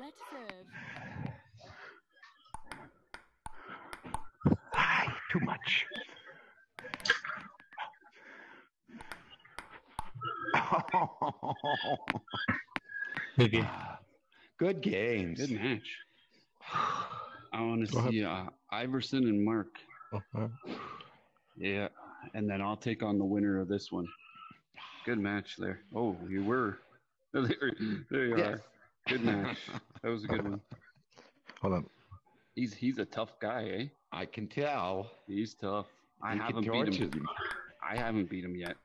Let serve. Ah, too much. Good game. Good games. Good match. I want to see uh, Iverson and Mark. Oh, all right. Yeah, and then I'll take on the winner of this one. Good match there. Oh, you were. There, there you Yes. are. Good match. That was a good one. Hold on. He's he's a tough guy, eh? I can tell. He's tough. I You can haven't beat torture him. I haven't beat him yet.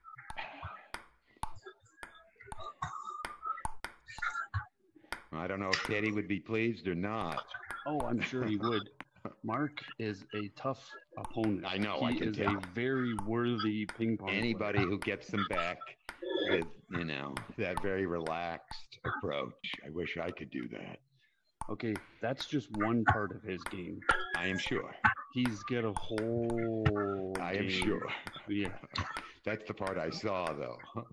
I don't know if Teddy would be pleased or not. Oh, I'm sure he would. Mark is a tough opponent. I know, He I can is tell. a very worthy ping pong. player. Anybody who gets them back with, you know, that very relaxed approach. I wish I could do that. Okay, that's just one part of his game. I am sure. He's got a whole. I am game. sure. Yeah. That's the part I saw, though.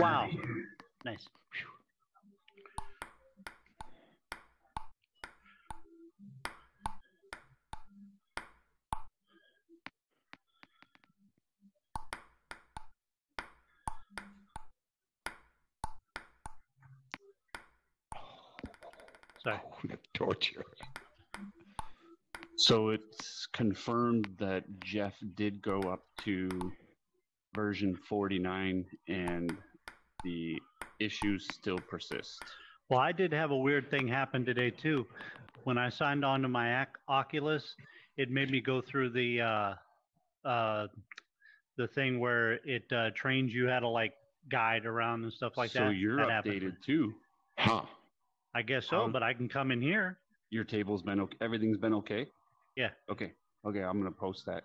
Wow. Nice. Sorry. the torture. So it's confirmed that Jeff did go up to version 49 and the issues still persist. Well, I did have a weird thing happen today too. When I signed on to my Ac- Oculus, it made me go through the uh, uh, the thing where it uh, trains you how to like guide around and stuff like so that. So you're That happened. updated too. Huh. I guess so, Um, but I can come in here. Your table's been okay. Everything's been okay. Yeah. Okay. Okay. I'm gonna post that.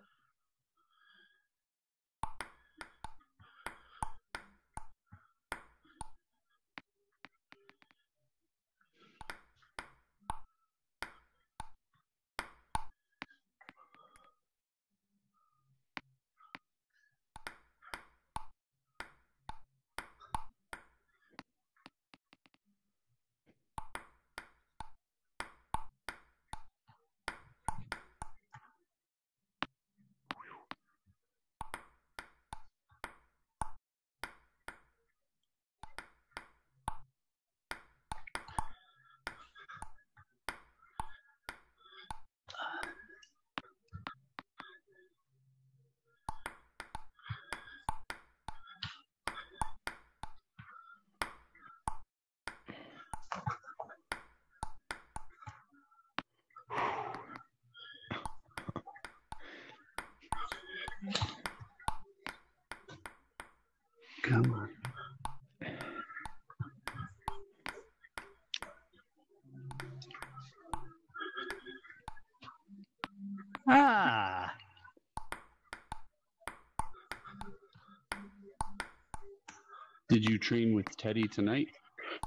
Did you train with Teddy tonight?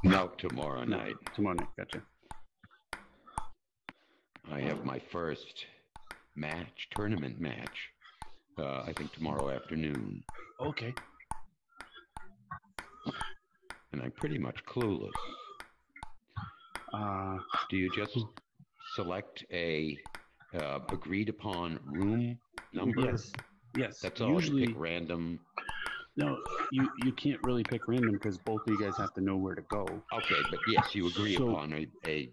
No, tomorrow night. Tomorrow night. Gotcha. I have my first match, tournament match. Uh, I think tomorrow afternoon, Okay. and I'm pretty much clueless. Uh, Do you just select a uh, agreed upon room number? yes. Yes. That's all. Usually, random. No, you you can't really pick random because both of you guys have to know where to go. Okay, but yes, you agree So- upon a, a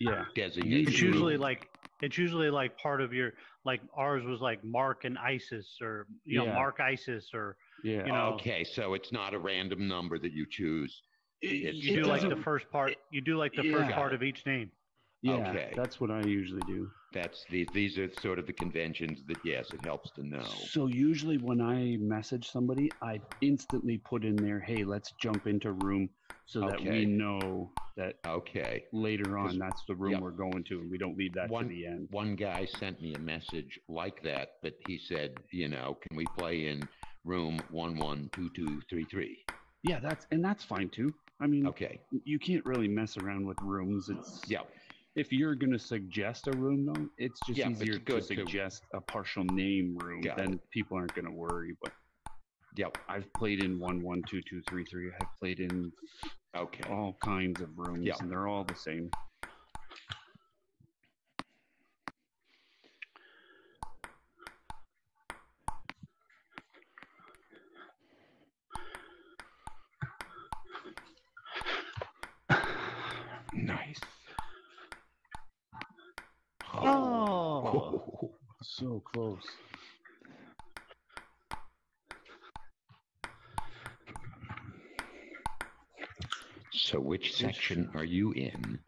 Yeah. designation. it's usually like it's usually like part of your like ours was like Mark and ISIS or you know Yeah. Mark ISIS or Yeah. you know Okay, so it's not a random number that you choose. It- It's- you it do like the doesn't- first part it- you do like the first yeah. part of each name. Yeah. Okay. That's what I usually do. That's these. These are sort of the conventions that yes, it helps to know. So usually when I message somebody, I instantly put in there, "Hey, let's jump into room," so that we know. that Okay. later on that's the room Yep. we're going to, and we don't leave that One- to the end. One guy sent me a message like that, but he said, you know, can we play in room one one two two three three? Yeah, that's and that's fine too. I mean, Okay. you can't really mess around with rooms. It's Yeah. If you're going to suggest a room, though, it's just Yeah, easier to suggest a partial name room. Got then people aren't going to worry. But Yep. I've played in one, one, two, two, three, three. I've played in Okay. all kinds of rooms, Yeah. and they're all the same. Nice. Oh. So close. So which section are you in?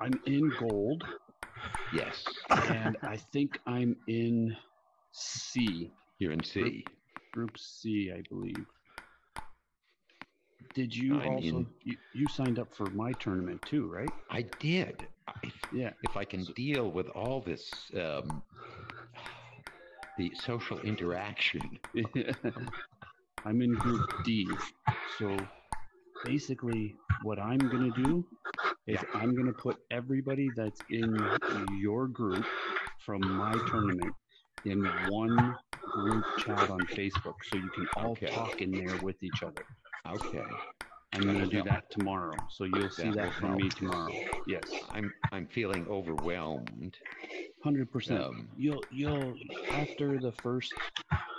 I'm in gold, Yes. and I think I'm in C, You're in C. Group C, I believe. Did you I'm also? in- You, you signed up for my tournament too, right? I did. I, Yeah. if I can deal with all this, um, the social interaction. I'm in group D. So basically, what I'm going to do is I'm going to put everybody that's in your group from my tournament in one group chat on Facebook so you can all Okay. talk in there with each other. Okay. I'm going to do that tomorrow. So you'll see That that from me tomorrow. Yes. I'm I'm feeling overwhelmed. Hundred percent. Um, You'll you'll after the first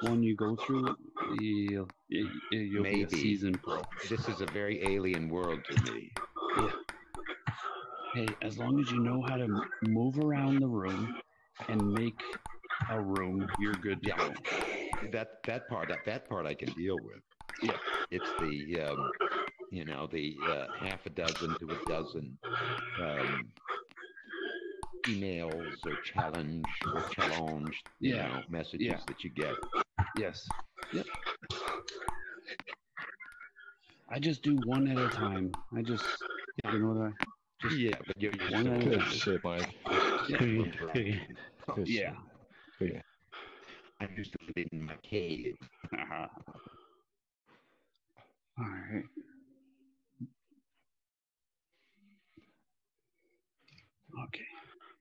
one you go through, you'll you- you'll be a Maybe. seasoned pro. This is a very alien world to me. Hey, as long as you know how to move around the room and make a room, you're good to Yeah. go. That that part that, that part I can deal with. Yeah. It's the um, you know the uh, half a dozen to a dozen um, emails or challenge or challenge you Yeah. know messages Yeah. that you get. Yes. Yep. I just do one at a time. I just you know that. Just yeah, but you're, you're one at a time. shit, Mike. Yeah. Yeah. I'm used to in my cave. All right. Okay.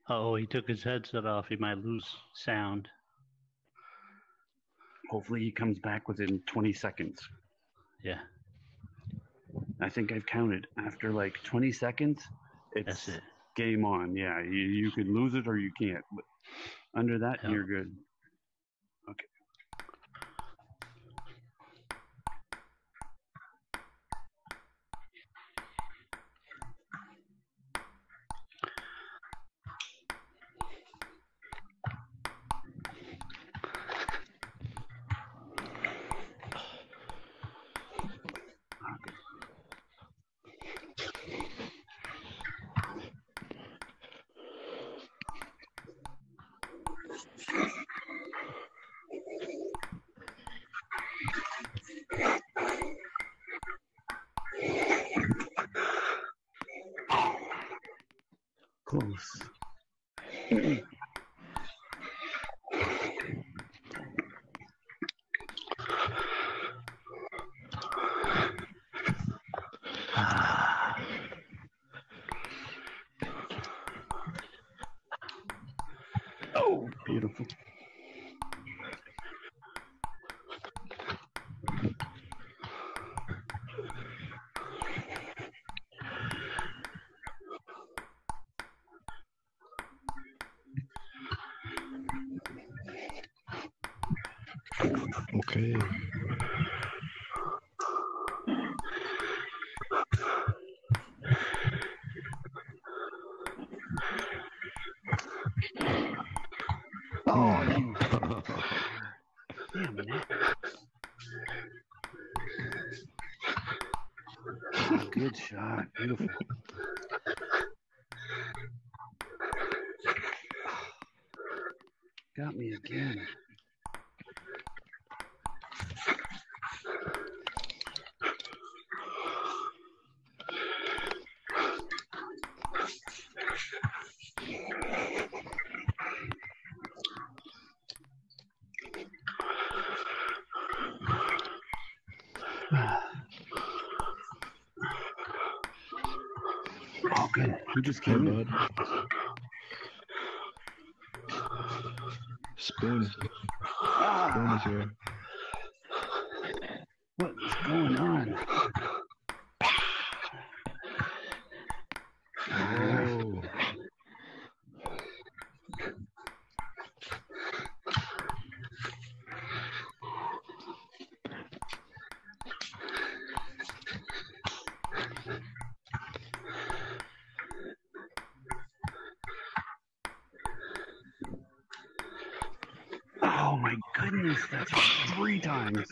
Oh, he took his headset off. He might lose sound. Hopefully he comes back within 20 seconds. Yeah, I think I've counted. After like 20 seconds, it's it. game on. Yeah, you, you can lose it or you can't. But under that, you're good. Shot. Beautiful. Got me again. Oh, good. Who just Hey, came in? bud. Spoon. Spoon Ah, is here. what is going on? Oh. Oh my goodness, that's three times.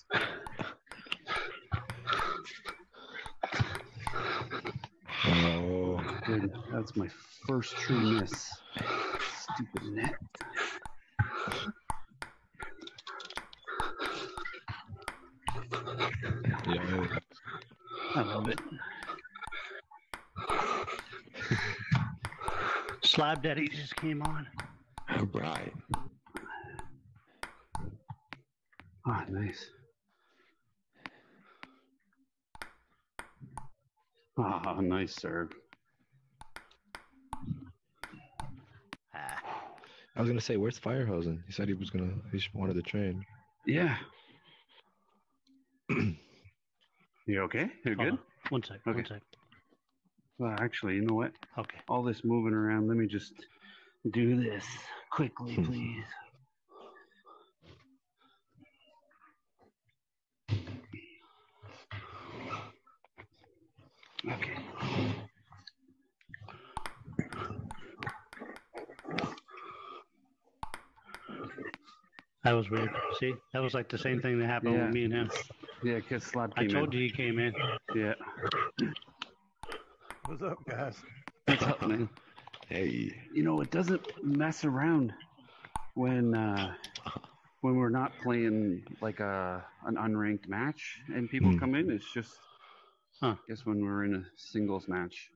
Oh. Good. That's my first true miss. Stupid net. Yeah. I love it. Slab Daddy just came on. Right. Ah, nice. Ah, nice serve. Ah. I was gonna say, where's Firehausen? He said he was gonna. He just wanted to train. Yeah. you okay? You're good? on. One sec. One Okay. sec. Well, actually, you know what? Okay. All this moving around, let me just do this quickly, hmm. please. Okay. That was weird. See, that was like the same thing that happened Yeah. with me and him. Yeah, because Slab I told in. you he came in. Yeah. What's up, guys? What's up, man? Hey. You know, it doesn't mess around when uh, when we're not playing like a an unranked match and people Hmm. come in. It's just, Huh. I guess when we're in a singles match.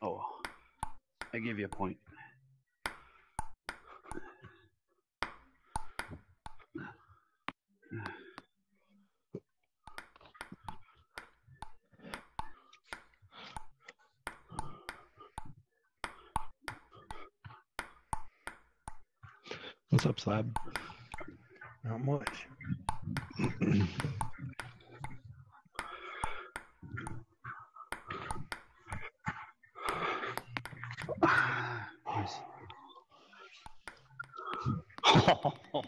Oh, I give you a point. What's up, Slab? Not much. Nice.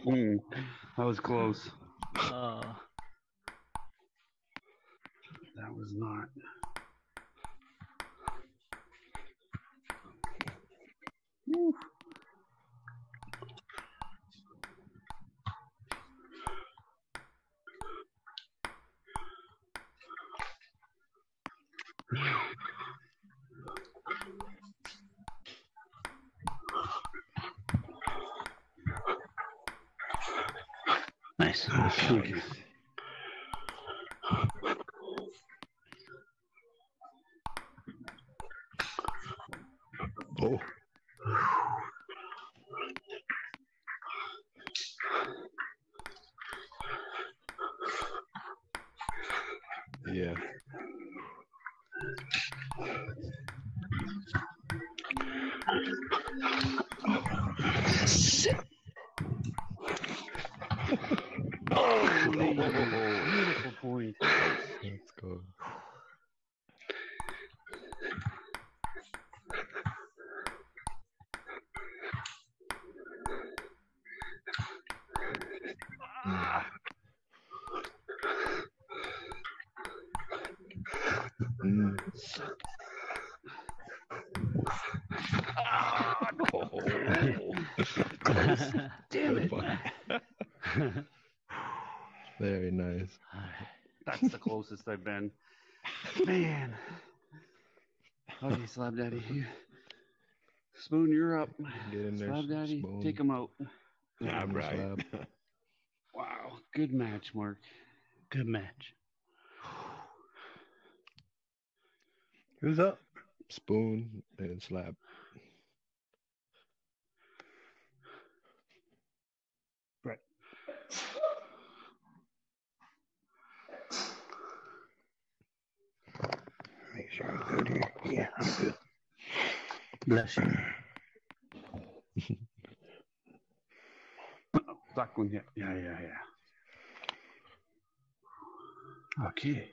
Hmm, that was close. Uh, That was not. nice. Okay. Oh. Yeah. Beautiful point. Let's go. Mm. Damn it. Very nice. That's the closest I've been. Man. Okay, Slab Daddy. You... Spoon, you're up. Get in there, Slab Daddy, Spoon. take him out. Yeah, Slab. right. Wow. Good match, Mark. Good match. Who's up? Spoon and Slab. Make sure I'm good here. Yeah, I'm good. Bless you. Black one, yeah, yeah, yeah, yeah. Okay.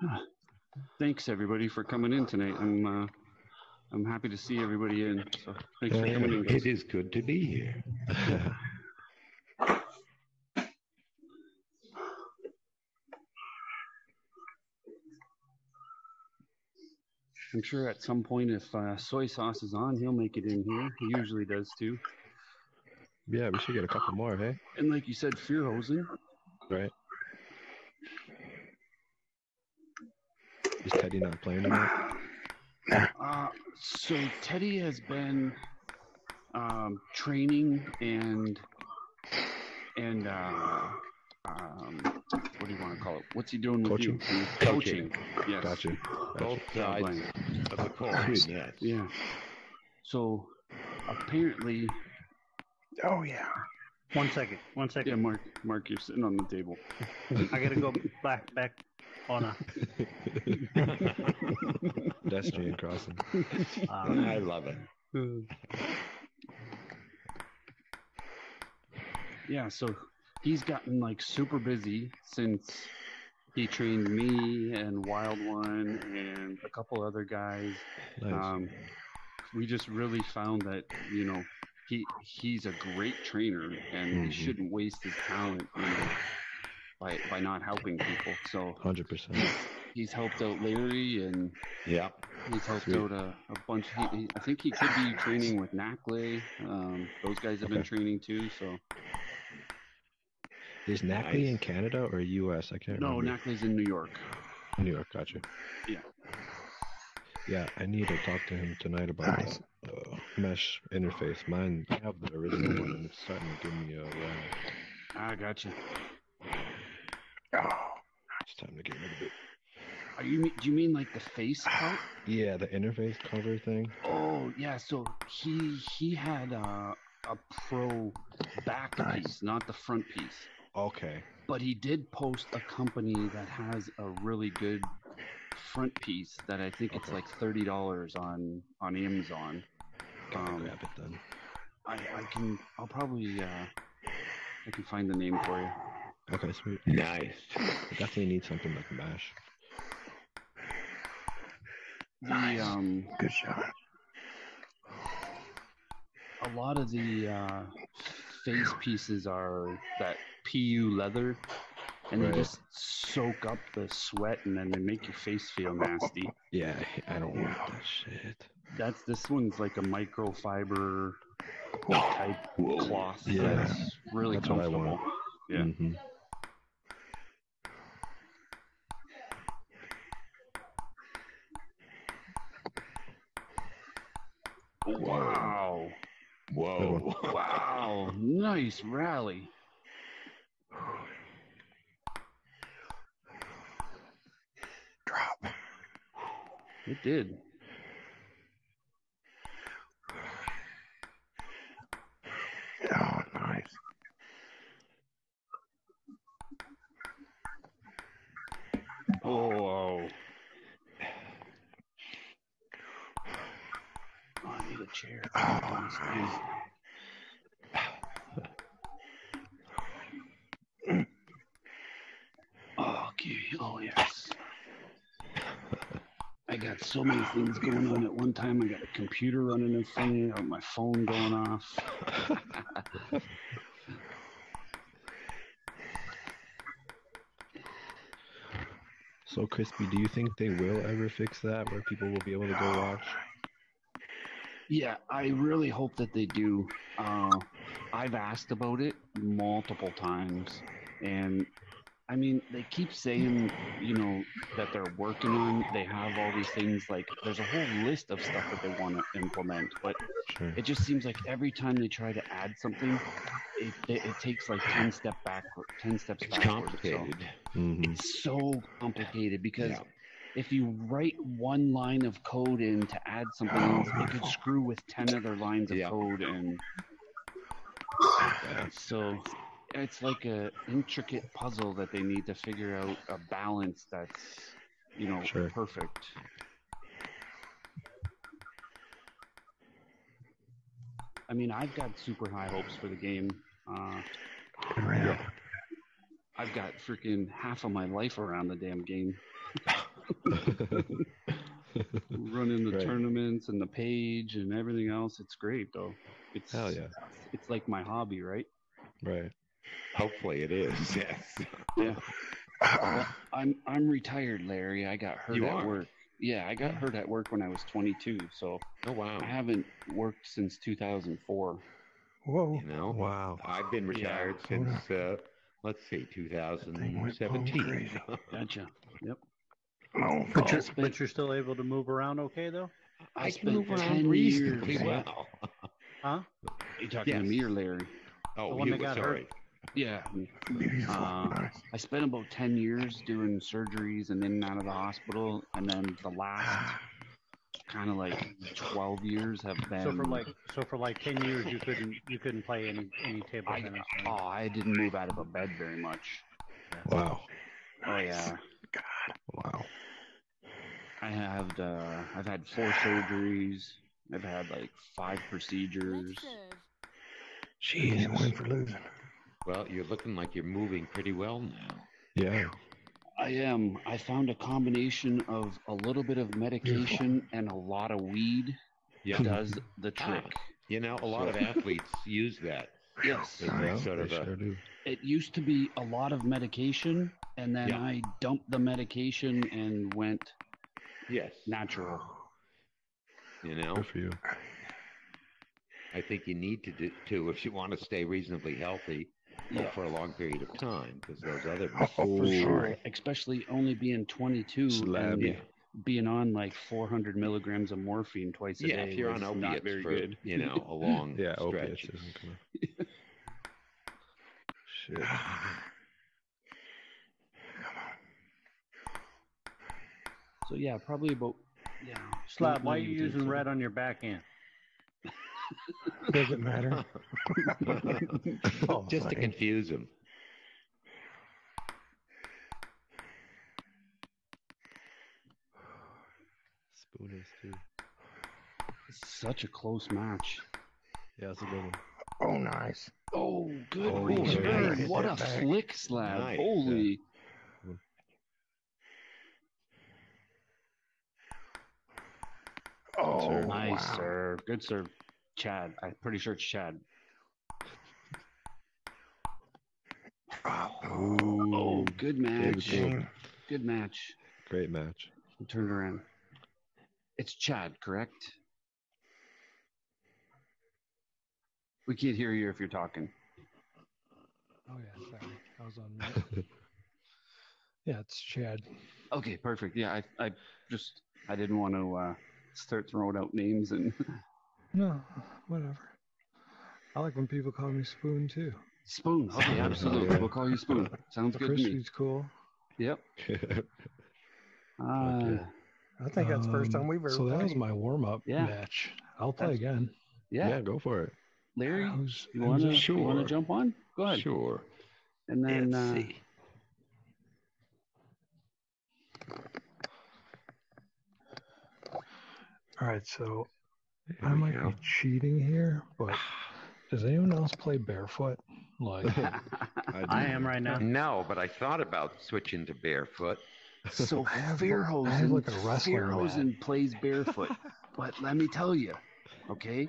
Huh. Thanks everybody for coming in tonight. I'm uh, I'm happy to see everybody in. So thanks for coming in. Guys. It is good to be here. I'm sure at some point, if uh, soy sauce is on, he'll make it in here. He usually does too. yeah, we should get a couple more, hey? And like you said, Fearhosen. Right? Is Teddy not playing tonight? Uh, so Teddy has been um, training and and uh, um, what do you want to call it? What's he doing with Coaching? you? Coaching. Coaching. Yes. Gotcha. Both Yeah, sides Blaine. of the coin. Yes. Yeah. So apparently, Oh yeah. One second. One second. yeah. Mark, Mark, you're sitting on the table. I gotta go back, back on a. Pedestrian crossing. Um, I love it. Yeah, so he's gotten like super busy since he trained me and Wild One and a couple other guys. Nice. Um, we just really found that you know he he's a great trainer and Mhm. he shouldn't waste his talent you know, by by not helping people. So 100%. he's helped out Larry and yeah, he's helped Sweet. out a, a bunch. He, he, I think he could be training with Nackley. Um, those guys have been training too. So Is Nackley in Canada or US? I can't no, remember. Nackley's in New York. New York, gotcha. Yeah. Yeah, I need to talk to him tonight about Nice. the uh, mesh interface. Mine, I have the original one, and it's starting to give me a run. I gotcha. Oh, It's time to get rid of it. Are you do you mean like the face part? Yeah, the interface cover thing. Oh yeah. So he he had a a pro back Nice. piece, not the front piece. Okay. But he did post a company that has a really good front piece that I think it's like thirty dollars on on Amazon. Gotta Um, grab it then. I, I can I'll probably uh I can find the name for you. Okay, sweet. Nice. I definitely need something like Mash. The Nice. um good shot. a lot of the uh, face pieces are that PU leather, and Right. they just soak up the sweat, and then they make your face feel nasty. Yeah, I don't want that shit. That's this one's like a microfiber type cloth. Yeah. that's really That's what I comfortable. want. Yeah. hmm Wow! Whoa. Wow! Nice rally. Drop. It did. Oh, nice. Oh. Oh, I need a chair. Oh, Okay. Oh, oh yes. I got so many things going on at one time. I got a computer running in front of me, got my phone going off. So, Crispy, do you think they will ever fix that where people will be able to go watch? Yeah, I really hope that they do. Uh, I've asked about it multiple times, and I mean, they keep saying, you know, that they're working on. They have all these things. Like, there's a whole list of stuff that they want to implement, but Sure. it just seems like every time they try to add something, it, it, it takes like ten step backward, ten steps It's backwards. So complicated. hmm it's so complicated because Yeah. If you write one line of code in to add something else, it could screw with ten other lines of Yeah. code, and so it's like a intricate puzzle that they need to figure out a balance that's you know, Sure. perfect. I mean, I've got super high hopes for the game. Uh, Around. I've got freaking half of my life around the damn game. Running the Right. tournaments and the page and everything else. It's great though. It's Hell yeah. It's like my hobby, right? Right. Hopefully it is. Yes. Yeah. Ah, I'm I'm retired, Larry. I got hurt You at are? work. Yeah, I got hurt at work when I was 22, so Oh wow. I haven't worked since 2004. Whoa. You know, Wow. I've been retired Hold since uh, let's see, thing went bone 2017. Gotcha. Yep. Oh, But God. you're, but you're still able to move around okay though? I, I spent can move around reasonably years. well. Huh? You talking Yes. to me or Larry? Oh, The one you that were got hurt. Yeah. Uh. I spent about 10 years doing surgeries and in and out of the hospital, and then the last kind of like 12 years have been. So for like so for like ten years you couldn't you couldn't play any any table I, tennis. oh, I didn't move out of a bed very much. Wow. Oh yeah, Wow. I have. Uh, I've had four surgeries. I've had like five procedures. Let's serve. Jeez, win for losing. Well, you're looking like you're moving pretty well now. Yeah. I am. I found a combination of a little bit of medication and a lot of weed Yeah. does the trick. You know, a lot of athletes use that. Yes. It's sort of a- sure do. It used to be a lot of medication, and then Yeah. I dumped the medication and went Yes. natural. You know, Good for you. I think you need to do to if you want to stay reasonably healthy Yeah. for a long period of time, because those other Oh, For for sure, sure. especially only being 22 and Slabby. being on like 400 milligrams of morphine twice a yeah, day. if you're on was not opiates very for good. you know a long Yeah, stretch. opiates isn't gonna. Shit. So yeah, probably about yeah. Slab, why are you using red on your backhand? Doesn't matter. Oh, Just to confuse them. Spoon is too. Such a close match. Yeah, it's a good one. Oh, nice. Oh, good Oh, return! nice. What a back. flick slab! Nice, Holy! Oh, sir. Nice wow. serve. Good serve. Chad. I'm pretty sure it's Chad. Oh, good match. Game. Good match. Great match. He turned around. It's Chad, correct? We can't hear you if you're talking. Oh yeah, sorry, I was on mute. yeah, it's Chad. Okay, perfect. Yeah, I, I just I didn't want to uh, start throwing out names and No, whatever. I like when people call me Spoon too. Spoon. Okay, Spoon, absolutely. We'll call you Spoon. Sounds good to me. Crispy's cool. Yep. yeah. Uh, I think that's the first time Um, we've ever So that was played. my warm up Yeah. match. I'll play That's- again. yeah. go for it. Larry, Who's, you who's want to up? you want to Sure. jump on? Go ahead. Sure. And then Let's uh, see. All right, so Here I might go. be cheating here, but does anyone else play barefoot? Like, I am right now. No, but I thought about switching to barefoot. so I have- I Fairhosen, have like a wrestling Fairhosen plays barefoot, but let me tell you, okay,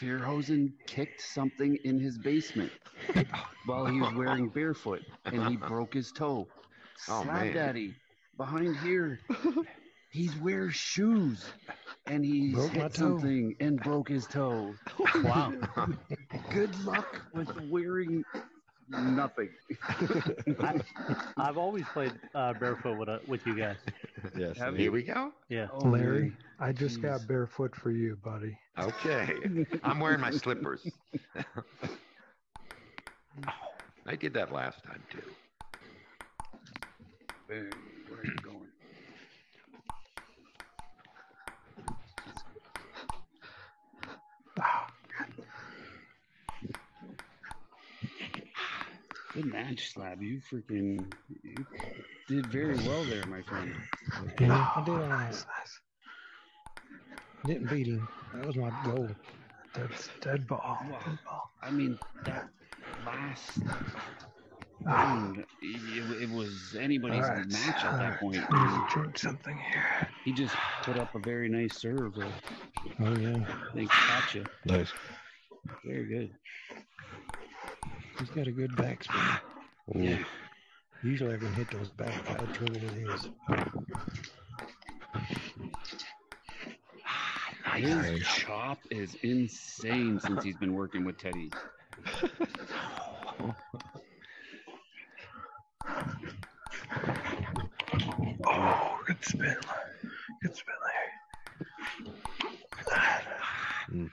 Fairhosen kicked something in his basement while he was wearing barefoot, and he broke his toe. Oh, Slap man. Daddy, behind here, he's wears shoes, and he Broke hit something and broke his toe. Wow. Good luck with wearing nothing. I, I've always played uh, barefoot with, uh, with you guys. Yes. Have Here we go. Yeah. Oh, Larry, I just Jeez. got barefoot for you, buddy. Okay. I'm wearing my slippers. I did that last time too. Where, where Good match, Slab. You freaking. You did very well there, my friend. Yeah, I did all right. Didn't beat him. That was my goal. That's dead ball. Wow. Dead ball. I mean, that last round, it, it was anybody's Alright, match at that point. I drink something here. He just put up a very nice serve. uh, Oh yeah, I think gotcha. Nice. Very good. He's got a good backspin. Ooh. Usually I can hit those back how trouble it is. His Nice. chop is insane since he's been working with Teddy. Oh, good spin. Good spin there. Mm.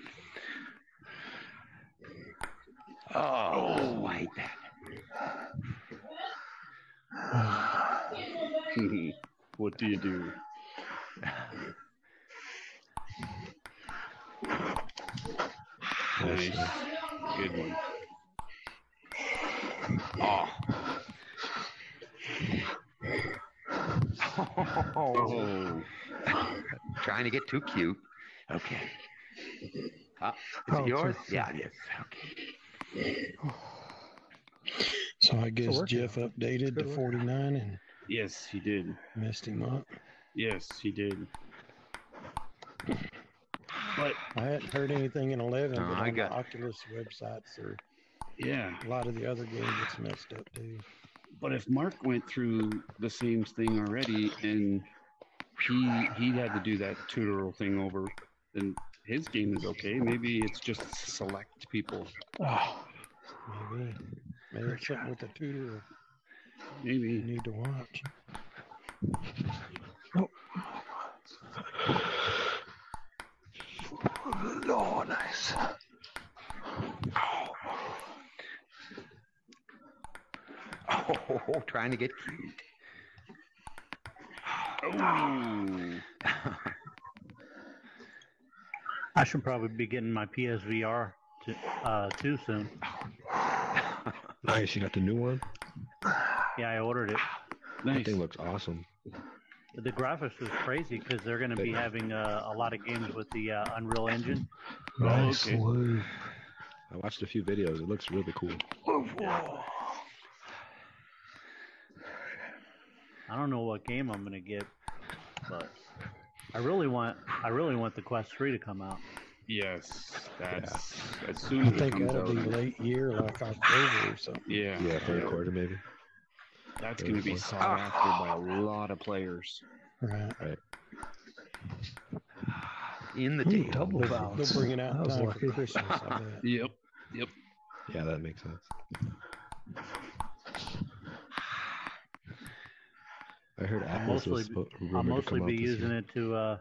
Oh, I hate that. what do you do? Nice. Good one. Oh. Oh, Trying to get too cute. Okay. Uh, is Oh, it yours? so- Yeah, it is. Okay. So I guess working Jeff updated to Good work. 49 and yes, he did. messed him up. Yes, he did. But I hadn't heard anything in 11, No, but I on got- the Oculus websites or yeah, a lot of the other games it's messed up too. but if Mark went through the same thing already and he he had to do that tutorial thing over, then his game is okay. Maybe it's just select people. Ah. Oh, maybe. Maybe it's something with the tutor Maybe. you need to watch. Oh, nice. Oh, trying to get cute. Oh, I should probably be getting my PSVR to, uh, too soon. Nice. You got the new one. Yeah, I ordered it. Nice. That thing looks awesome. The graphics is crazy because they're going to be having uh, a lot of games with the uh, Unreal Engine. Nice. okay. I watched a few videos. It looks really cool. Whoa. I don't know what game I'm going to get, but I really want I really want the Quest 3 to come out. Yes, that's as soon I as it think comes that'll out. be late year, like October or something. Yeah, Yeah, third quarter maybe. that's going to be Third sought after by a lot of players. Right. In the Ooh, double They'll, bounce. they'll bring it out That was lucky. for Christmas. I bet. Yep. Yeah, that makes sense. I heard I'll mostly, be- I'll to mostly be using year. it to uh,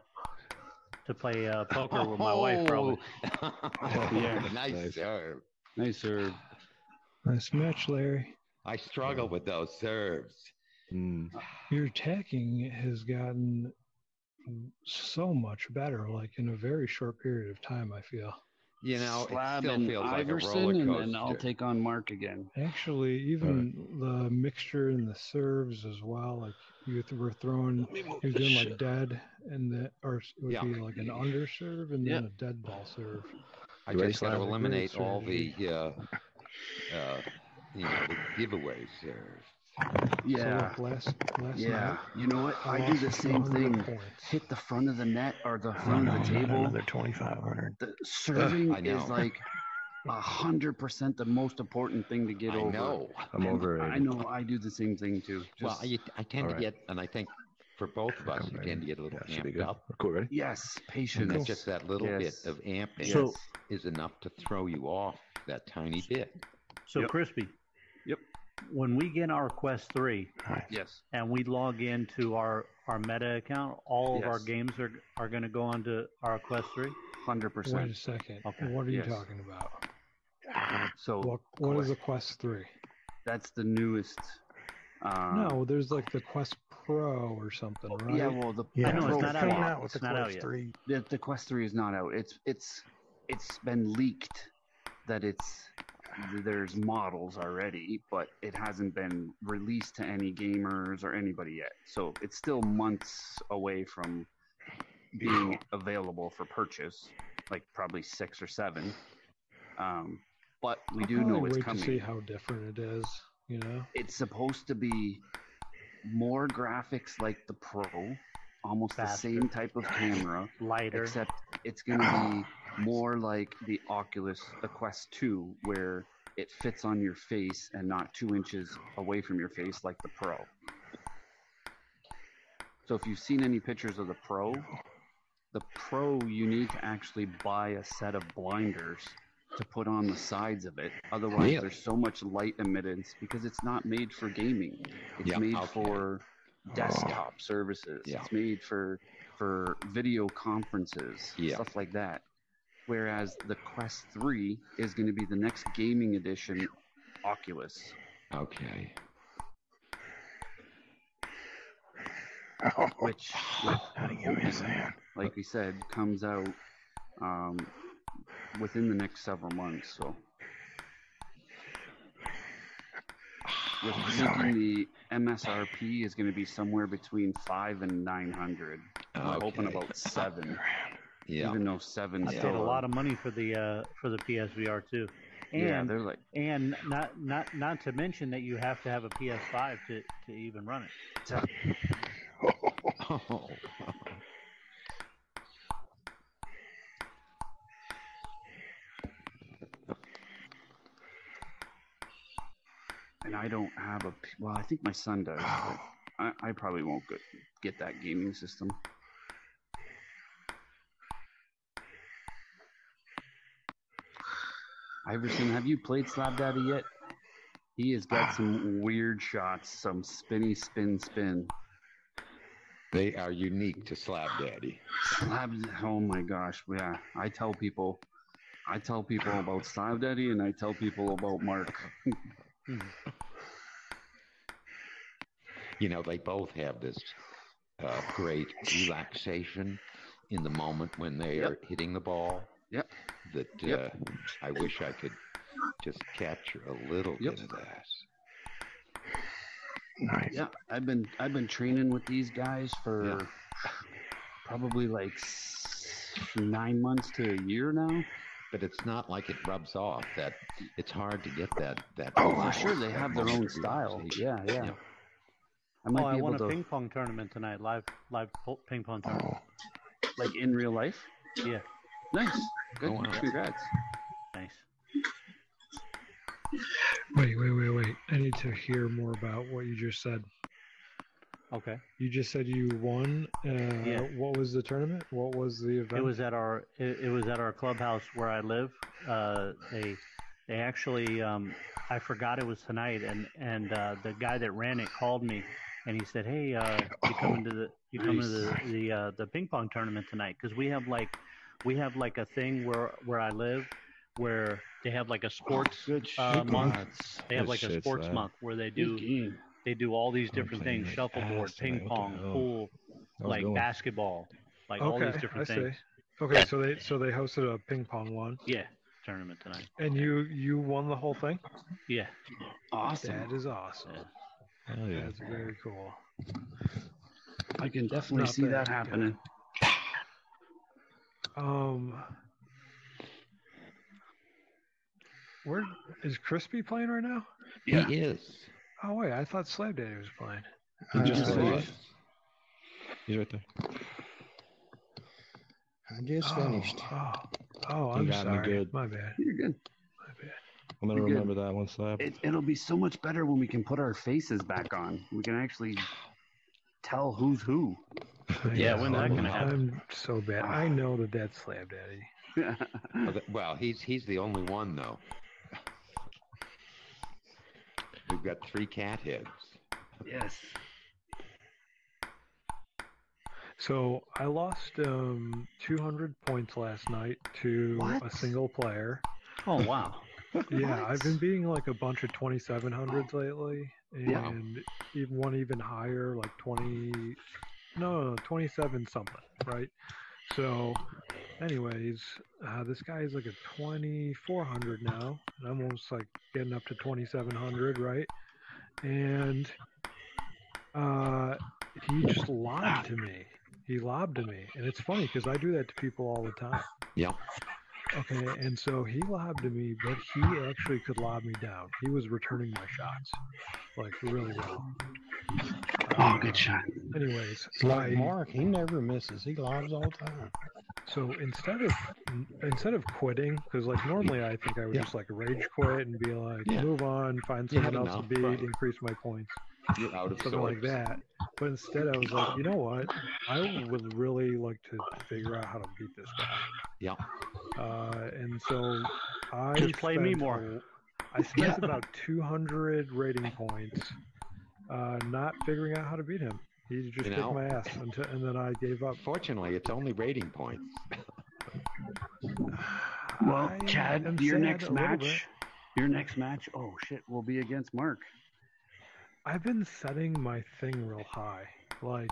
to play uh, poker with my wife. Probably. Oh, Yeah. nice, Nice. serve. Nice serve. Nice match, Larry. I struggle with those serves. Mm, Your attacking has gotten so much better, like in a very short period of time, I feel. You know, Slab it still and feels Iverson, like a roller and then I'll take on Mark again. Actually, even the mixture in the serves as well, like you were throwing, you're doing like dead, and the or it would Yeah. be like an under serve and then a dead ball serve. I You ready, just got to Slab? eliminate all the, strategy. uh, uh, you know, the giveaway serves. Yeah. So like last last Yeah. night, You know what? I do the same thing. points. Hit the front of the net or the Oh, front no, of the table. Another 2,500. The serving I know. is like a hundred percent the most important thing to get I over. know. I'm And over it. I know I do the same thing too. Well, I, I tend to get, and I think for both of us, you tend to get a little Yeah, should be amped good. up. Cool, ready? yes, patience. that's just that little Yes. bit of amping So- is enough to throw you off that tiny bit. So Yep. crispy. Yep. When we get our Quest 3 Nice. yes. and we log into our our Meta account, all of our games are are going to go onto our Quest 3. Hundred percent. Wait a second. Okay. What are you Yes. talking about? So What what is the Quest Three? that's the newest. Uh, no, there's like the Quest Pro or something, right? Yeah, well, the Yeah, I know, it's not out out with It's the not out yet. 3. the, the Quest Three is not out. It's it's it's been leaked that it's there's models already, but it hasn't been released to any gamers or anybody yet. So it's still months away from being available for purchase, like probably six or seven. Um, but we I'll do know probably it's wait coming. to see how different it is. You know, it's supposed to be more graphics like the Pro, almost Faster. the same type of camera, Lighter. except it's going to be more like the Oculus, the Quest 2, where it fits on your face and not two inches away from your face like the Pro. So if you've seen any pictures of the Pro, the Pro you need to actually buy a set of blinders to put on the sides of it. Otherwise, there's so much light emittance because it's not made for gaming. It's Yeah, made okay. for desktop oh. services. Yeah. It's made for for video conferences, Yeah. stuff like that. Whereas the Quest 3 is going to be the next gaming edition Oculus. Okay. Oh, which, which Gotta give me a second. like we said, comes out um, within the next several months. So, with Oh, thinking the MSRP is going to be somewhere between five and nine hundred. I'm hoping about seven, Yeah. even though seven I Yeah. paid a lot of money for the uh, for the PSVR too, yeah, and they're like and not not not to mention that you have to have a PS5 to to even run it. Oh. and I don't have a. Well, I think my son does. But I, I probably won't get, get that gaming system. Iverson, have you played Slab Daddy yet? He has got some weird shots, some spinny spin spin. They are unique to Slab Daddy. Slab, oh my gosh, yeah. I tell people, I tell people about Slab Daddy, and I tell people about Mark. You know, they both have this uh, great relaxation in the moment when they Yep. are hitting the ball. Yep. That Yep. uh, I wish I could just capture a little Yep. bit of that. Nice. Yeah, I've been I've been training with these guys for probably like nine months to a year now. But it's not like it rubs off. That it's hard to get that that. Oh, For sure, they have their own style. Yeah, yeah. Yeah. I might oh, I be won a able to ping pong tournament tonight. Live live ping pong tournament. Oh, like in real life. Yeah, Nice, good, Oh, wow. congrats. nice. wait, wait, wait, wait. I need to hear more about what you just said. Okay. You just said you won. Uh, Yeah. What was the tournament? What was the event? It was at our it, it was at our clubhouse where I live. Uh, they they actually um, I forgot it was tonight, and and uh, the guy that ran it called me, and he said, "Hey, uh, you coming to the you coming to the the uh, the ping pong tournament tonight? Because we have like we have like a thing where where I live where they have like a sports Good uh, month. That's They have like a sports Slab. month where they do they do all these different things: like shuffleboard, ass ping What the pong, pool, like going? basketball, like all okay, these different I things. see. Okay, so they so they hosted a ping pong one, Yeah, tournament tonight. and you you won the whole thing. Yeah. Awesome. That is awesome. Yeah. Hell yeah. That's very cool. I can definitely Not see that yeah. happening. Um, where is Crispy playing right now? Yeah. He is. Oh wait, I thought Slab Daddy was playing. He just just finished. finished. He's right there. I just oh, finished. Oh, oh I'm sorry. good. My bad. You're good. My bad. I'm gonna You're good. remember that one slab. It, it'll be so much better when we can put our faces back on. We can actually tell who's who. Yeah, I when's that know. gonna happen? I'm so bad. I know that that's Slab Daddy. Well, he's he's the only one though. We've got three cat heads. yes. So I lost um 200 points last night to a single player. Oh wow. Yeah, I've been beating like a bunch of 2700s lately, Yeah. and even one even higher, like 20, no, no, 27 something, right? So, anyways, uh, this guy is like a 2400 now, and I'm almost like getting up to 2700, right? And uh, he just lobbed to me. He lobbed to me, and it's funny because I do that to people all the time. Yeah. Okay, and so he lobbed to me, but he actually could lob me down. He was returning my shots, like really well. Oh, good shot. Anyways, like Mark, he never misses. He lobs all the time. So instead of instead of quitting, because like normally I think I would Yeah. just like rage quit and be like, Yeah. move on, find someone had else to beat, right. increase my points, You're out of something like that. But instead I was like, you know what? I would really like to figure out how to beat this guy. Yeah. Uh, and so I Just play me more. I spent about 200 rating points, uh, not figuring out how to beat him. He just You kicked my ass, until, and then I gave up. Fortunately, it's only rating points. Well, I Chad, your next a little bit. match, your next match, oh shit, will be against Mark. I've been setting my thing real high. Like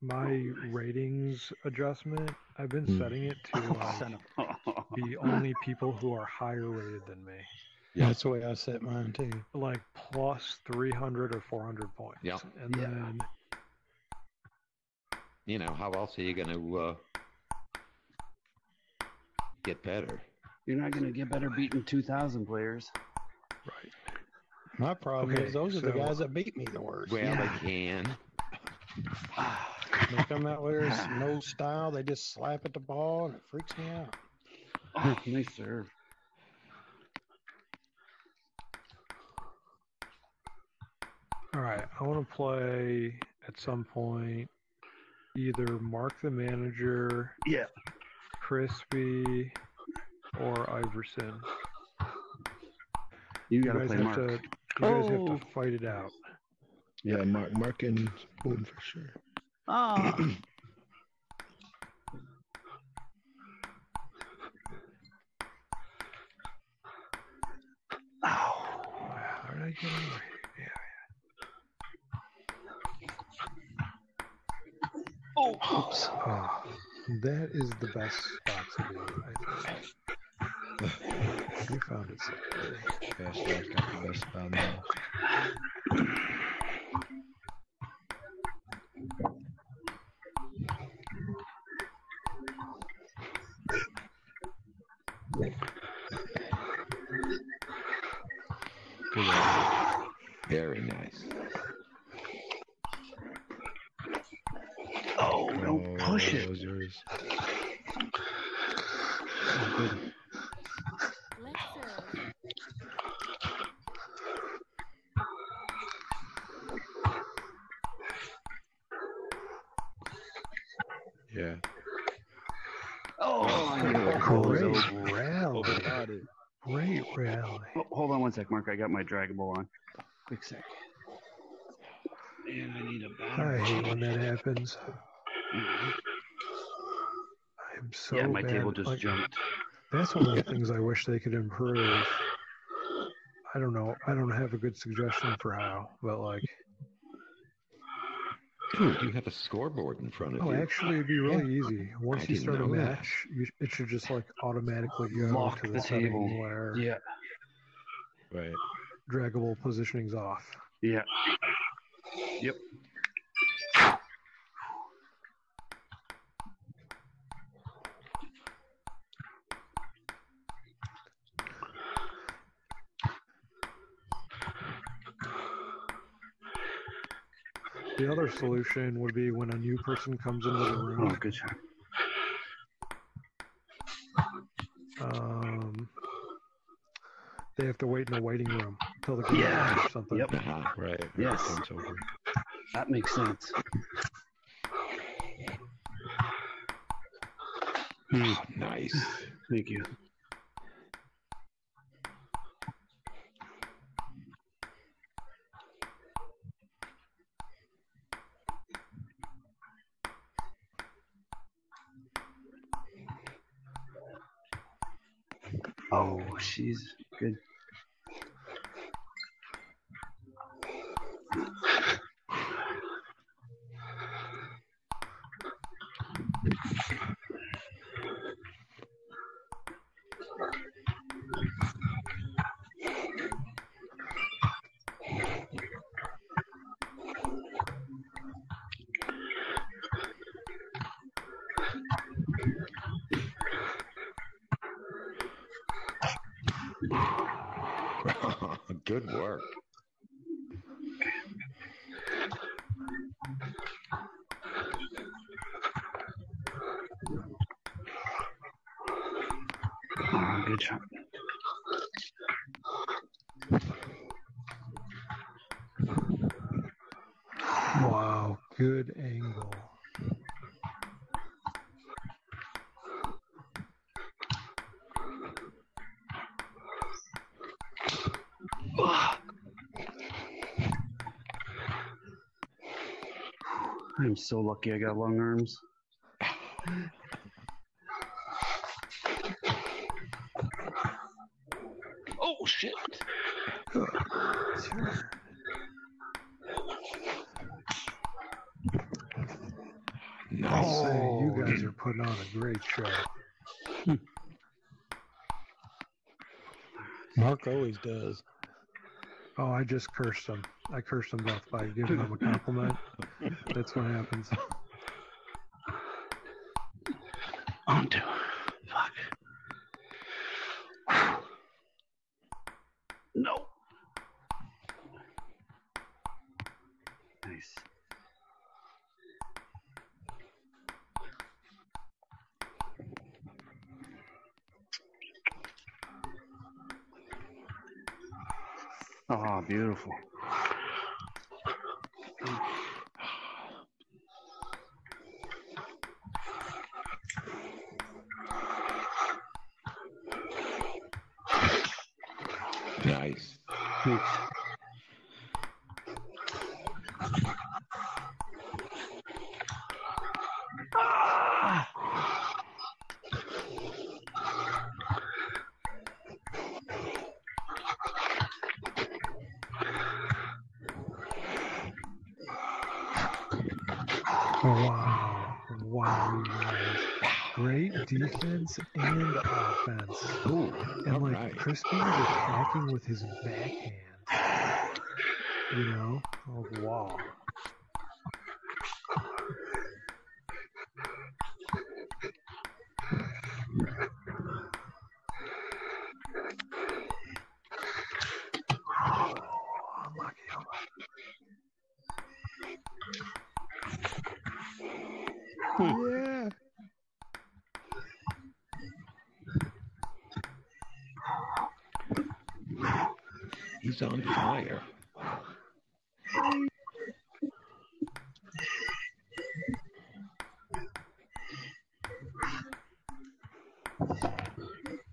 my ratings adjustment, I've been Hmm. setting it to like, Son be only people who are higher rated than me. Yeah. That's the way I set mine too. Like plus 300 or 400 points. Yeah. And Yeah. then You know, how else are you going to uh, get better? You're not gonna get better beating 2,000 players. right. My problem Okay, is those are the guys that beat me the worst. Well, Yeah. they can. They come out with no style. They just slap at the ball, and it freaks me out. Oh, nice serve. All right. I want to play at some point either Mark the Manager, Yeah. Crispy, or Iverson. You You gotta guys play have Mark. to you guys have Oh. to fight it out. Yeah, Mark, Mark and Boone for sure. Ah. Oh, How did I get away? Yeah. Oh, that is the best spot I think. You found it Jack got the best now. Very nice. It. That was yours. Oh, good. Let's serve. Yeah. Oh, I. Great rally. Great rally. Oh, hold on one sec, Mark. I got my Dragon Ball on. Quick sec. And I need a I battery. I hate when that happens. Mm-hmm. I'm so yeah, my bad. table just like, jumped. That's one of the things I wish they could improve. I don't know. I don't have a good suggestion for how, but like, Dude, you have a scoreboard in front of oh, you. Oh, actually, it'd be really easy. Once I you start a match, you, it should just like automatically go Lock to the, the setting table. where Yeah, Right. draggable positioning's off. yeah. Yep. Solution would be when a new person comes into the room. Oh, room, good shot. um, they have to wait in the waiting room until the game Yeah. or something. Yep. Uh-huh. Right. Yes. Over. That makes sense. Hmm, Nice. Thank you. Oh, she's good. Good work. Ah, good shot. Wow, good angle. I'm so lucky I got long arms. Oh shit! Nice. I'll say you guys are putting on a great show. Mark always does. Oh, I just cursed them. I cursed them both by giving them a compliment. That's what happens. On to. Fuck. No. Nice. Oh, beautiful. Nice. Thanks. Wow. Wow, you guys. Great defense and offense. Ooh, And Crispy was attacking with his backhand. You know? Wow. Yeah. He's on fire.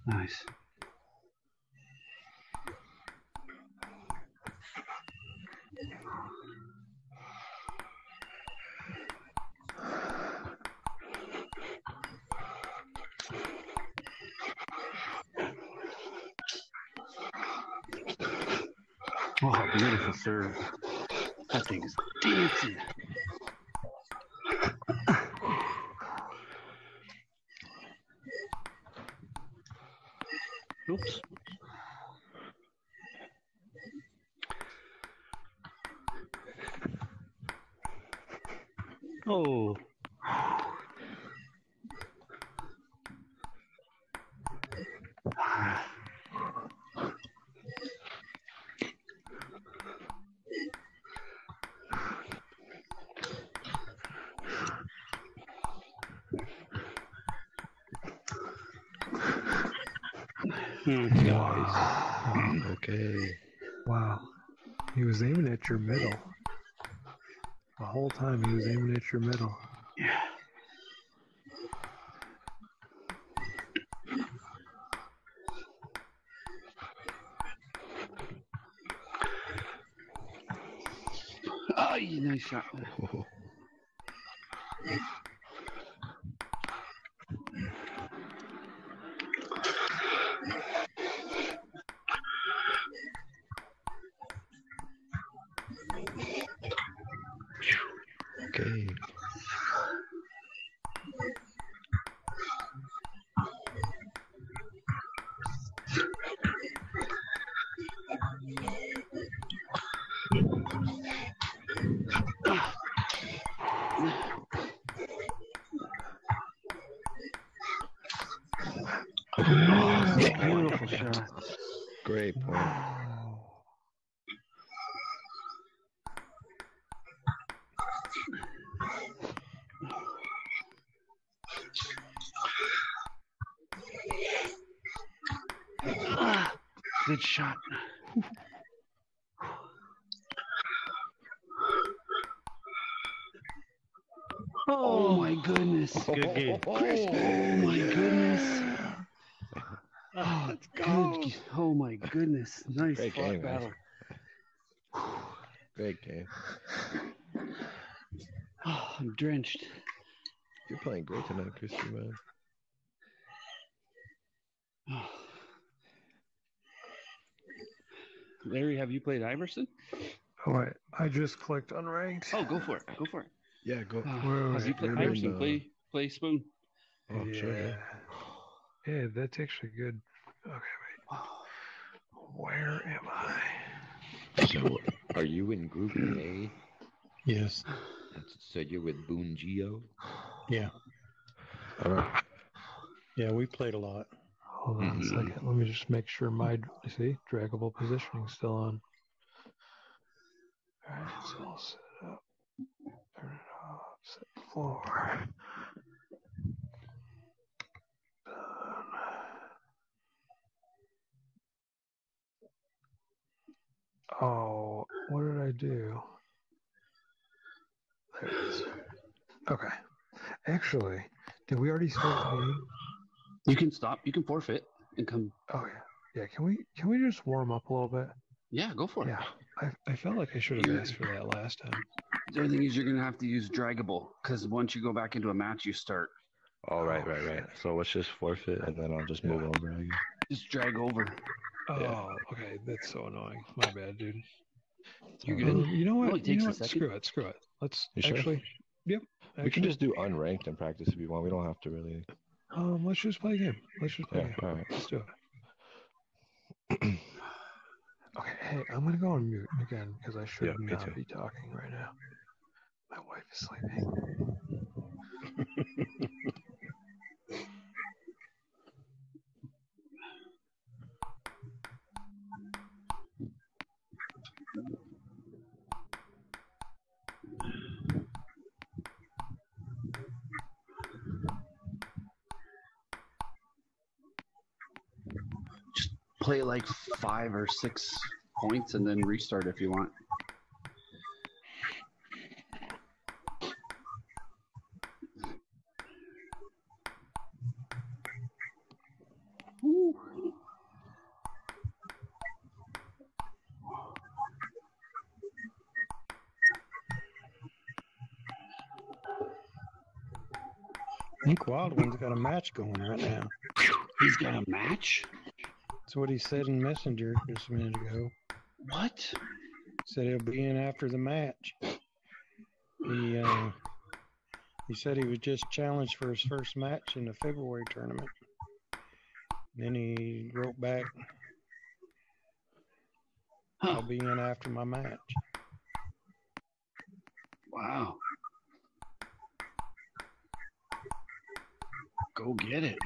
Nice. Oh, beautiful. That thing is dancing. Oops. Oh. Mm-hmm. Nice. Okay. Wow. He was aiming at your middle. The whole time he was aiming at your middle. Yeah. Oh, nice shot. Okay. Oh, beautiful shot. Great point. Ah, good shot. Oh my goodness. Good game. Oh my goodness. Oh, Let's go. g- Oh my goodness. Nice Great game, guys. battle. Great game. Oh, I'm drenched. You're playing great tonight, Christy, man. Larry, have you played Iverson? Oh, wait. I just clicked unranked. Oh, go for it. Go for it. Yeah, go. Wait, Has he wait, played Iverson? uh, Play, play Spoon. Oh, sure. yeah. Yeah. Yeah, that's actually good. Okay, wait. Where am I? So, are you in Group A? Yes. So you're with Boon Geo? Yeah. All right. Yeah, we played a lot. Hold on a Mhm. second. Let me just make sure my see draggable positioning still on. All right, so I'll set it up. Turn it off. Set the floor. Done. Oh, what did I do? There it is. Okay. Actually, did we already start? You can stop. You can forfeit and come. Oh yeah, yeah. Can we can we just warm up a little bit? Yeah, go for it. Yeah, I, I felt like I should have asked for that last time. The other thing is you're gonna have to use draggable because once you go back into a match, you start Oh, right, right, right. So let's just forfeit, and then I'll just move over. I guess. just drag over. Oh, Yeah. okay. That's so annoying. My bad, dude. You're Uh, good. Um, you know what? only You takes know what? second. Screw it. Screw it. Let's You sure? actually. Yep. We can just do unranked and practice if you want. We don't have to really. Um, let's just play a game. Let's just play Yeah. a game. All right. Let's do it. okay. Hey, I'm gonna go on mute again because I should Yeah, not too. be talking right now. My wife is sleeping. Play like five or six points and then restart if you want. I think Wild One's got a match going right now. He's got a match? That's what he said in Messenger just a minute ago. What? Said he'll be in after the match. He uh, he said he was just challenged for his first match in the February tournament. then he wrote back, Huh. "I'll be in after my match." Wow. Go get it.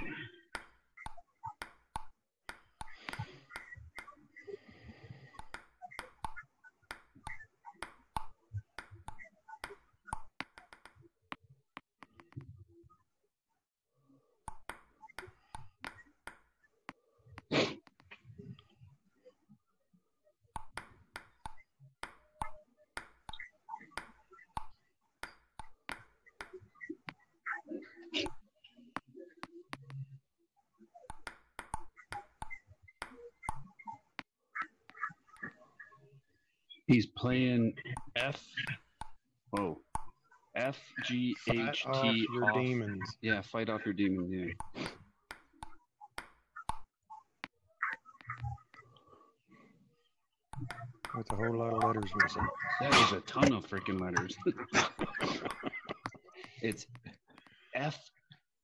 He's playing F. Oh, F G H Fight off your off. demons. Yeah, fight off your demons. Yeah. with a whole lot of letters missing. That is a ton of freaking letters. it's F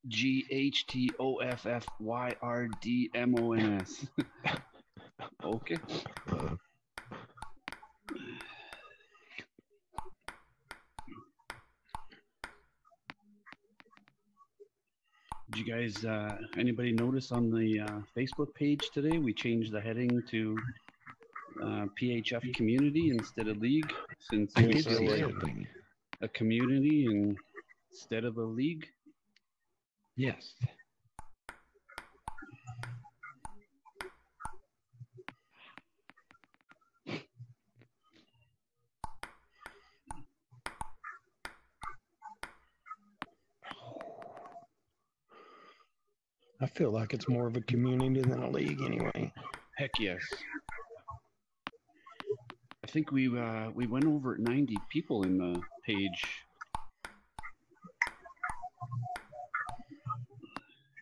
G H T O F F Y R D M O N S. Okay. Uh, Did you guys, uh, anybody notice on the uh, Facebook page today, we changed the heading to uh, PHF community instead of league, since I it's a, a community instead of a league. Yes. Feel like it's more of a community than a league anyway. Heck yes. I think we uh, we went over 90 people in the page.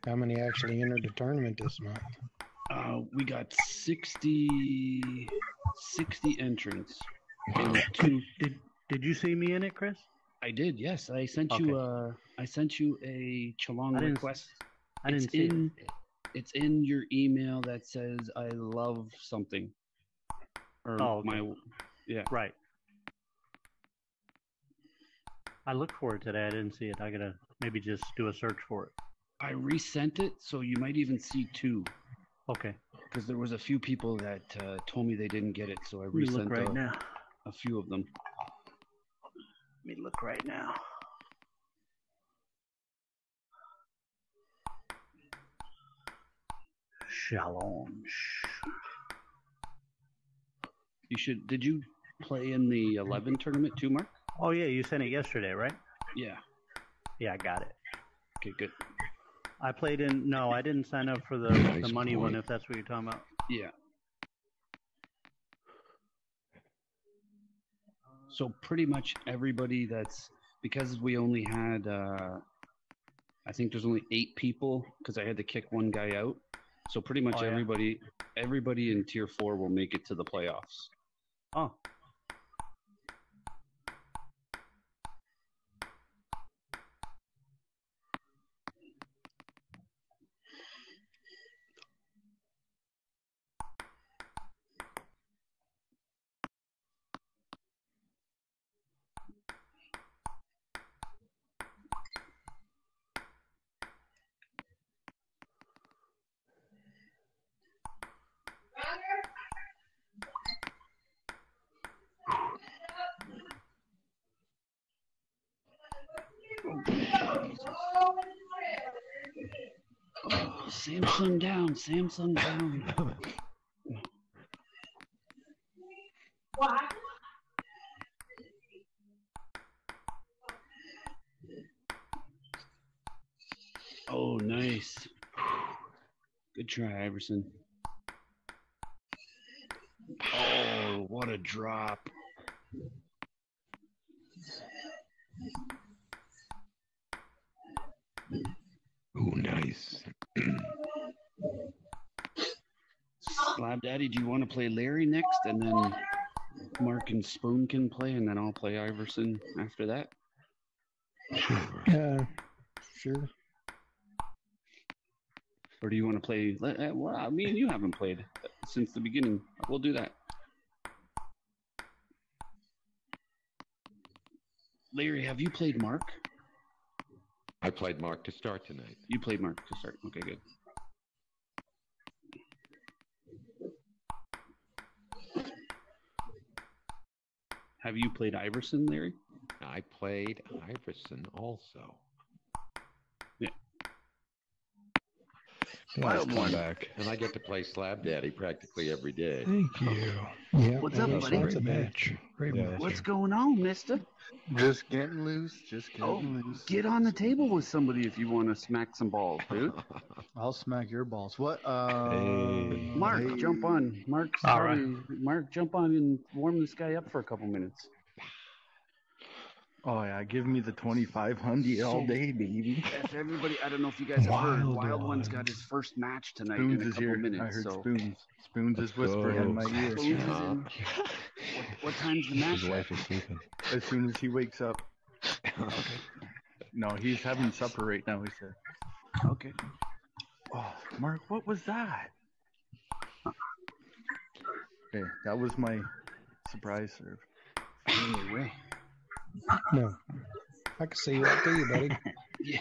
How many actually entered the tournament this month? Uh, we got 60, 60 entrants. And two, Did Did you see me in it, Chris? I did, yes. I sent you uh I sent you a Challonge I didn't- request. I didn't it's see in it. it's in your email that says I love something. Or Oh, okay. my yeah. Right. I looked for it today. I didn't see it. I gotta maybe just do a search for it. I resent it, so you might even see two. Okay. Because there was a few people that uh, told me they didn't get it, so I resent look right a, now. a few of them. Let me look right now. Shalom. You should. Did you play in the eleven tournament too, Mark? Oh yeah, you sent it yesterday, right? Yeah. Yeah, I got it. Okay, good. I played in. No, I didn't sign up for the Nice the money one. If that's what you're talking about. Yeah. So pretty much everybody that's because we only had uh I think there's only 8 people cuz I had to kick one guy out. So pretty much Oh, yeah. everybody everybody in tier 4 will make it to the playoffs. Oh, Samsung down, Samsung. Oh, nice. Good try, Iverson. Oh, what a drop. Ooh, nice. Slab Daddy, do you want to play Larry next? And then Mark and Spoon can play, and then I'll play Iverson after that? Sure. Yeah, sure. Or do you want to play? le- uh, Well, me and you haven't played since the beginning. We'll do that. Larry, have you played Mark? I played Mark to start tonight. You played Mark to start. Okay, good. Have you played Iverson, Larry? I played Iverson also. Wild one. back. And I get to play Slab Daddy practically every day. Thank you. Yeah. What's that up, buddy? Great match. Great Yeah, match. What's going on, mister? Just getting loose. Just getting Oh, loose. Get on the table with somebody if you want to smack some balls, dude. I'll smack your balls. What? Uh, Hey. Mark, hey. jump on. Mark's All right. probably- Mark, jump on and warm this guy up for a couple minutes. Oh yeah, give me the twenty five hundred all day, baby. If everybody, I don't know if you guys have heard, Wild Wild One's One. got his first match tonight Spoons in a is couple here. minutes. I heard so Spoons. Spoons is whispering in my ear. Spoons is Uh-huh. in. What, what time's the match? His wife is sleeping. As soon as he wakes up. okay. No, he's having supper right now. He said. Okay. Oh, Mark, what was that? Okay, that was my surprise serve. Anyway, No. I can see right through you, buddy. yeah.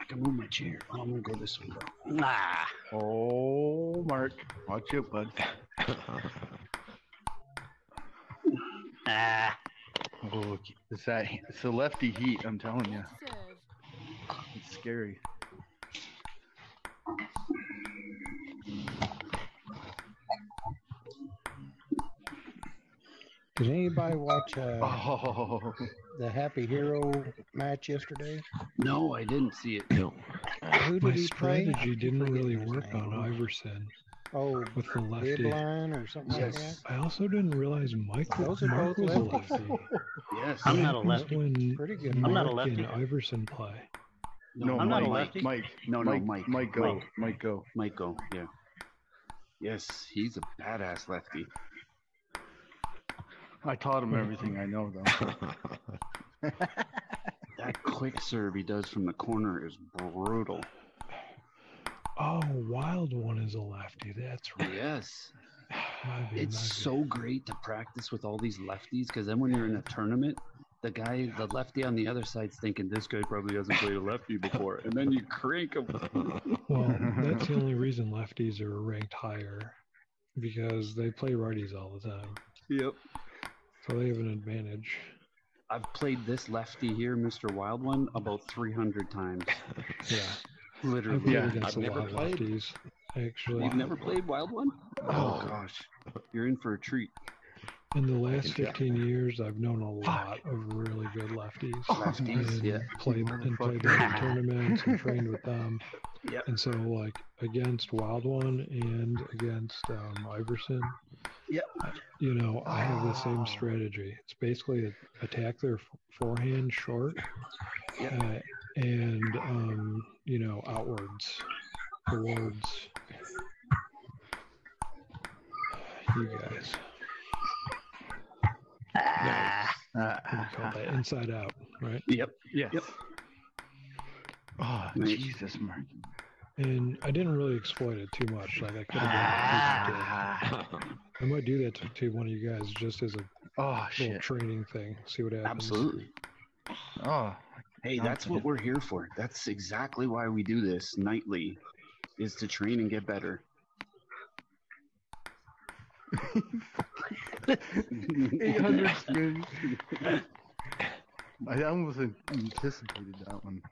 I can can move my chair. Oh, I'm gonna go this way. Though. Ah. Oh, Mark, watch out, bud. Ah. Oh, it's that. It's the lefty heat. I'm telling you, it's scary. Did anybody watch uh, Oh, the Happy Hero match yesterday? No, I didn't see it. No. Who did My he play? strategy didn't really work name. on Iverson Oh, with the lefty. Deadline or something like that. Yes. I also didn't realize Michael Those are Mark both was a lefty. Yes. I'm not a lefty. When Pretty good. I'm not a lefty. and Iverson play. no, I'm not a Mike, lefty. Mike, No, no, Mike, Mike. Mike, go, Mike. Mike, go. Might go. Yeah. Yes, he's a badass lefty. I taught him everything I know, though. That quick serve he does from the corner is brutal. Oh, Wild One is a lefty. That's right. Yes. My It's so great to practice with all these lefties because then when you're in a tournament, the guy, the lefty on the other side's thinking this guy probably hasn't played a lefty before, and then you crank him. Well, that's the only reason lefties are ranked higher because they play righties all the time. Yep. So they have an advantage. I've played this lefty here, Mr. Wild One, about 300 times. Yeah. I've Literally. Yeah, against I've a never lot of played. lefties. Actually, You've never played Wild One? Oh, oh gosh. You're in for a treat. In the last can tell. 15 years, I've known a lot of really good lefties. Lefties, and yeah. played and played them in tournaments and trained with them. Yep. And so, like against Wild One and against um, Iverson, Yep. you know, I have the Oh. same strategy. It's basically attack their forehand short, Yep. uh, and um, you know, outwards, towards you guys. Ah. Uh, What do you call that? Inside out, right? Yep. yes. Yep. Oh, Nice. Jesus, Mark. And I didn't really exploit it too much. Like I could have. Ah. I might do that to, to one of you guys just as a Oh, little shit. training thing. See what happens. Absolutely. Oh, Hey, that's what we're here for. That's exactly why we do this nightly, is to train and get better. 800 spins. I almost anticipated that one.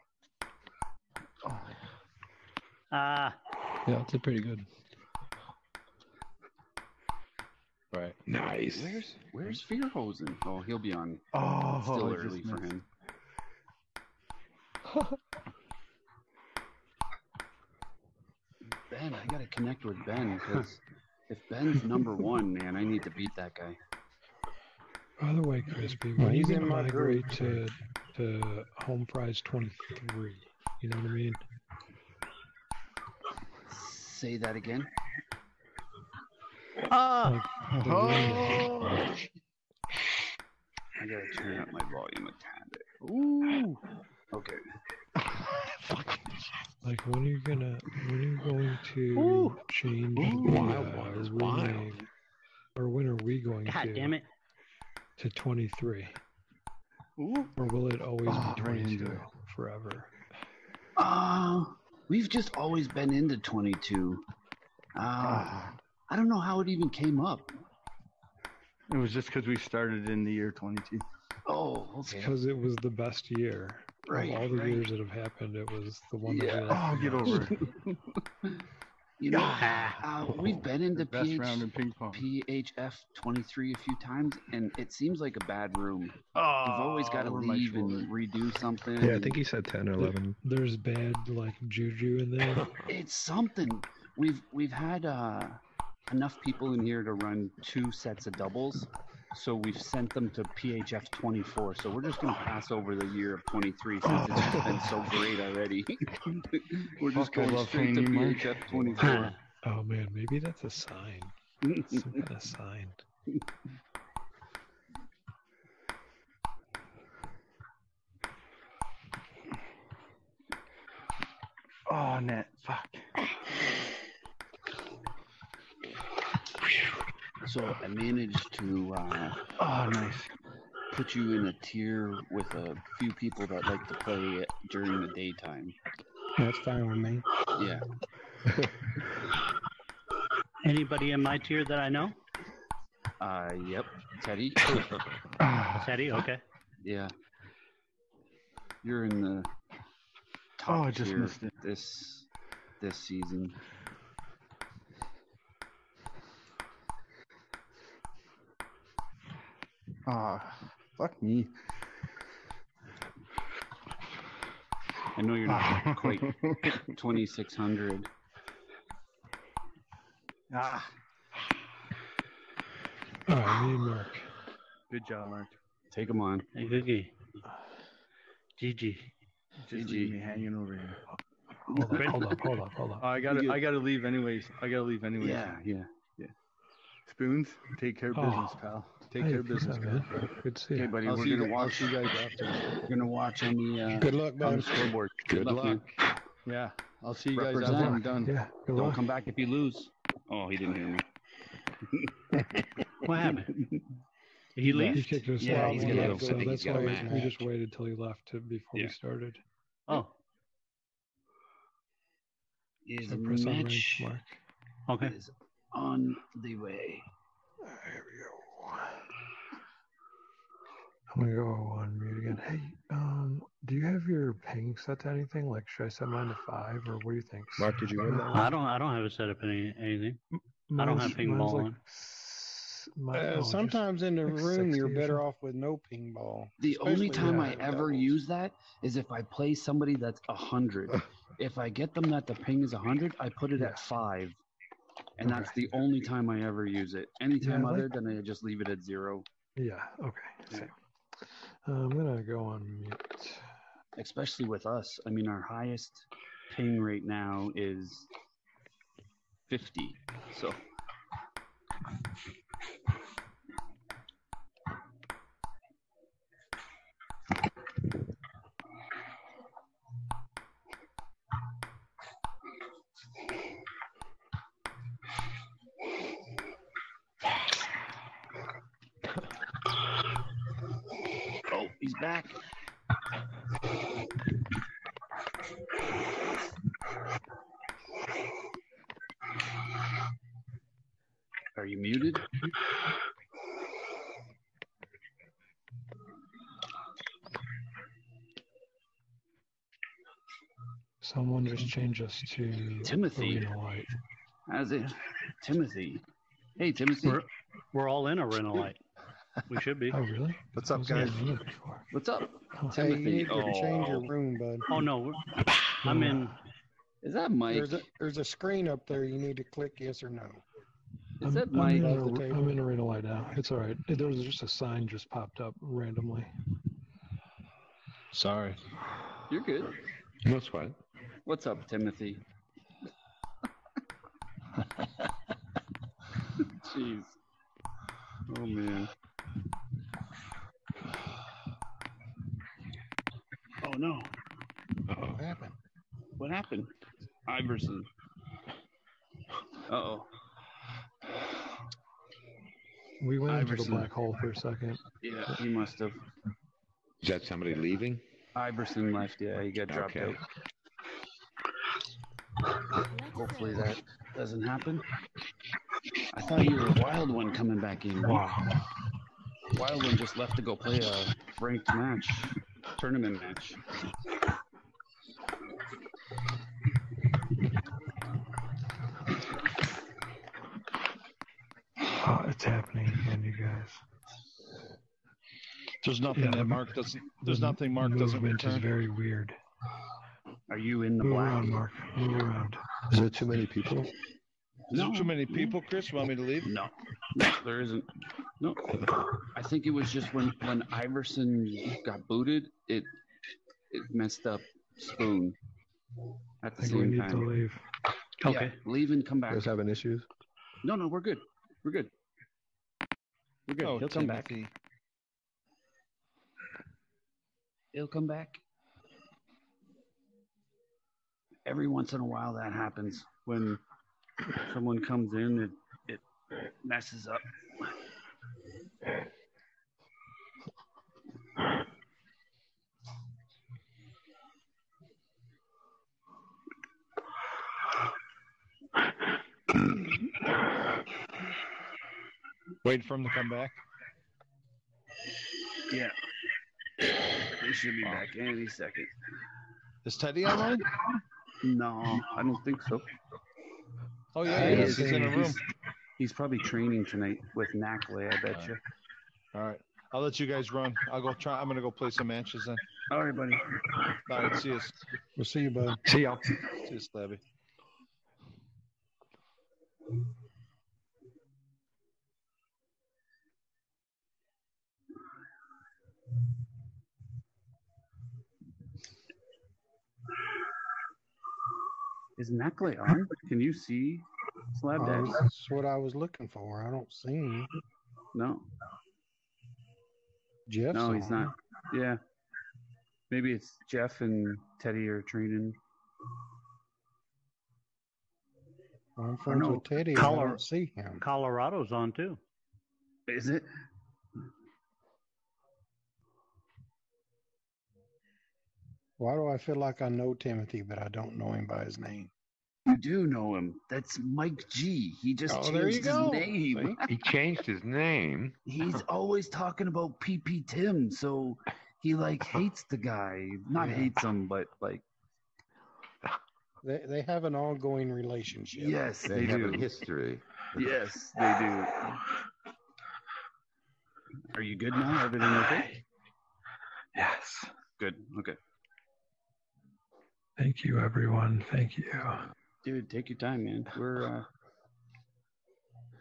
Oh, Ah. Yeah, it's a pretty good. right. Nice. Where's Where's Fearhosen? Oh, he'll be on. oh It's still I early for him. Ben, I gotta connect with Ben because if Ben's number one, man, I need to beat that guy. By the way, Crispy, Well, when you he's gonna in my migrate to to home fries twenty three? You know what I mean? Say that again. Ah. Like, Oh. I gotta turn up my volume a tad bit. Ooh. Okay. Like when are you gonna when are you going to Ooh. change Ooh. the Wild uh, one is wild. rename? Or when are we going God to damn it. to twenty three? Ooh. Or will it always Oh, be right twenty into two it. forever? Uh, we've just always been into 22. Uh, Ah. I don't know how it even came up. It was just because we started in the year 22. Oh, It's okay. because it was the best year. Right, of all the right. years that have happened, it was the one Yeah. that we Oh, get over it. You know, Ah. uh, we've been into Best PH, round in ping pong. PHF 23 a few times, and it seems like a bad room. Oh, You've always got to leave and redo something. Yeah, I think he said 10 or 11. There's bad like juju in there. it's something. We've we've had uh, enough people in here to run two sets of doubles, so we've sent them to PHF 24. So we're just gonna pass over the year of 23 since it's just been so great already. we're just Fuck, going love straight to playing you, Mark. PHF 24. Oh man, maybe that's a sign. Some kind of sign. Oh, net. Fuck. So I managed to uh, Oh, nice. put you in a tier with a few people that like to play it during the daytime. That's fine with me. Yeah. Anybody in my tier that I know? Uh, yep. Teddy. Teddy, okay. Yeah. You're in the top Oh, I just tier missed it. this this season. Ah, fuck me. I know you're not quite 2600. Ah, All right, me and Mark. good job, Mark. Take them on. Hey, Googie. GG. Just GG. leave me hanging over here. Hold up, hold up, hold up, hold Oh, up. I gotta, I gotta leave anyways. I gotta leave anyways. Yeah, yeah. yeah. Spoons, take care of Oh. business, pal. Take care of peace business, out, pal. Good to see Okay, buddy, I'll we're gonna watch. you guys after. We're gonna watch on the uh, Good luck, on the scoreboard. Good man. luck. Yeah, I'll see you guys after I'm done. Yeah, good Don't luck. come back if you lose. Oh, he didn't hear me. What happened? He He leaves? kicked us Yeah, out. he's one gonna- day, I so think he's that's got a why match. we just waited till he left to, before Yeah. we started. Oh, Is So a press on range, match Mark. okay. is on the way. There we go. I'm gonna go on mute again. Hey, um, do you have your ping set to anything? Like, should I set mine to five, or what do you think? Mark, did you win that one? I don't. I don't have it set up any anything. I don't have ping ball like on. s- mine- Uh, oh, sometimes in the like room, you're better off with no ping ball. The only time I ever doubles. use that is if I play somebody that's a hundred. if I get them that the ping is a hundred, I put it Yeah. at five, and Okay. that's the only time I ever use it. Anytime Yeah, I other like- than I just leave it at zero. Yeah. Okay. Yeah. Same. Uh, I'm gonna go on mute. Especially with us. I mean, our highest ping right now is fifty. So Oh, he's back. Are you muted? Someone just changed us to Timothy. Arena Light. How's it? Timothy. Hey, Timothy. We're, we're all in Arena Light. We should be. Oh, really? What's up, wasn't guys? in it before. What's up? Oh, Hey, you Timothy. need to change Oh. your room, bud. Oh no, I'm in. Is that Mike? There's a there's a screen up there. You need to click yes or no. Is I'm, that I'm in, Above the Ar- table. I'm in Arena Light now. It's all right. There was just a sign just popped up randomly. Sorry. You're good. That's fine. What's up, Timothy? Jeez. Oh man. No. Uh-oh. What happened? What happened? Iverson. Uh oh. We went into the black hole for a second. Yeah, he must have. Is that somebody leaving? Iverson left. Yeah, he got dropped Okay. out. Hopefully that doesn't happen. I thought you were a wild one coming back in. Wow. Wild one just left to go play a ranked match, tournament match. Oh, it's happening again, you guys. There's nothing Yeah, that Mark doesn't. There's The nothing Mark doesn't movement is very weird. Are you in the Move black? around, Mark. Move around. Is there too many people? Is No. there too many people, Chris? You want me to leave? No, no, there isn't. No, I think it was just when when Iverson got booted, it it messed up Spoon at I the think we same need to time. leave. Okay. Yeah, leave and come back. You back. guys having issues? No, no, we're good. We're good. We're good. Oh, He'll come back. Timothy. He'll come back. Every once in a while, that happens when someone comes in. It it messes up. Waiting for him to come back. Yeah. He should be wow. back any second. Is Teddy online? no, I don't think so. Oh yeah, he is. He's, he's in a room. He's, he's probably training tonight with Knackley, I bet you. All right. I'll let you guys run. I'll go try. I'm gonna go play some matches then. All right, buddy. All right. See you. We'll see you, bud. See ya. See you, Slabby. Is Knackley on? Can you see Slab uh, Oh, Daddy? that's what I was looking for. I don't see him. No. Jeff's No, he's on. not. Yeah. Maybe it's Jeff and Teddy are training. I'm friends no, with Teddy. I don't see him. Colorado's on too. Is it? Why do I feel like I know Timothy, but I don't know him by his name? You do know him. That's Mike G. He just Oh, changed his go. name. He changed his name. He's always talking about PP Tim, so he like hates the guy. Not Yeah. hates him, but like They they have an ongoing relationship. yes, They, they, have do. a history. Yes, they do. Are you good now? Everything okay? Yes. Good. Okay. Thank you, everyone. Thank you. Dude, take your time, man. We're uh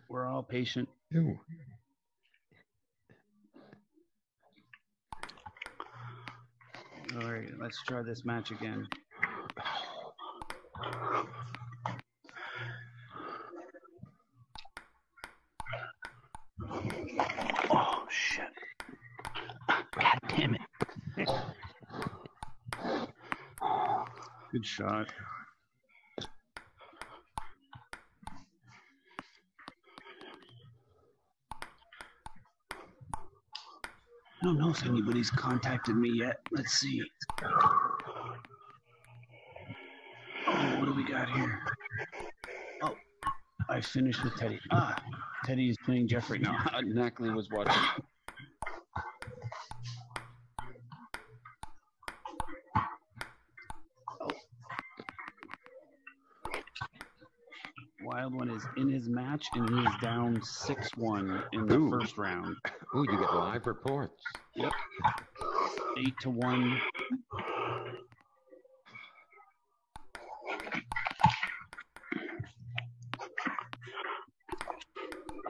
we're all patient. Ew. All right, let's try this match again. Oh shit. God damn it. Good shot. I don't know if anybody's contacted me yet. Let's see. Oh, what do we got here? Oh, I finished with Teddy. Ah, Teddy is playing Jeff right now. Knackley was watching. Wild One is in his match and he is down 6 1 in the Ooh. first round. Ooh, you get live reports. Yep. 8 to 1.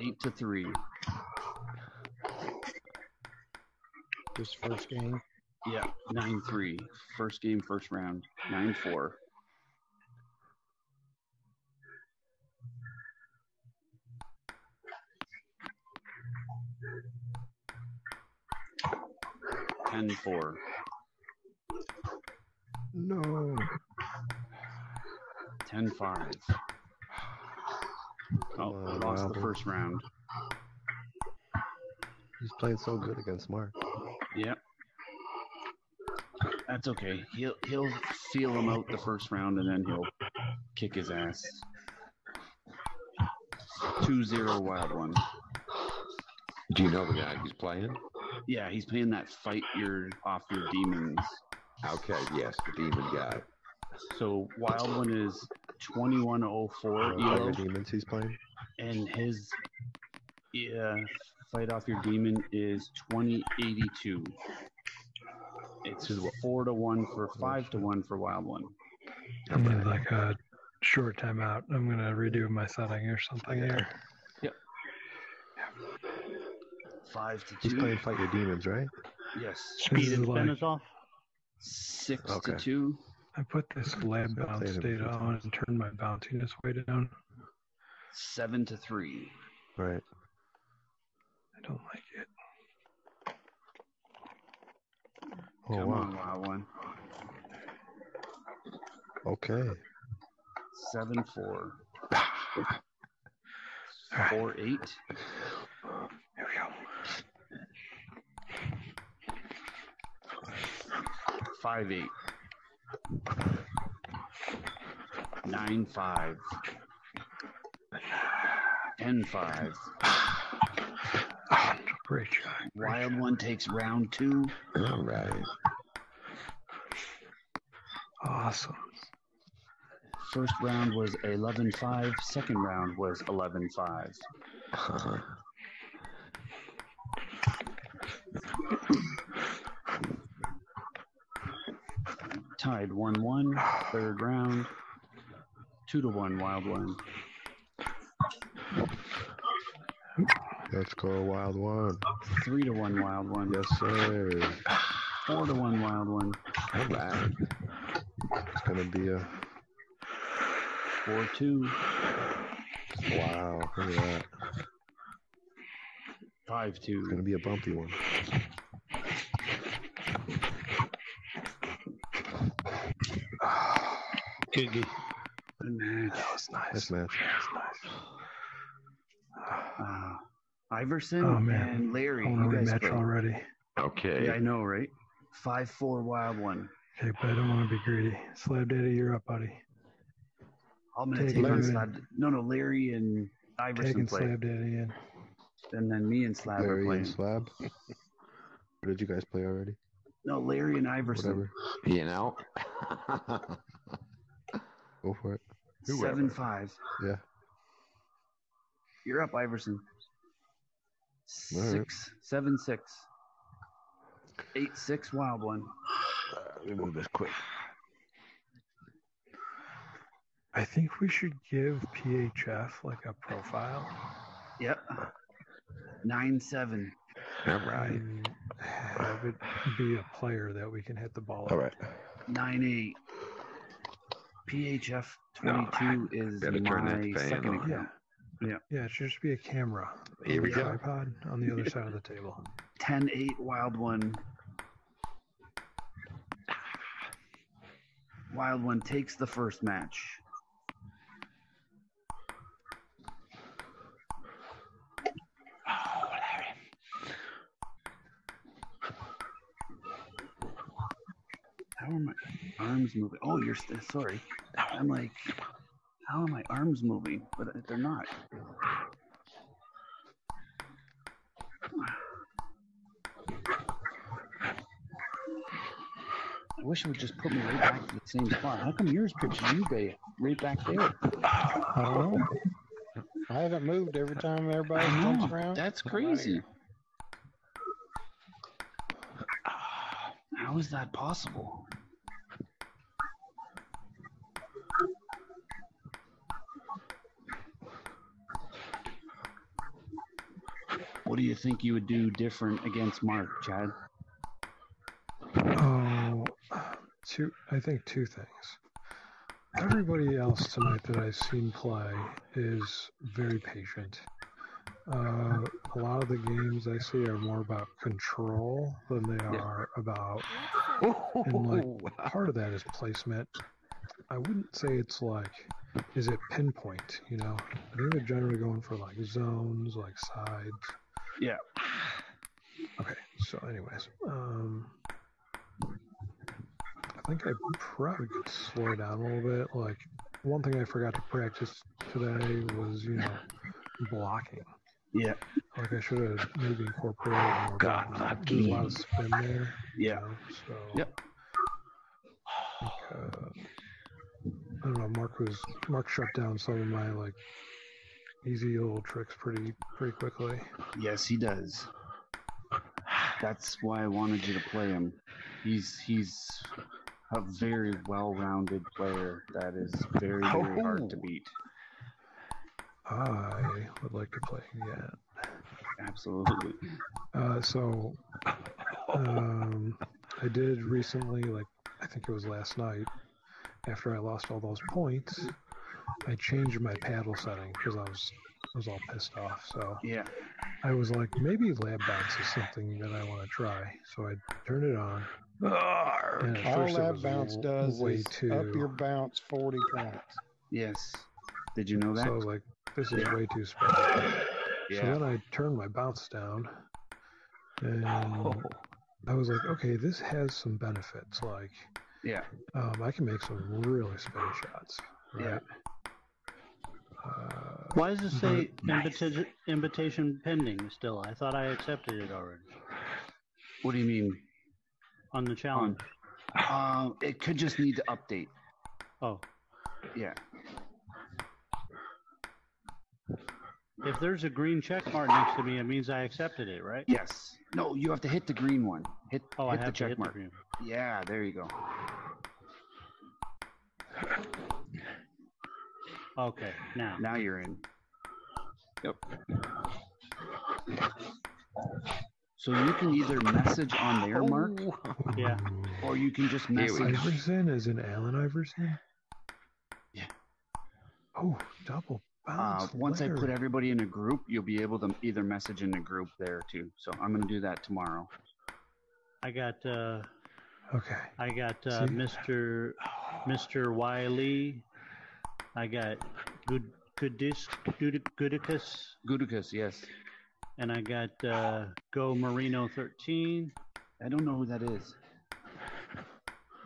Eight to three. This first game. Yeah, nine three. First game, first round. Nine four. Ten four. No. Ten five. Oh, on, lost the first round. He's playing so good against Mark. Yep. That's okay. He'll he'll feel him out the first round and then he'll kick his ass. 2-0 wild one. Do you know the guy he's playing? Yeah, he's playing that fight your off your demons. Okay, yes, the demon guy. So wild one is 2104 Uh, elo Demons he's playing. and his yeah, fight off your demon is 2082. It's This four to one for five to one for wild one. I need like a short timeout. I'm gonna redo my setting or something here. Five to He's two. playing Fight Your Demons, right? Yes. Speed is and spin like- is off. Six Okay. to two. I put this lab bounce played data on and turned my bounciness way down. Seven to three. Right. I don't like it. Oh Come wow. on, wild one. Okay. Seven four. Four eight. Here we go. Five eight. Nine five. Ten five. Great shot. Great Wild shot. one takes round two. All right. Awesome. First round was 11-5. Second round was 11-5. Tied 1-1. Third round. Two to one. Wild one. Let's go, wild one. Three to one. Wild one. Yes, sir. Four to one. Wild one. All right. It's gonna be a Four two. wow. Look at that. Five It's two. gonna be a bumpy one. Good. Good match. That was nice. Nice match. Uh, Iverson Oh, man. and Larry. I want You to guys rematch already. Okay. Yeah, I know, right? Five four. Wild one. Okay, but I don't want to be greedy. Slab Daddy, you're up, buddy. I'm gonna Take take on Slab. No, no, Larry and Iverson Taking play, Slab Daddy in. and then me and Slab are Larry playing. and Slab. Or did you guys play already? No, Larry and Iverson. Whatever. You know? Go for it. Seven five. Yeah. You're up, Iverson. All right. Six, seven, six. Eight, six, wild one. Uh, let me move this quick. I think we should give PHF like a profile. Yep. Nine, seven. All right. and have it be a player that we can hit the ball. All at. right. Nine, eight. PHF No, 22 is better turn that my fan second on. account. Yeah, yeah it should just be a camera. Here we go. Tripod on the other side of the table. 10, 8, wild one. Wild one takes the first match. How are my arms moving? Oh, you're st- sorry. I'm like, how are my arms moving? But they're not. I wish it would just put me right back to the same spot. How come yours puts you ba- right back there? I don't know. I haven't moved every time everybody jumps around. That's crazy. How is that possible? What do you think you would do different against Mark, Chad? Oh, two. I think two things. Everybody else tonight that I've seen play is very patient. Uh, a lot of the games I see are more about control than they Yeah. are about. Let's And like part of that is placement. I wouldn't say it's like, is it pinpoint? You know, I think they're generally going for like zones, like sides. Yeah. Okay. So, anyways, um, I think I probably could slow down a little bit. Like one thing I forgot to practice today was, you know, blocking. Yeah. Like I should have maybe incorporated more. God, blocking. There's a lot of spin there. you Yeah. know, so. Yep. like, uh, I don't know. Mark was Mark shut down some of my like easy little tricks pretty pretty quickly. Yes, he does. That's why I wanted you to play him. He's he's a very well-rounded player that is very very hard to beat. I would like to play again. Absolutely. Uh, so um, I did recently, like I think it was last night, after I lost all those points, I changed my paddle setting because I was I was all pissed off. So Yeah. I was like, maybe lab bounce is something that I want to try. So I turned it on. And at All first it that bounce does way is too. up your bounce 40 points. Yes. Did you know that? So I was like, this is Yeah. way too special. So then I turned my bounce down, and Oh. I was like, okay, this has some benefits. Like, Yeah. um, I can make some really spinny shots, Yeah. right? Uh, Why does it say invitation, invitation pending still? I thought I accepted it already What do you mean? on the Challonge. Um, it could just need to update. Oh, Yeah. if there's a green check mark next to me, it means I accepted it, right? Yes. No, you have to hit the green one. Hit, Oh, I hit the have to check hit the mark. green. Yeah, there you go. Okay, now. Now you're in. Yep. So you can either message on their mark, Yeah. or you can just Here we message. go. Iverson is in Allen Iverson. Yeah. Oh, double Uh, bounce. once I put everybody in a group, you'll be able to either message in the group there too. So I'm gonna do that tomorrow. I got uh Okay. I got uh, See? Mr. Mr. Wiley. I got Good Goodis Good Goodicus, Gudicus, yes. and I got uh, Go Marino 13, I don't know who that is.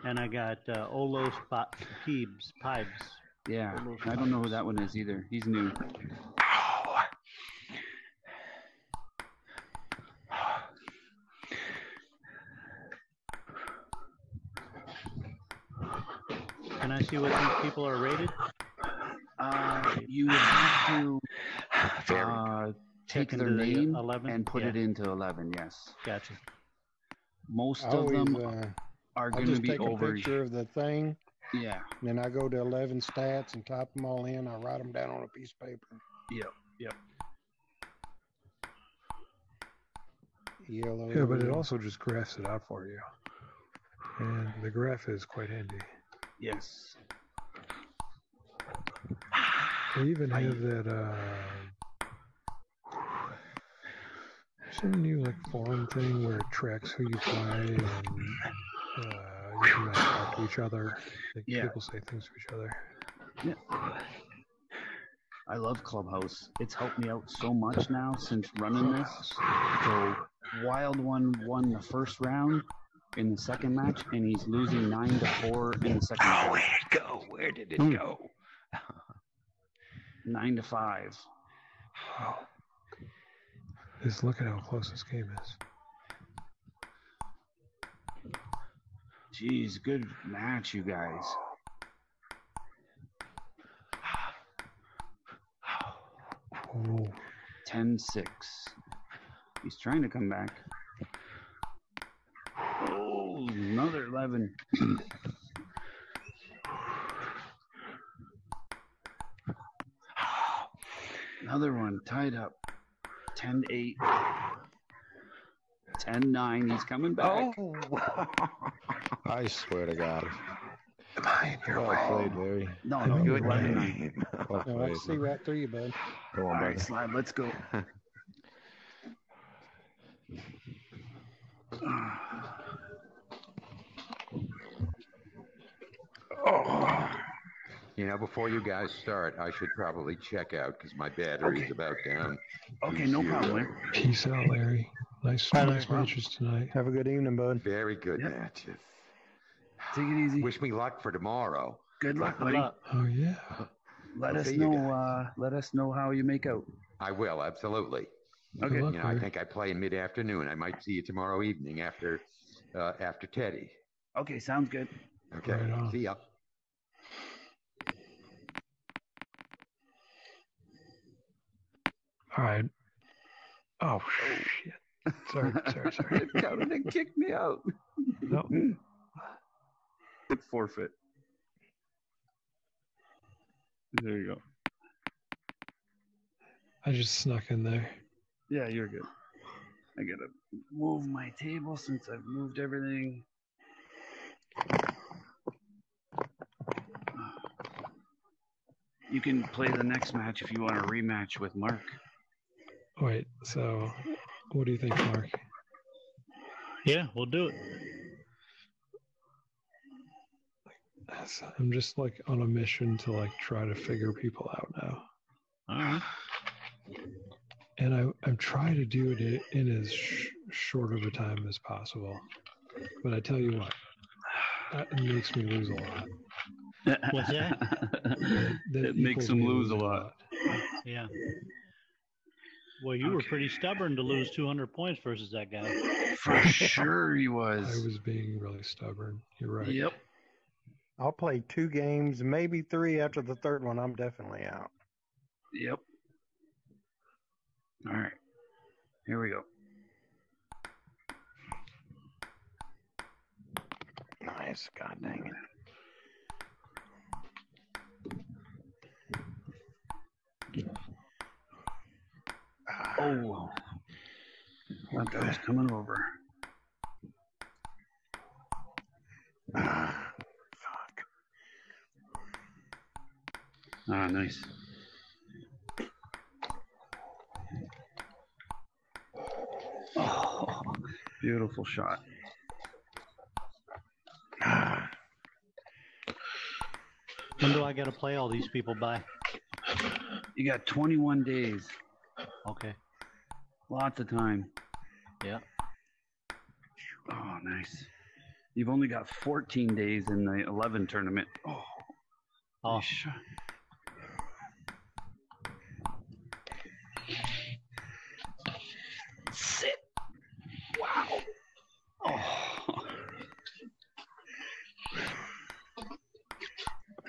and I got uh, Olos pa- Peebs Pibes. Yeah, I don't know who that one is either. He's new. Can I see what these people are rated? Uh, you would have to uh, take their the name 11? and put Yeah. it into 11. Yes. Gotcha. Most I of always, them uh, are going to just be take a picture of the thing, Yeah. and then I go to 11 stats and type them all in. I write them down on a piece of paper. Yep. Yep. Yellow. Yeah, but it also just graphs it out for you. And the graph is quite handy. Yes. They even have that uh there's a new like forum thing where it tracks who you play and uh, you can like, talk to each other. Like, Yeah. People say things to each other. Yeah. I love Clubhouse. It's helped me out so much now since running this. So Wild One won the first round in the second match, and he's losing nine to four in the second Oh, round. where'd it go? Where did it Hmm. go? Nine to five. Just look at how close this game is. Jeez, good match, you guys. Oh, 10 6. He's trying to come back. Oh, another 11. another one tied up. 10 8. 10 9. He's coming back. Oh. I swear to God. Am I in your Well way? played, Larry. No, I no, mean, good. you're 11 right. 9. Well No, I see right through you, bud. Go All on, right, brother. slide. Let's go. Oh. You know, before you guys start, I should probably check out because my battery's Okay. about down. Okay, no problem. Larry. peace out, Larry. Nice, Bye, nice Larry. matches tonight. Have a good evening, bud. Very good Yep. matches. Take it easy. Wish me luck for tomorrow. Good luck, buddy. Oh yeah. Let I'll us know. Uh, let us know how you make out. I will, absolutely. Okay. Good luck, You know, I think I play in mid-afternoon. I might see you tomorrow evening after uh, after Teddy. Okay, sounds good. Okay. Right. See ya. All right. Oh, oh shit. Sorry, sorry, sorry. counted and kicked me out. No. Forfeit. There you go. I just snuck in there. Yeah, you're good. I gotta move my table since I've moved everything. You can play the next match if you want a rematch with Mark. Wait, so what do you think, Mark? Yeah, we'll do it. I'm just like on a mission to like try to figure people out now. All right. And I, I'm trying to do it in as sh- short of a time as possible. But I tell you what, that makes me lose a lot. What's that? That it makes them him lose a losing lot. Yeah. Well, you were pretty stubborn to lose 200 points versus that guy. For sure he was. I was. was being really stubborn. You're right. Yep. I'll play two games, maybe three. After the third one, I'm definitely out. Yep. All right. Here we go. Nice. God dang it. Oh. That guy's coming over. Ah, Ah, nice. Oh, beautiful shot. When do I got to play all these people by? You got 21 days. Okay. Lots of time. Yeah. Oh, nice. You've only got 14 days in the 11 tournament. Oh, Oh, shot. Sit. Wow. Oh.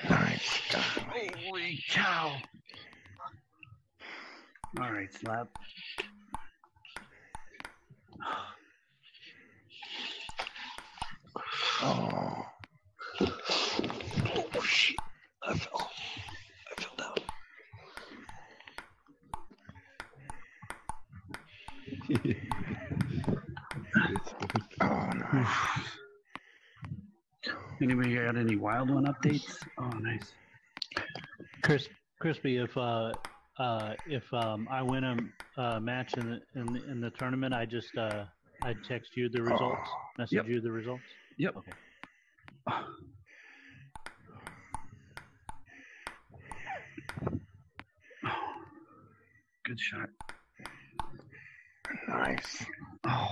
Nice. Holy cow. All right, slap. Oh. Oh shit. I fell. I fell down. Oh no. Anybody got any wild one updates? Oh, nice. Chris, Crispy, if uh, uh, if um, I win a uh, match in the, in the in the tournament, I just uh, I text you the results, message Yep. you the results. Yep. Okay. Good shot. Nice. Oh,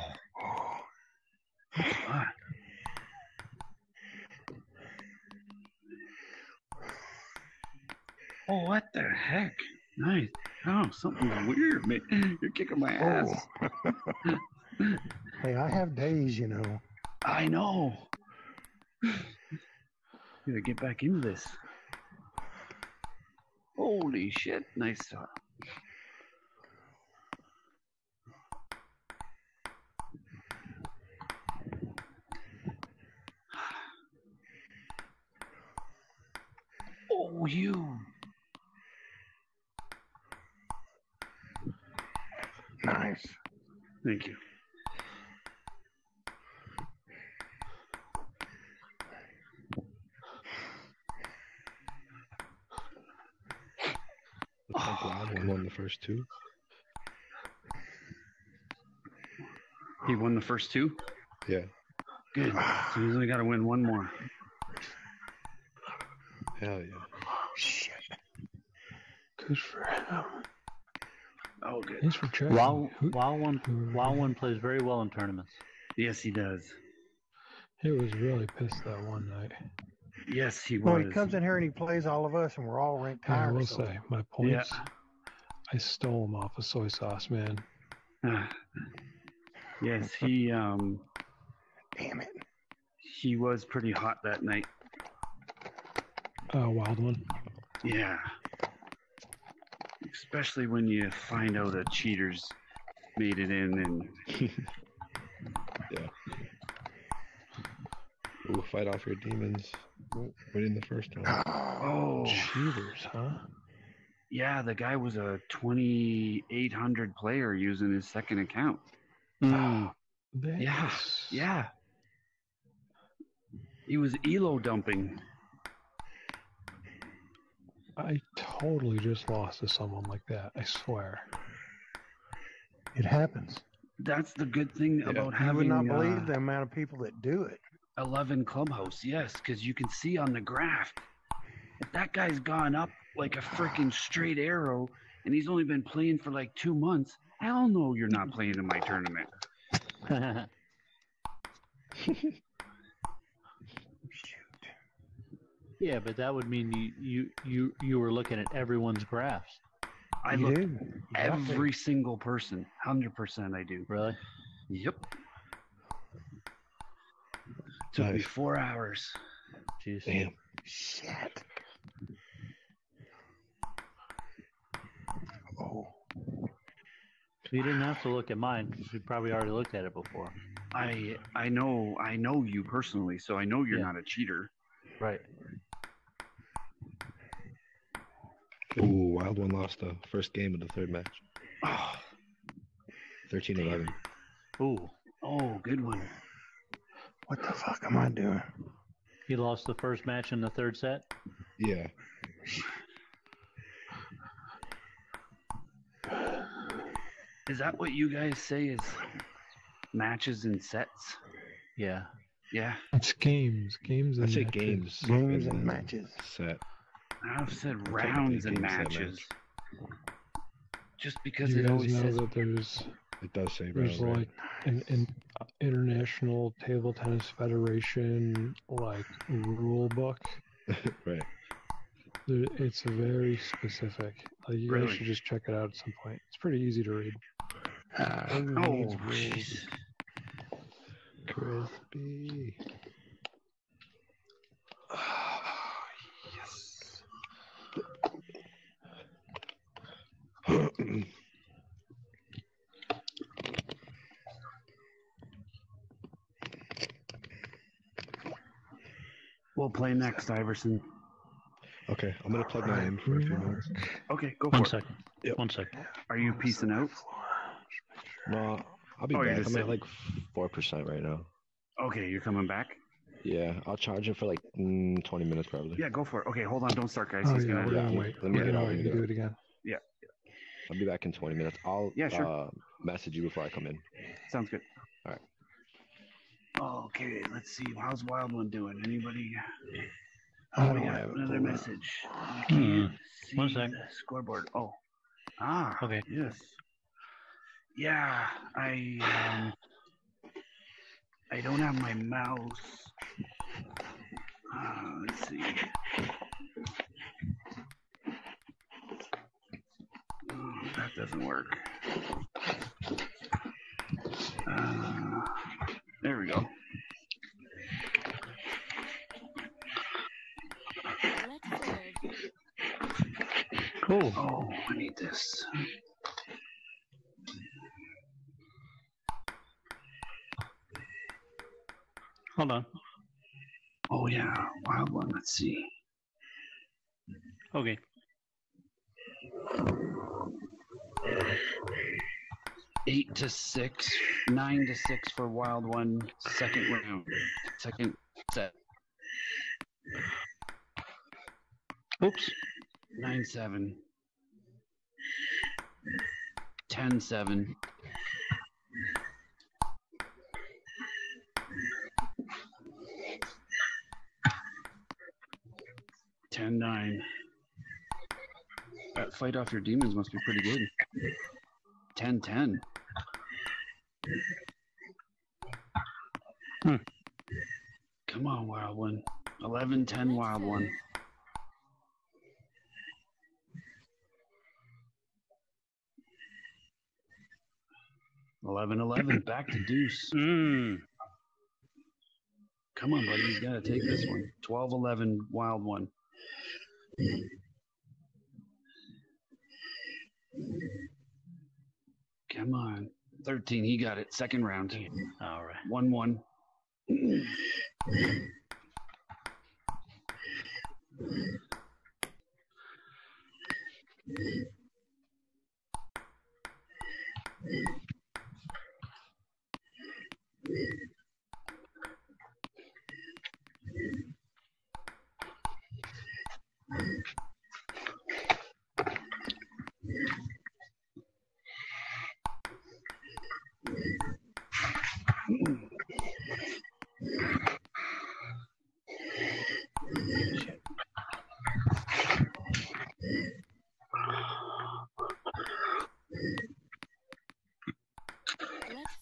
ah. Oh, what the heck? Nice. Oh, something's weird, man. You're kicking my ass. Oh. Hey, I have days, you know. I know. Gotta get back into this. Holy shit. Nice shot. Oh, you. Nice. Thank you. Looks like Wild One won the first two. He won the first two? Yeah. Good. Ah. So he's only got to win one more. Hell yeah. Shit. Good for him. Oh, good. Thanks for checking. Wow, Who- wild one, who- wild one plays very well in tournaments. Yes, he does. He was really pissed that one night. Yes, he was. Well, he comes in here and he plays all of us, and we're all ranked Yeah, I higher. will so- say, my points, I stole him off of soy sauce, man. Ah. yes, he um Damn it. he was pretty hot that night. Uh, wild one. Yeah. Especially when you find out that cheaters made it in and yeah. Ooh, fight off your demons. Ooh, Winning the first one. oh Cheaters, huh? yeah, the guy was a 2800 player using his second account. Mm. That Yeah, Yeah. He was elo dumping. I totally just lost to someone like that. I swear. It happens. That's the good thing about You would having not uh, believe the amount of people that do it. 11 clubhouse yes because you can see on the graph if that guy's gone up like a freaking straight arrow and he's only been playing for like two months hell no you're not playing in my tournament yeah, but that would mean you, you you you were looking at everyone's graphs. I You look do. You got to. every single person. Hundred percent, I do. Really? Yep. Took me four hours. Jeez. Damn. Shit. Oh. You didn't have to look at mine because we probably already looked at it before. I I know I know you personally, so I know you're Yeah. not a cheater. Right. Ooh, Wild One lost the first game of the third match. Oh, 13 11. Ooh. oh, good one. What the fuck am I doing? He lost the first match in the third set. Yeah. Is that what you guys say is matches and sets? Yeah. Yeah, It's games, games. I And say matches. games. Games and matches. Set. I've said rounds and game, set, matches. Just because You it always know says that there's It does say there's round, right? like an, an international table tennis federation like rule book. right. It's very specific. Like you Really? guys should just check it out at some point. It's pretty easy to read. Uh, Oh, jeez. Crispy. yes. We'll play next, Iverson. okay, I'm gonna plug mine in for a few minutes. Okay, go One for it. second. Yep. One second. Are you piecing out? No, I'll be Oh, you're back. just I'm at saying- like four percent right now. Okay, you're coming back. Yeah, I'll charge it for like mm, 20 minutes probably. Yeah, go for it. Okay, hold on. Don't start, guys. Oh He's yeah, gonna. we're gonna yeah, wait. let me We're get gonna out wait and and do do it. it again. I'll be back in 20 minutes. I'll Yeah, sure. uh, message you before I come in. Sounds good. All right. Okay, let's see. How's Wild One doing? Anybody? I Oh, we got have another message. I Hmm. can't see One sec. the scoreboard. Oh. Ah. Okay. Yes. Yeah, I um, I don't have my mouse. Uh, let's see. Oh, that doesn't work. Uh, there we go. Let's serve. Cool. Oh, I need this. Hold on. Oh yeah, wild one. Let's see. Okay. Eight to six, nine to six for wild one. Second round, second set. Oops. Nine seven. Ten seven. Ten nine. That fight off your demons must be pretty good. Ten ten. Hmm. Come on, wild one. Eleven ten, wild one. Eleven eleven, back to deuce. Mm. Come on, buddy, you gotta take this one. 12 11, wild one. Come on. 13, he got it. Second round. All right. 1 1. Let's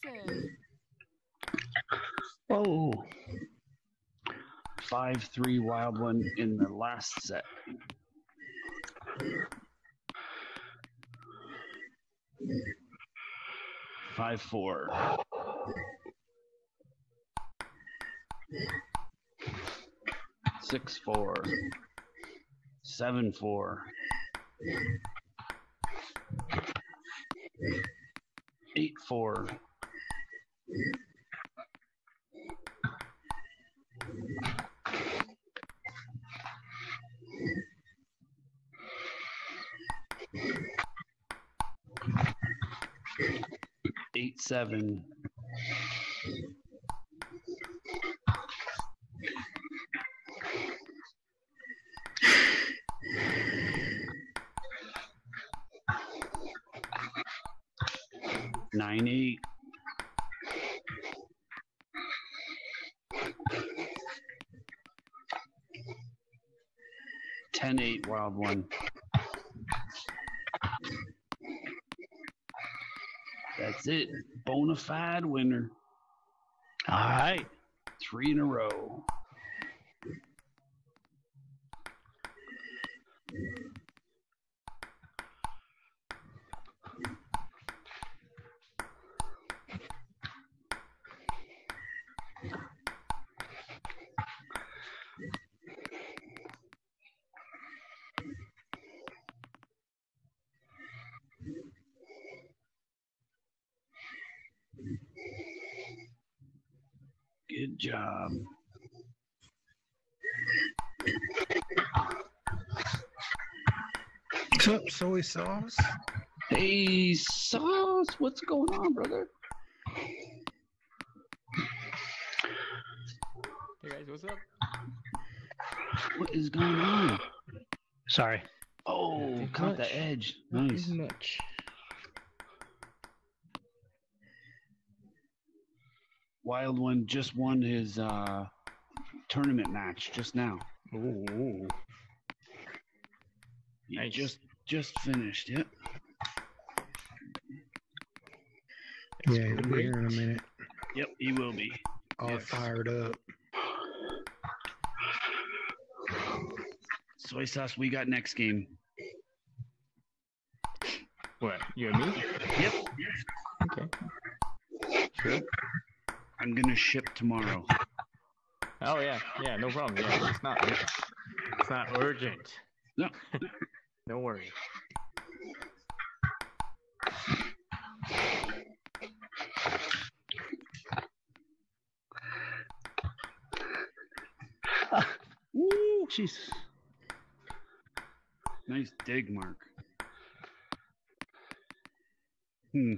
serve. Oh. 5 3, wild one in the last set. Five four. Six four. Seven four. Eight four. Eight seven. Nine eight. Ten eight wild one. That's it. Bona fide winner. All right. Three in a row. Good job. What's up, soy sauce? Hey, Sauce, what's going on, brother? Hey guys, what's up? What is going on? Sorry. Oh, Nothing caught much. the edge. Nothing Nice. much. Wild one just won his uh, tournament match just now. Ooh. He Nice. just just finished. Yep. Yeah, he'll be here in a minute. Yep, he will be. All Yes. fired up. Soy sauce, we got next game. What? You and me? Yep. Okay. Sure. I'm gonna ship tomorrow. Oh yeah, yeah, no problem. Yeah, it's not. It's not urgent. No. Don't worry. Woo, jeez. Nice dig, Mark.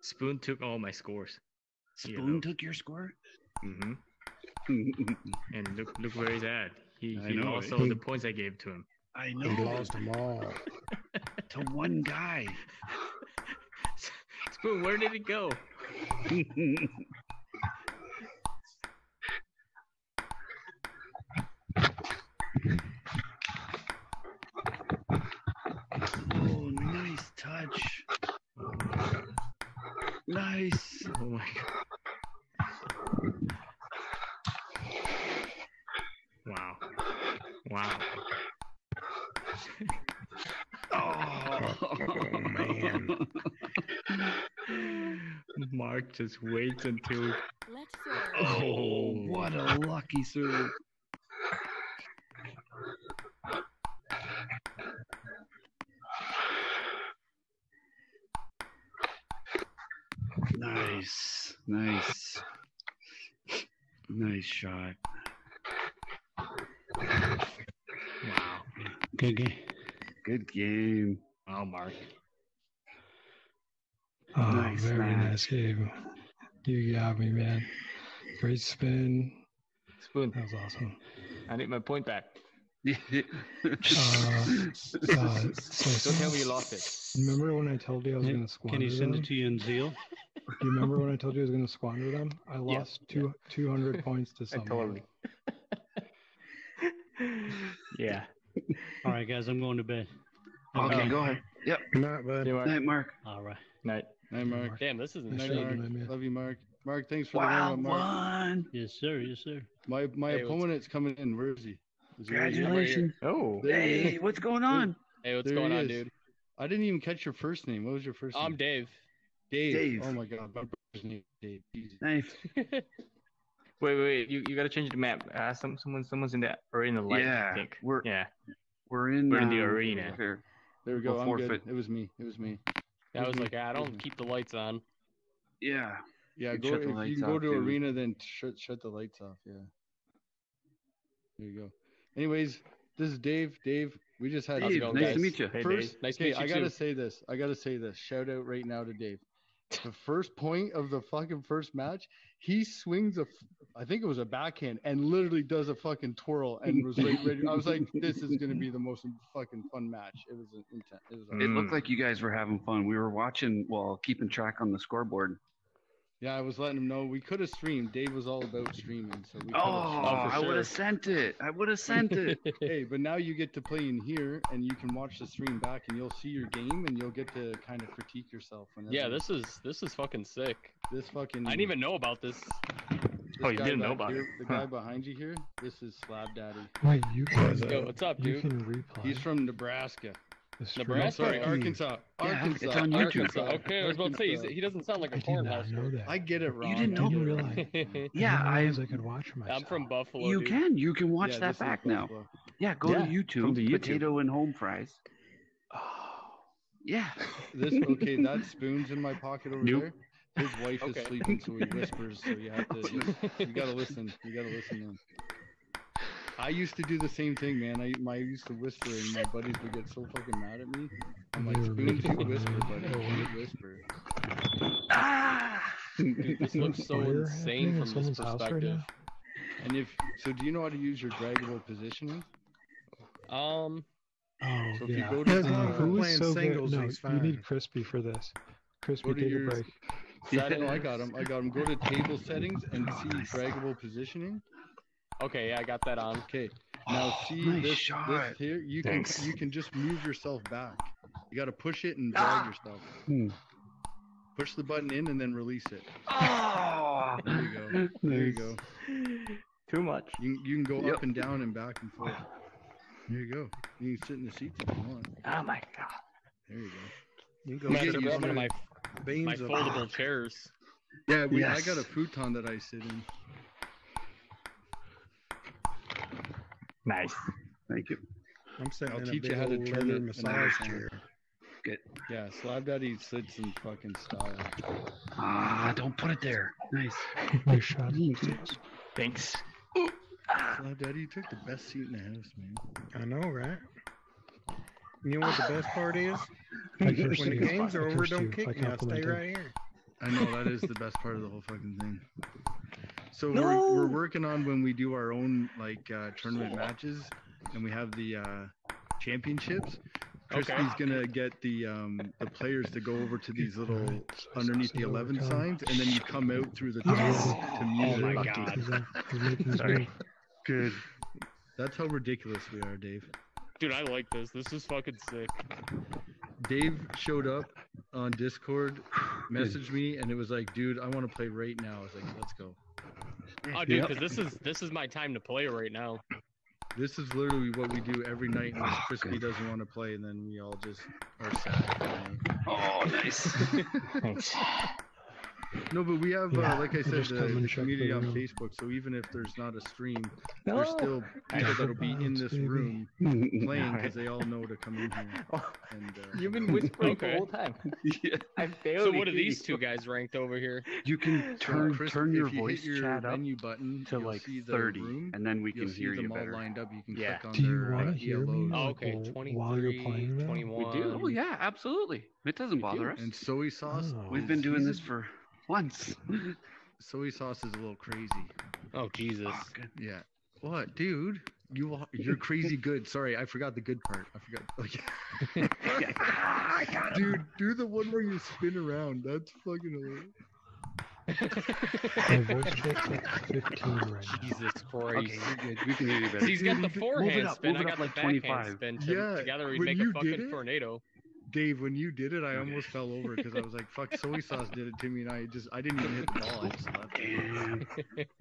Spoon took all my scores. Spoon took your score? Mm-hmm. And look, look where he's at. He, I he know, lost eh? all the points I gave to him. I know. He lost them all. to one guy. Spoon, where did it go? oh, nice touch. Nice. Oh my god. Wow. Wow. Oh, man. Mark just waits until. Let serve. Oh, what a oh. lucky serve. Nice. Nice. Nice shot. Wow. Good game. Good game. Wow, Mark. Nice very match. nice game. You got me, man. Great spin. Spoon, That was awesome. I need my point back. Uh, uh, so, Don't tell me you lost it. Remember when I told you I was going to squander Can you send them? it to you in Zeal? Do you remember when I told you I was going to squander them? I Yeah, lost two, 200 points to I someone. totally. yeah. All right, guys, I'm going to bed. Okay, go ahead. Yep. Good night, bud. You. Night, Mark. All right. Night. Night, Mark. Damn, this isn't Nice Night, shot, Mark. my man. Love you, Mark. Mark, thanks for Wow, the warm-up, Mark. one. Yes, sir. Yes, sir. My my Hey, opponent's coming in. Where is he? Is he? Congratulations. Oh. There Hey, what's going on? Hey, what's There going on, dude? I didn't even catch your first name. What was your first name? I'm Dave. Dave. Dave. Oh my god, my brother's name is Dave. Nice. Wait, wait, wait. You, you gotta change the map. Uh, some someone someone's in the or in the light. Yeah, I think. we're- yeah. We're in. We're in the uh, arena. Here. There we go. We'll I'm forfeit. good. It was me. It was me. It I was mm-hmm. like, ah, I don't mm-hmm. keep the lights on. Yeah. Yeah, You go. If you can go off, to too. arena, then shut shut the lights off. Yeah. There you go. Anyways, this is Dave. Dave, we just had How's it Dave, nice guys? to meet you. Hey, first. Dave. Nice to meet you I gotta say this. I gotta say this. Shout out right now to Dave. The first point of the fucking first match, he swings a, I think it was a backhand, and literally does a fucking twirl, and was right ready. I was like, this is gonna be the most fucking fun match. It was an intense. It was. It looked like you guys were having fun. We were watching, well, keeping track on the scoreboard. Yeah, I was letting him know we could have streamed. Dave was all about streaming, so we. Oh, could've oh, I would have sent it. I would have sent it. hey, but now you get to play in here, and you can watch the stream back, and you'll see your game, and you'll get to kind of critique yourself. Whenever Yeah, this is this is fucking sick. this fucking. I didn't even know about this. this Oh, you didn't know about here, it. The Huh. guy behind you here, this is Slab Daddy. Wait, you can. Yo, what's up, You dude? can replay. He's from Nebraska. The stream. No, sorry. Arkansas. Yeah, Arkansas. it's on YouTube. Arkansas, Okay, I was about to say he doesn't sound like a did not cornhusker. know that. I get it wrong. didn't know get didn't realize. I didn't Yeah, I- I could watch myself. I'm from Buffalo. You dude. can. You can watch Yeah, that back now. Yeah, go Yeah, to YouTube, from the YouTube. potato and home fries. Oh. Yeah. This okay? That spoon's in my pocket over Nope. there. His wife Okay. is sleeping, so he whispers. So you have to. You, you gotta listen. You gotta listen in. I used to do the same thing, man. I, my, I used to whisper, and my buddies would get so fucking mad at me. I'm like, They were spoon, making you fun of whisper, me. buddy. You whisper. Ah! Dude, this looks so insane from this someone's house right perspective. And if so, do you know how to use your draggable positioning? Um, Oh, So if you yeah. go to the, long Uh, as who we're is so good? singles, No, he's you need Crispy for this. Crispy, Go to take your- a break. setting, I got him. I got him. Go to table settings and see draggable positioning. Okay, yeah, I got that on. Okay. Now Oh, see nice this, shot. this here. You can you can just move yourself back. You got to push it and drag Ah. yourself. Hmm. Push the button in and then release it. Oh! There you go. There you go. Too much. You, you can go Yep. up and down and back and forth. There you go. You can sit in the seats if you want. Oh my god. There you go. You I'm go gonna sit have to on grab one of the my beams my of- foldable chairs. Yeah, we, I got a futon that I sit in. Nice. Thank you. I'm sitting I'll in a teach you how to old turn leather it massage everything. chair. Good. Yeah, Slab Daddy sits in fucking style. Ah, don't put it there. Nice. Nice shot. Thanks. Slab Daddy, you took the best seat in the house, man. I know, right? You know what the best part is? When the game's are over, don't kick me. I'll stay right here. I know that is the best part of the whole fucking thing. So No. we're, we're working on when we do our own like uh, tournament matches, and we have the uh, championships. Okay. Crispy's gonna get the um, the players to go over to these little underneath the eleven signs, and then you come out through the top Yes. to music. Oh my God. He's, he's making his Sorry. Good. That's how ridiculous we are, Dave. Dude, I like this. This is fucking sick. Dave showed up on Discord, messaged me, and it was like, "Dude, I want to play right now." I was like, "Let's go." Oh, dude, Yep. this is this is my time to play right now. This is literally what we do every night unless Oh, Crispy good. doesn't want to play, and then we all just are sad. Oh, nice. Thanks. No, but we have, Yeah, uh, like I said, the, the community on. Facebook. So even if there's not a stream, No. there's still people that'll be in this baby. room playing because they all know to come in here. Oh, And uh, you've been whispering Okay. the whole time. yeah. I barely. So what are these two guys ranked over here? You can turn Chris, turn your you voice your chat up menu button to like see the 30, room, and then we can hear them you all better. lined up. You can Yeah. click on Do you want uh, to hear me? Oh, okay, while- 23, while you're playing 21. We do. Oh yeah, absolutely. It doesn't bother us. And soy sauce. Oh. We've been doing this for months. Soy sauce is a little crazy. Oh Jesus. Good. Yeah. What, dude? You are- you're crazy good. Sorry, I forgot the good part. I forgot. Like, dude, do the one where you spin around. That's fucking hilarious. My voice check's at 15 right now. Jesus Christ. Okay, you're. We can hear you better. He's got the Move it- forehand move it up, spin. I got like backhand 25. spin. Yeah, Together we when make a did fucking it- tornado. Dave, when you did it, I almost fell over because I was like, "Fuck!" Soy sauce did it to me, and I just I didn't even hit the ball. I just left. it. Damn.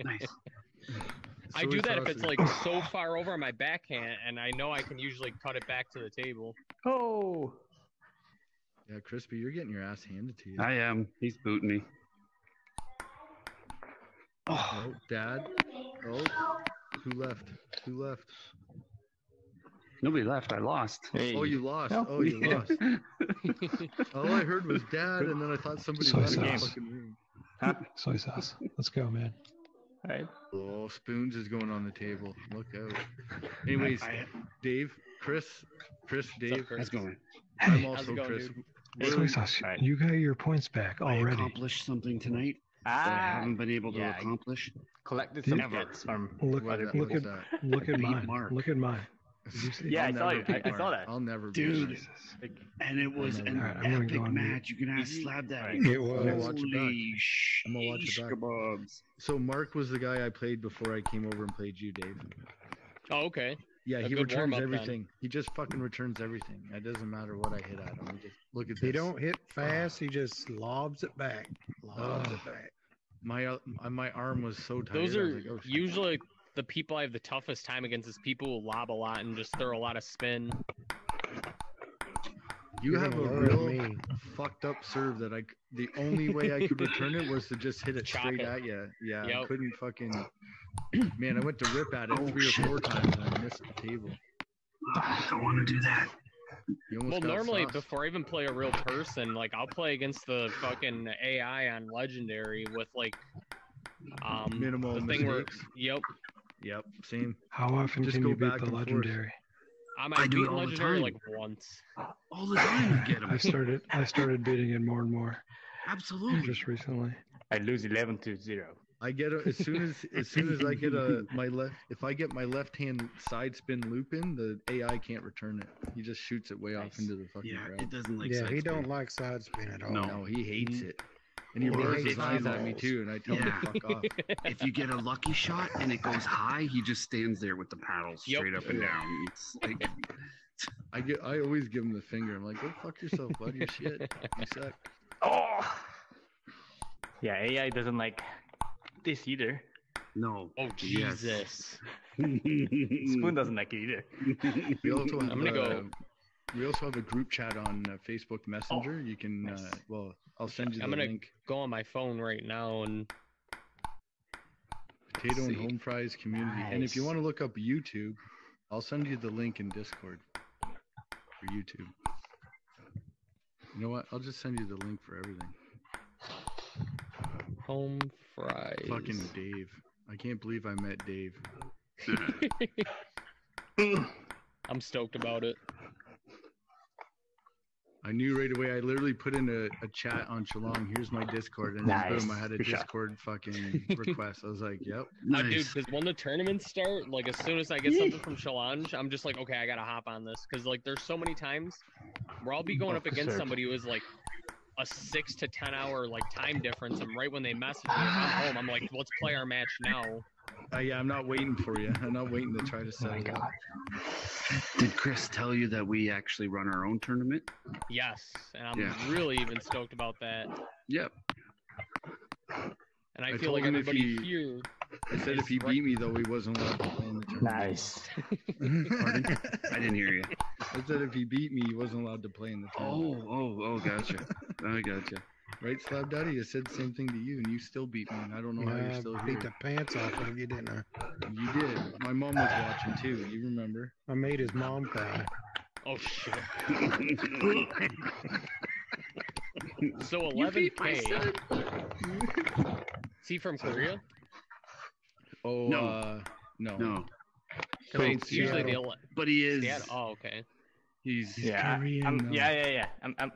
nice. I do that if it's like so far over my backhand, and I know I can usually cut it back to the table. Oh. Yeah, Crispy, you're getting your ass handed to you. I am. He's booting me. Oh, Dad. Oh, who left? Who left? Nobody left. I lost. Oh, you lost. Oh, you lost. All I heard was Dad, and then I thought somebody Soy left the sauce. fucking room. Soy sauce. Let's go, man. All right. Oh, spoons is going on the table. Look out. Anyways, I- Dave, Chris, Chris, Dave. How's it going? I'm How's also going, Chris. dude? Soy sauce. You got your points back I already. accomplished something tonight that I Ah, haven't been able to yeah, accomplish. collected some Ever. from Look, What- look at that? look at Beat mine. Look at mine. Did you see? Yeah, I saw never you. beat I- I saw that. I'll never Dude. beat Mark. And it was an Alright, epic go on mute. match. You can gonna have to slap that. Right. It I'm gonna was. watch it back. Holy I'm gonna watch it shish back. kebabs. So Mark was the guy I played before I came over and played you, Dave. Oh, okay. Yeah, A he returns warm-up then. everything. He just fucking returns everything. It doesn't matter what I hit at him. He just look at this. He don't hit fast. He just lobs it back. Lobs Ugh. it back. My uh, my arm was so tired. Those are like, oh, shit. usually the people I have the toughest time against is people who lob a lot and just throw a lot of spin. You You're have a gonna real me. fucked up serve that I. The only way I could return it was to just hit it Chop straight it. at you. Yeah, I couldn't fucking. Man, I went to rip at it Oh, three or four times and I missed the table. I don't want to do that. Well, normally sauced. before I even play a real person, like I'll play against the fucking AI on Legendary with like um Minimal the thing where yep. Yep, same. How often Just can you beat the legendary? I I might do beat it all the Legendary time. like once. Uh, all the time you get I started I started beating it more and more Absolutely. just recently. I lose eleven to zero. I get a, as soon as as soon as I get a my left if I get my left hand side spin loop in, the AI can't return it. He just shoots it way off into the fucking Yeah, crowd. it doesn't like yeah, side he spin. don't like side spin at all. No. No, he hates it. And he Or rolls his eyes at me too, and I tell Yeah. him to fuck off. If you get a lucky shot and it goes high, he just stands there with the paddle Yep. straight up and down. It's like I get I always give him the finger. I'm like, go fuck yourself, buddy. You're shit. You suck. Oh. Yeah, AI doesn't like this either. no. Oh Yes. Jesus. Spoon doesn't like it either. We also have, I'm gonna go- uh, We also have a group chat on uh, Facebook Messenger. you can, uh, well, I'll send you the I'm gonna link. go on my phone right now and Potato and home fries community. And if you want to look up YouTube, I'll send you the link in Discord for YouTube. You know what? I'll just send you the link for everything. home fries. Fucking Dave. I can't believe I met Dave. I'm stoked about it. I knew right away. I literally put in a, a chat on Challonge. Here's my Discord, and Nice. boom, I had a Good shot. Discord fucking request. I was like, "Yep." Uh, dude, because when the tournaments start, like as soon as I get something from Challonge, I'm just like, okay, I gotta hop on this because like there's so many times where I'll be going up against somebody who is like a six to ten hour like time difference, and right when they message me, I'm home, I'm like, let's play our match now. Uh, yeah, I'm not waiting for you. I'm not waiting to try to set it up. Did Chris tell you that we actually run our own tournament? Yes, and I'm Yeah. really even stoked about that. Yep. And I, I feel like everybody he- here. I said if he right- beat me though, he wasn't allowed to play in the tournament. Nice. I didn't hear you. I said if he beat me, he wasn't allowed to play in the Oh, oh, oh, gotcha. I gotcha. Right, Slab Daddy? I said the same thing to you, and you still beat me. And I don't know how you're still I still beat here. the pants off of you, didn't I? You did. My mom was watching too. You remember? I made his mom cry. Oh shit. So You beat my 11k. son. Is he from Korea? Oh No. uh, no. No, So It's usually the Seattle. ele- but he is. Yeah. Oh, okay. He's yeah. Korean, I'm, though. yeah, yeah, yeah. I'm, I'm,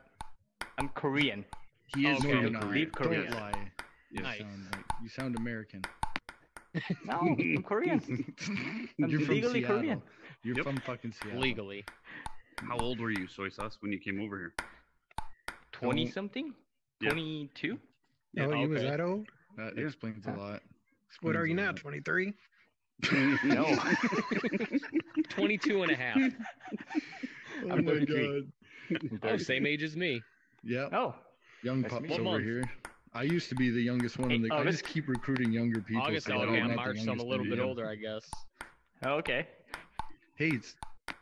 I'm Korean. He is Okay. No, from you're. Korea. Leave Korea. Don't lie. You Nice. sound like you sound American. No, I'm Korean. I'm You're legally Seattle. Korean. You're Yep. from fucking Seattle. Legally. How old were you, soy sauce, when you came over here? Twenty Don't- something. Yeah. Twenty two. Oh, you was that old? That Yeah. explains a lot. What are you now? 23? No. 22 and a half. Oh I'm my 33. god. Oh, same age as me. Yeah. Oh. Young That's pups over month? here. I used to be the youngest one in the. Hey, I just keep recruiting younger people. August, so oh, okay, I'm I'm not the March, so I'm a little bit Yeah. older, I guess. Oh, okay. Hey, it's-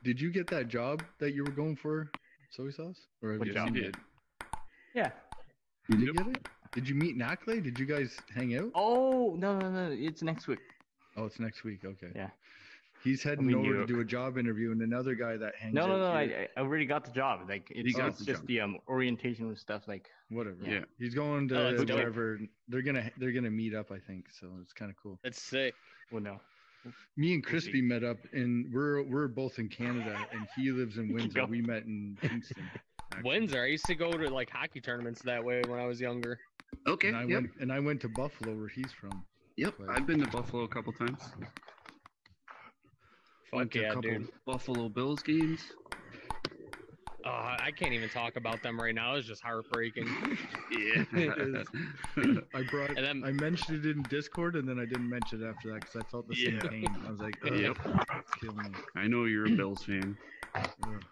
did you get that job that you were going for, soy sauce? Or have What you job? seen Did. it? Yeah. You did get it? Did you meet Nakle? Did you guys hang out? Oh no no no! It's next week. Oh, it's next week. Okay. Yeah. He's heading in over New to do a job interview, and another guy that hangs No no out no! I, here- I already got the job. Like it's, got it's the just job. the um orientation and stuff. Like whatever. Yeah. He's going Oh, to that's dope. wherever they're gonna they're gonna meet up. I think so. It's kind of cool. That's sick. Well, no. Me and We'll Crispy met up, and we're we're both in Canada, and he lives in Windsor. We met in Kingston. Windsor. I used to go to like hockey tournaments that way when I was younger. Okay. And I yep. went and I went to Buffalo, where he's from. Yep. But- I've been to Buffalo a couple times. Fuck Went to yeah, couple dude. Buffalo Bills games. Uh, I can't even talk about them right now. It's just heartbreaking. Yeah. I brought. And then- I mentioned it in Discord, and then I didn't mention it after that because I felt the same Yeah. pain. I was like, Ugh, Yep. it's me. I know you're a Bills fan. Ugh.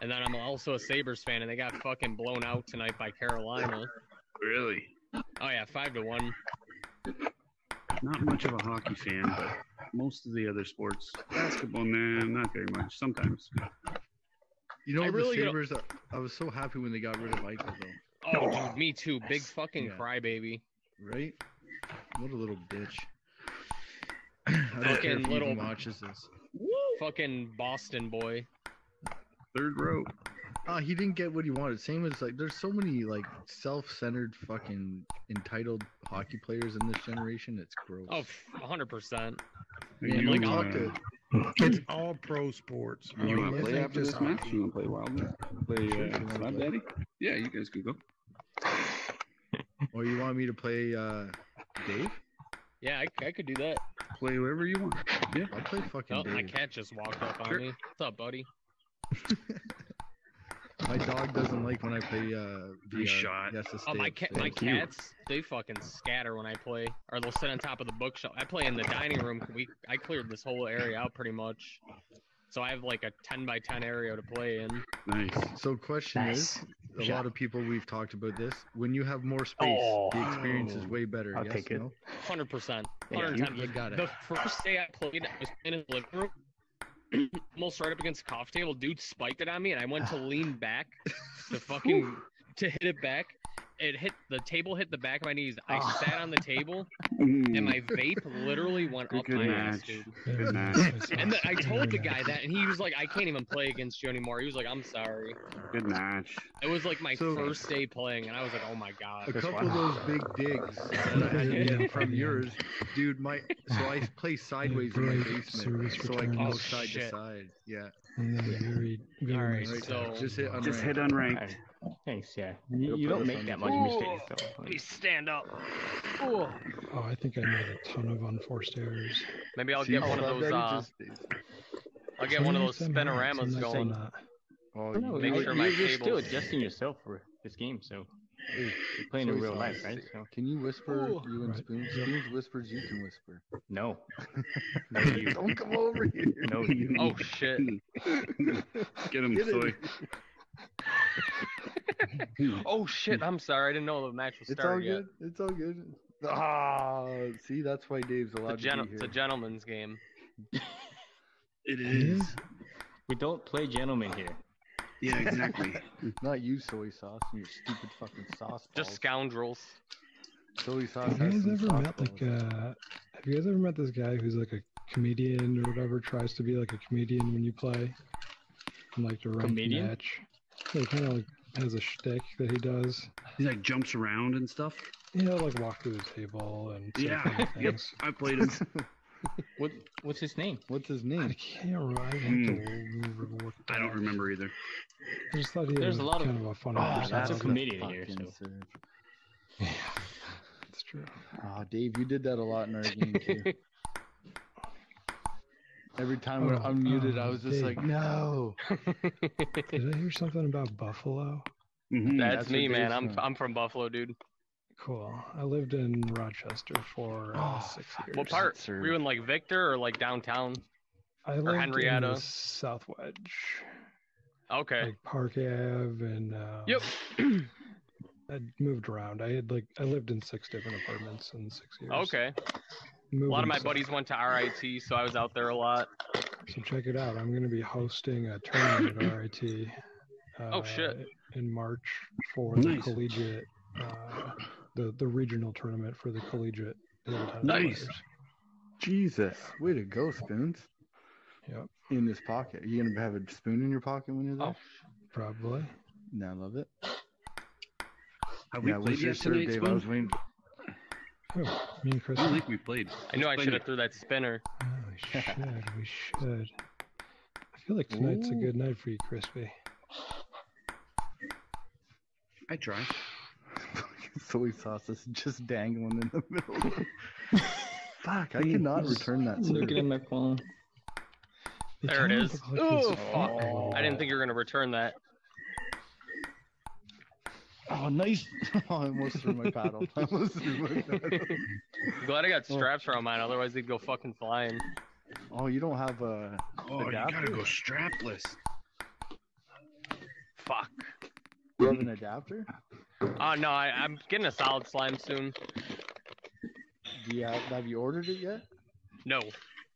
And then I'm also a Sabres fan, and they got fucking blown out tonight by Carolina. Really? Oh yeah, five to one. Not much of a hockey fan, but most of the other sports, basketball, nah, not very much. Sometimes. You know I the really don't- Sabres. I was so happy when they got rid of Eichel, though. Oh, dude, me too. Big fucking Yeah. crybaby. Right? What a little bitch. I don't care Fucking if little- even watches this. Fucking Boston boy. Third row. Ah, he didn't get what he wanted. Same as like, there's so many like self-centered, fucking entitled hockey players in this generation. It's gross. Oh, 100 percent. Man, you, like, uh, talk to- It's all pro sports. you bro. want to play after just this match? You want to play Wild? Play Sure, uh, if you wanna play. Daddy? Yeah, you guys can go. Or you want me to play uh Dave? Yeah, I, I could do that. Play whoever you want. Yeah. I'll play fucking Oh, my cat just walked up on Sure. me. What's up, buddy? My dog doesn't like when I play uh the Nice uh, shot. He has to stay Oh, my cat, my upstairs. you. cats, they fucking scatter when I play, or they'll sit on top of the bookshelf. I play in the dining room. We, I cleared this whole area out pretty much, so I have like a 10 by 10 area to play in. Nice. So question Nice. is, a lot of people we've talked about this. When you have more space, the experience is way better. I'll yes, take it. no? 100 percent, Yeah, 110. you got it. The first day I played, I was in his living room. Almost right up against the coffee table, dude spiked it on me, and I went to lean back to fucking to hit it back. It hit the table, hit the back of my knees. I Oh. sat on the table, and my vape literally went Good- up good my ass, match. dude. Good match. And the, I told the guy that, and he was like, "I can't even play against you anymore." He was like, "I'm sorry." Good match. It was like my So- first day playing, and I was like, "Oh my god." A That's couple of those big digs that I had to get from yours, dude. My so I play sideways in my basement, so I can go Oh, side to side. Yeah, And then very, very All right, so just hit Just hit unranked. Thanks, yeah. You, you don't make that much mistakes, though. Please stand up. Ooh. Oh, I think I made a ton of unforced errors. Maybe I'll See, get one of those. Uh, just- I'll get one of those some spinoramas I'm not saying going. that. Oh, No, you- Make you- sure you- my you're still adjusting yourself for this game, so you're playing in real life, right? So Can you whisper? Ooh. You and Right. Spoon. Spoon's whispers. You can whisper. no, no, you, Don't come over here. no, you. Oh shit! Get him, Get it. soy. Oh shit! I'm sorry. I didn't know the match was starting. It's all started yet. good. It's all good. Ah, see, that's why Dave's It's a, allowed gen- to be it's a gentleman's game. It is. We don't play gentlemen here. Yeah, exactly. Not you, soy sauce, and your stupid fucking sauce. Just scoundrels. soy sauce. Have you guys ever sauce met like balls. uh have you guys ever met this guy who's like a comedian or whatever, tries to be like a comedian when you play? In like a ranked Comedian? match. Yeah, he kinda like has a shtick that he does. He like jumps around and stuff. Yeah, like walk through the table and Yeah. funny Yep. things. I played him. What What's his name? What's his name? I name? can't remember. I have hmm. remember what I don't remember either. I just thought he There's was a lot of- kind of a funny Oh, that's a comedian here. So. Yeah, that's true. Oh, Dave, you did that a lot in our game too. Every time we're Oh, unmuted, I oh, was just Dave. like, no. Did I hear something about Buffalo? Mhm. That's, that's me, man. I'm from. I'm from Buffalo, dude. Cool. I lived in Rochester for uh, Oh, six years. What part? sir. Were you in like Victor or like downtown? I lived in Henrietta? the South Wedge, Okay. like Park Ave, and uh, Yep. I moved around. I had like I lived in six different apartments in six years. Okay. A lot of my stuff. buddies went to RIT, so I was out there a lot. So check it out. I'm going to be hosting a tournament at RIT. Uh, Oh, shit. In March for the collegiate, uh, the the regional tournament for the collegiate Nice. players. Jesus, way to go, spoons. Yep. In this pocket. Are you gonna have a spoon in your pocket when you're there? Oh. Probably. Now love it. Have we played what's your yet tonight, Dave? I Spoon? was waiting. Oh, me and Chris. I don't think we played. I knew I should have it. threw that spinner. Oh, we should. We should. I feel like tonight's a good night for you, Crispy. I try. Soy sauce is just dangling in the middle. Fuck, I cannot return that. serve. Looking at my phone. They There it kinda is. look like Oh, it's- fuck. I didn't think you were going to return that. Oh, nice. Oh, I almost threw my paddle. I almost threw my paddle. Glad I got straps around mine, otherwise they'd go fucking flying. Oh, you don't have a. Oh, you gotta go strapless. Fuck. You have an adapter? Oh, no, I, I'm getting a solid slime soon. Do you have, have you ordered it yet? No.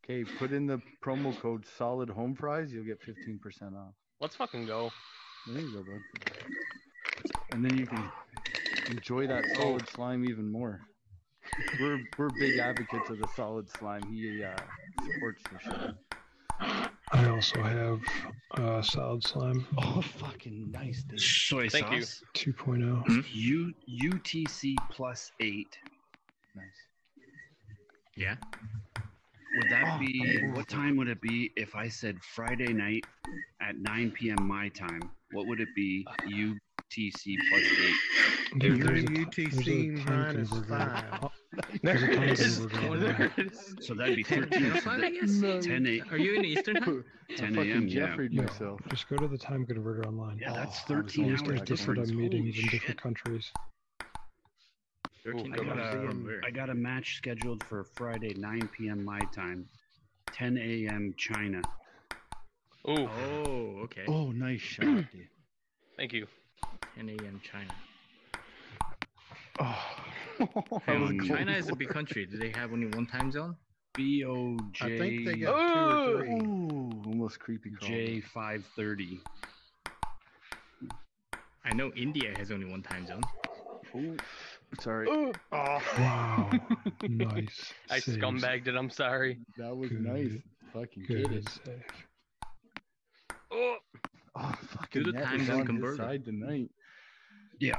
Okay, put in the promo code Solid Home Fries. You'll get 15% off. Let's fucking go. There you go, bud. And then you can enjoy that solid slime even more. We're we're big advocates of the solid slime. He uh, supports the show. I also have uh, solid slime Oh, fucking nice, dude. Soy Thank you. sauce. 2.0. U UTC plus eight. Nice. Yeah. Would that be what time would it be if I said Friday night at 9 p.m. my time? What would it be? UTC plus eight. Dude, You're there's a ti- UTC there's a time minus converter. five. Oh, There's a time There it is. converter on There oh, there. it is. So that'd be 13. 10 so that- I 10 a, Are you in Eastern time? 10 a.m. fucking Yeah. Jeffrey'd No, myself. just go to the time converter online. Yeah, that's Oh, 13 There's, hours different difference. Holy meetings in shit. different countries. I got, a, I got a match scheduled for Friday, 9 p.m. my time, 10 a.m. China. Ooh, Oh, okay. Oh, nice shot, dude. thank you. 10 a.m. China. Oh. Um, China is a big country. Do they have only one time zone? B O J. I think they got two or three. Ooh, almost creepy. J 530. I know India has only one time zone. Ooh, sorry. Ooh. Wow. nice. I saves. scumbagged it. I'm sorry. That was Good. nice. Fucking get Good it. Oh, Oh, fucking the net time is zone on his converter. side tonight. Yeah.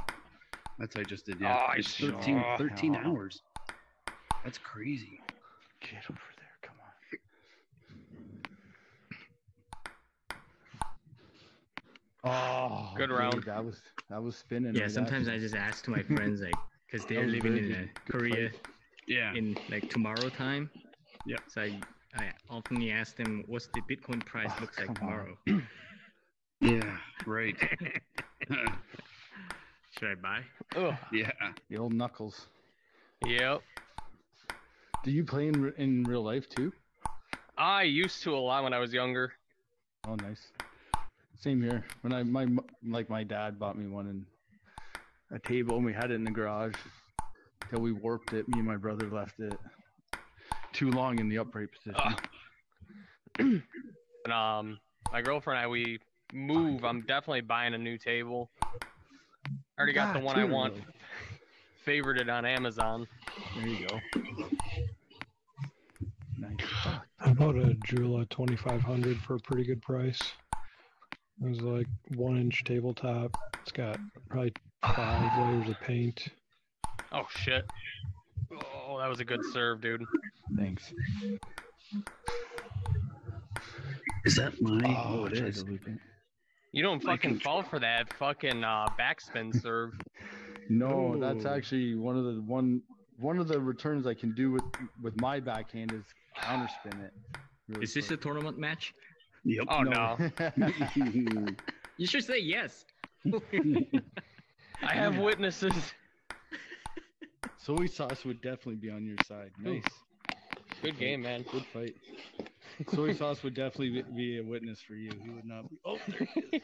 That's what I just did. Yeah. Oh, it's shit. 13, 13 Oh. hours. That's crazy. Get over there, come on. Oh, Good dude, round. That was that was spinning. Yeah, right sometimes after. I just ask to my friends, like, because they're living very in good- uh, Korea fight. Yeah. in like tomorrow time. Yeah. So I, I often ask them, what's the Bitcoin price Oh, looks like come tomorrow? Yeah. Right. Should I buy? oh, yeah. the old knuckles. yep. Do you play in in real life too? I used to a lot when I was younger. Oh, nice. Same here. When I my like my dad bought me one and a table, and we had it in the garage till we warped it. Me and my brother left it too long in the upright position. And, um, my girlfriend and I, we move. I'm definitely buying a new table. I already got the Ah, one I want. really. Favorited on Amazon. There you go. Nice. I bought a Joola 2500 for a pretty good price. It was like one inch tabletop. It's got probably five layers of paint. Oh shit. Oh, that was a good serve, dude. Thanks. Is that mine? Oh, Oh, I it tried is. To loop it. You don't fucking fall for that fucking uh, backspin serve. No, that's actually one of the one one of the returns I can do with with my backhand is counterspin it. really Is this a tournament match? Yep. Oh no. You should say yes. I have witnesses. Soy sauce would definitely be on your side. Nice. Good game, man. Good fight. Soy sauce would definitely be- be a witness for you. He would not. Be... Oh, there he is.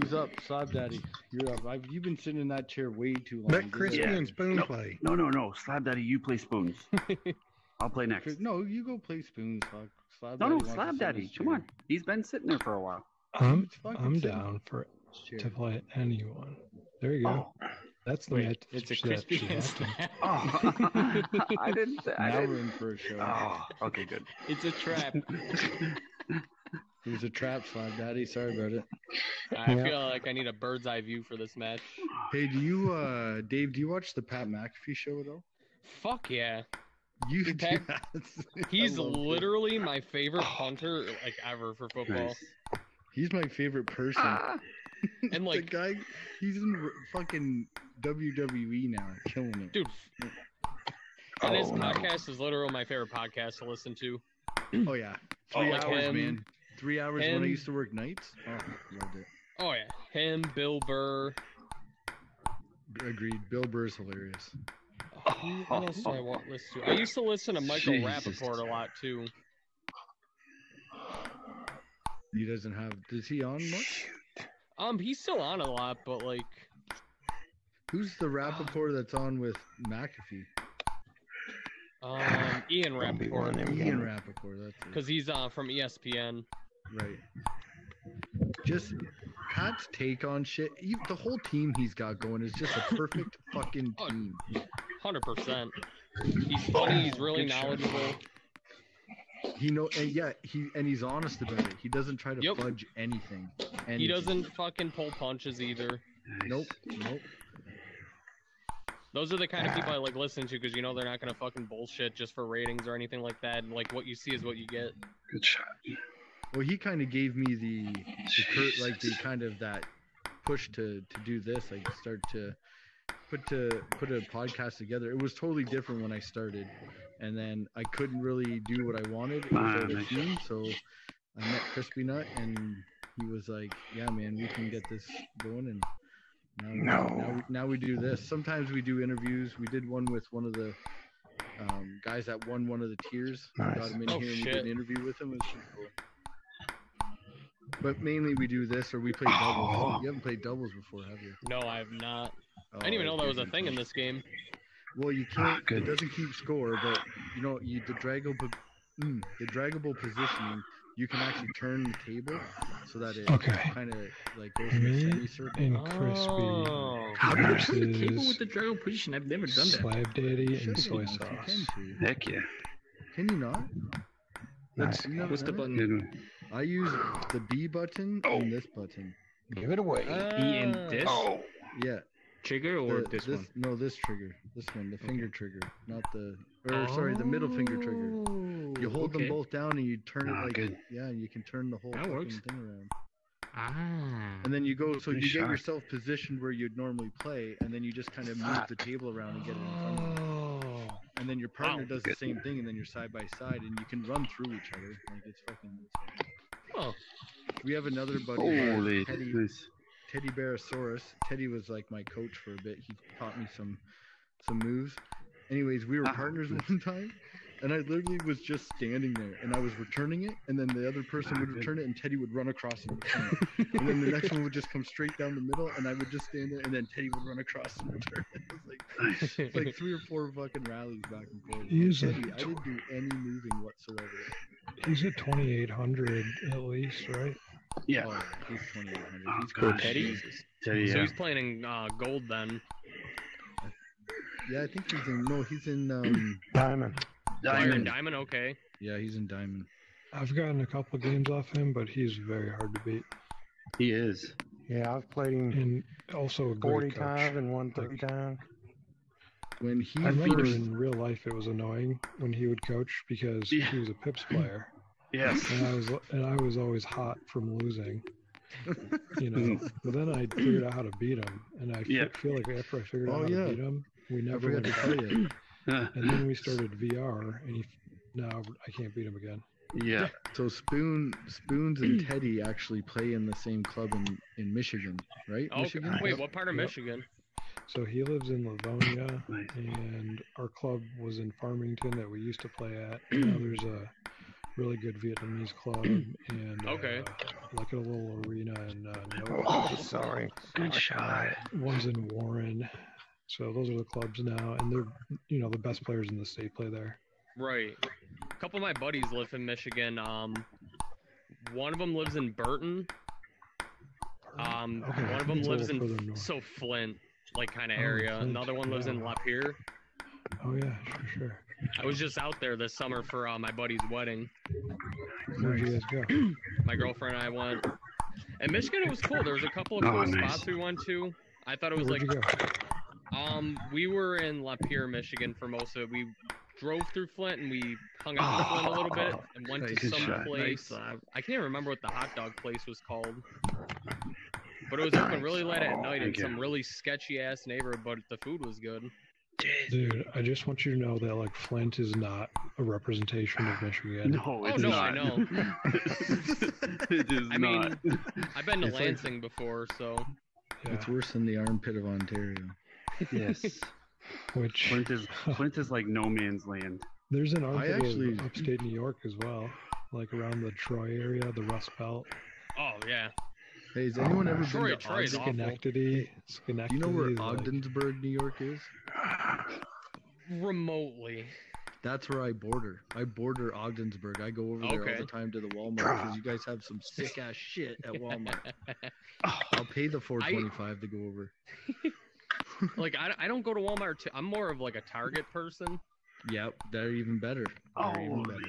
Who's up? Slab Daddy. You're up. I've, you've been sitting in that chair way too long. Let Crispy Yeah. and Spoon no, play. No, no, no. Slab Daddy, you play spoons. I'll play next. No, you go play spoons. Slab, Slab No, Daddy no, wants Slab Daddy. Come on. He's been sitting there for a while. I'm I'm down for to play anyone. There you go. Oh. That's the Wait, match it's a that crispy she and has snap. Oh, I didn't. I Now didn't. we're in for a show. Oh, okay, good. It's a trap. It was a trap, Slab Daddy. Sorry about it. I Yeah. feel like I need a bird's eye view for this match. Hey, do you, uh, Dave? Do you watch the Pat McAfee show at all? Fuck yeah. You do. Pat- He's love it. literally my favorite punter like ever for football. Nice. He's my favorite person. And the like guy, he's in fucking WWE now, killing it. dude and his Oh, no. podcast is literally my favorite podcast to listen to. Oh yeah, three oh, like hours, him- man. Three hours when I used to work nights. Oh, loved it. Oh yeah. Him, Bill Burr. Agreed. Bill Burr's hilarious. Oh, who who else do I wa- listen to? I used to listen to Michael Jesus. Rappaport a lot too. He doesn't have. Does he on much? Um, he's still on a lot, but like, Who's the Rapoport that's on with McAfee? um, Ian Rapoport, Ian Rapoport. That's it. because he's uh from ESPN. Right. Just Pat's take on shit. The whole team he's got going is just a perfect fucking Oh, team. Hundred percent. He's funny. He's really Good shot. knowledgeable. He know, and yeah, he and he's honest about it. He doesn't try to Yep. fudge anything. He doesn't fucking pull punches either. Nope. Nope. Those are the kind of people I ah. like listening to because you know they're not gonna fucking bullshit just for ratings or anything like that. And like what you see is what you get. Good shot. Well, he kind of gave me the, the cur- like the kind of that push to to do this, like start to put to put a podcast together. It was totally different when I started, and then I couldn't really do what I wanted Ah, without a team. So I met Crispy Nut, and he was like, "Yeah, man, we can get this going." And now, No. now, we, now we do this. Sometimes we do interviews. We did one with one of the um, guys that won one of the tiers. We Nice. Got him in Oh, here and we did an interview with him. It was cool. But mainly we do this or we play doubles. You haven't played doubles before, have you? No, I have not. Oh, I didn't even know that was a thing in this game. Well, you Ah, can't. good. it doesn't keep score, but you know, you the draggable, mm, the draggable positioning. You can actually turn the table so that it Okay. kind of like goes in a Me semicircle. and Crispy Oh. How do you turn the table with the draggable position? I've never done that. Slab Daddy Shut and soy you can sauce. Heck yeah. Can you not? Nice. You never What's the button? Good one. I use the B button Oh. and this button. Give it away. E and Ah. this Oh. Yeah. Trigger or the- this, one? No, this trigger. This one, the finger trigger, not the. Or sorry, the middle finger trigger. You hold okay. them both down and you turn it Ah, like good. yeah, you can turn the whole That works. thing around. Ah. And then you go, so Nice you get yourself positioned where you'd normally play, and then you just kind of move the table around and get it in front of you. Oh. And then your partner Wow. does the same thing, and then you're side by side, and you can run through each other. Like it's fucking. Oh. We have another buddy, Holy. Teddy, Nice. Teddy Barosaurus. Teddy was like my coach for a bit. He taught me some some moves. Anyways, we were Ah, partners one time, and I literally was just standing there, and I was returning it, and then the other person would return it, and Teddy would run across and return it. and then the next one would just come straight down the middle, and I would just stand there, and then Teddy would run across and return it. It was like, Nice. it's like three or four fucking rallies back and forth. He's Teddy, I didn't do any moving whatsoever. He's at 2800 at least, right? Yeah. Oh, he's 2800. Oh, He's God. cool. Teddy? Jesus. Teddy, So yeah. he's playing in uh, gold then. Yeah, I think he's in. No, he's in. um Diamond. Diamond. Diamond. Diamond, okay. Yeah, he's in diamond. I've gotten a couple games off him, but he's very hard to beat. He is. Yeah, I've played him And also a 40 great coach. times and won 30 times. When he I remember in real life it was annoying when he would coach because Yeah. he was a Pips player, Yes. and I was and I was always hot from losing. You know, but then I figured out how to beat him, and I Yeah. feel like after I figured out Oh, how yeah. to beat him, we never forgot went to back. tell you. And then we started VR, and he now I can't beat him again. yeah. So Spoon, Spoons, and Teddy actually play in the same club in in Michigan, right? Okay. Michigan. Wait, what part of Yep. Michigan? So he lives in Livonia, Nice. and our club was in Farmington that we used to play at. Now there's a really good Vietnamese club, and Okay. uh, like a little arena and uh, Nova. Oh, sorry. Good shot. One's in Warren. So those are the clubs now, and they're you know the best players in the state play there. Right. A couple of my buddies live in Michigan. Um, one of them lives in Burton. Um, Okay, one of them lives in north. so Flint, like kind of Oh, area. Flint, Another one lives in yeah. Lapeer. Oh yeah, sure, sure. I was just out there this summer for uh, my buddy's wedding. Where'd you guys go? My girlfriend and I went. And Michigan, it was cool. There was a couple of Oh, cool nice. spots we went to. I thought it was Where'd like you go? Um, we were in Lapeer, Michigan for most of it. We drove through Flint and we hung out in Flint a little bit and went to some shot. place. I can't even remember what the hot dog place was called. But it was open really late at night in Thank you. some really sketchy ass neighborhood, but the food was good. Dude, I just want you to know that like Flint is not a representation of Michigan. No, Oh no, not. I know. it is I not. mean, I've been to It's like- Lansing before, so Yeah. It's worse than the armpit of Ontario. yes. Which Flint is Flint is like no man's land. there's an armpit actually- of upstate New York as well, like around the Troy area, the Rust Belt, oh yeah. Hey, has oh, anyone ever Troy- been to Troy is Schenectady. Do Schenectady. you know where is, like- Ogdensburg, New York is? Remotely. That's where I border. I border Ogdensburg. I go over there all the time to the Walmart because you guys have some sick ass shit at Walmart. I'll pay the four twenty five to go over. like I, I don't go to Walmart. Too. I'm more of like a Target person. Yep, they're even better. They're even Oh. better.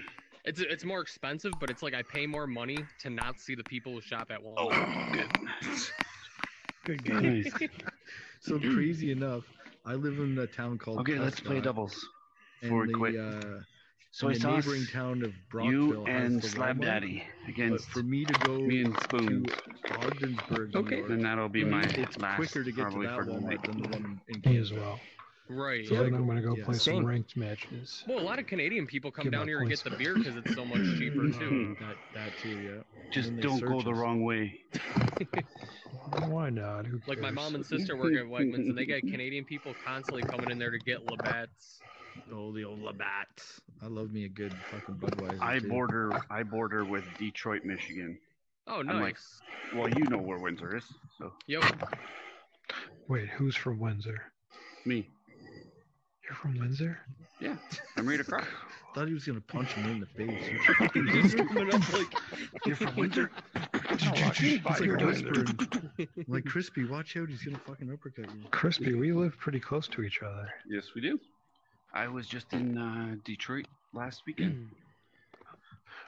It's it's more expensive, but it's like I pay more money to not see the people who shop at Oh, Walmart. good. Good game. Nice. So crazy enough, I live in a town called. Okay, let's play doubles and before we the, quit. Uh, Soy and the sauce. neighboring town of You Brockville has and the Slab Walmart, Daddy But against for me to go me and to Spoon. Ogdensburg, Okay. York, Then that'll be my it's last quicker to get to probably that for the Walmart night. than the one in Me Canada. as well. Right. So then I'm gonna go Yeah. play some ranked matches. Well, a lot of Canadian people come Get down here and get the beer because it's so much cheaper too. Mm-hmm. That that too, yeah. Just don't go search the wrong way. Why not? Who Like my mom and sister work at Wegmans, and they get Canadian people constantly coming in there to get Labatt's. Oh, the old Labatt. I love me a good fucking Budweiser. I too. border I border with Detroit, Michigan. Oh, I'm nice. like- Well, you know where Windsor is, so Yo, Wait, who's from Windsor? me. You're from Windsor? Yeah, I'm right across. thought he was gonna punch me in the face. just coming up like You're from Windsor? It's like whispering. I'm like crispy, watch out! He's gonna fucking uppercut you. Crispy, we live pretty close to each other. Yes, we do. I was just in uh, Detroit last weekend.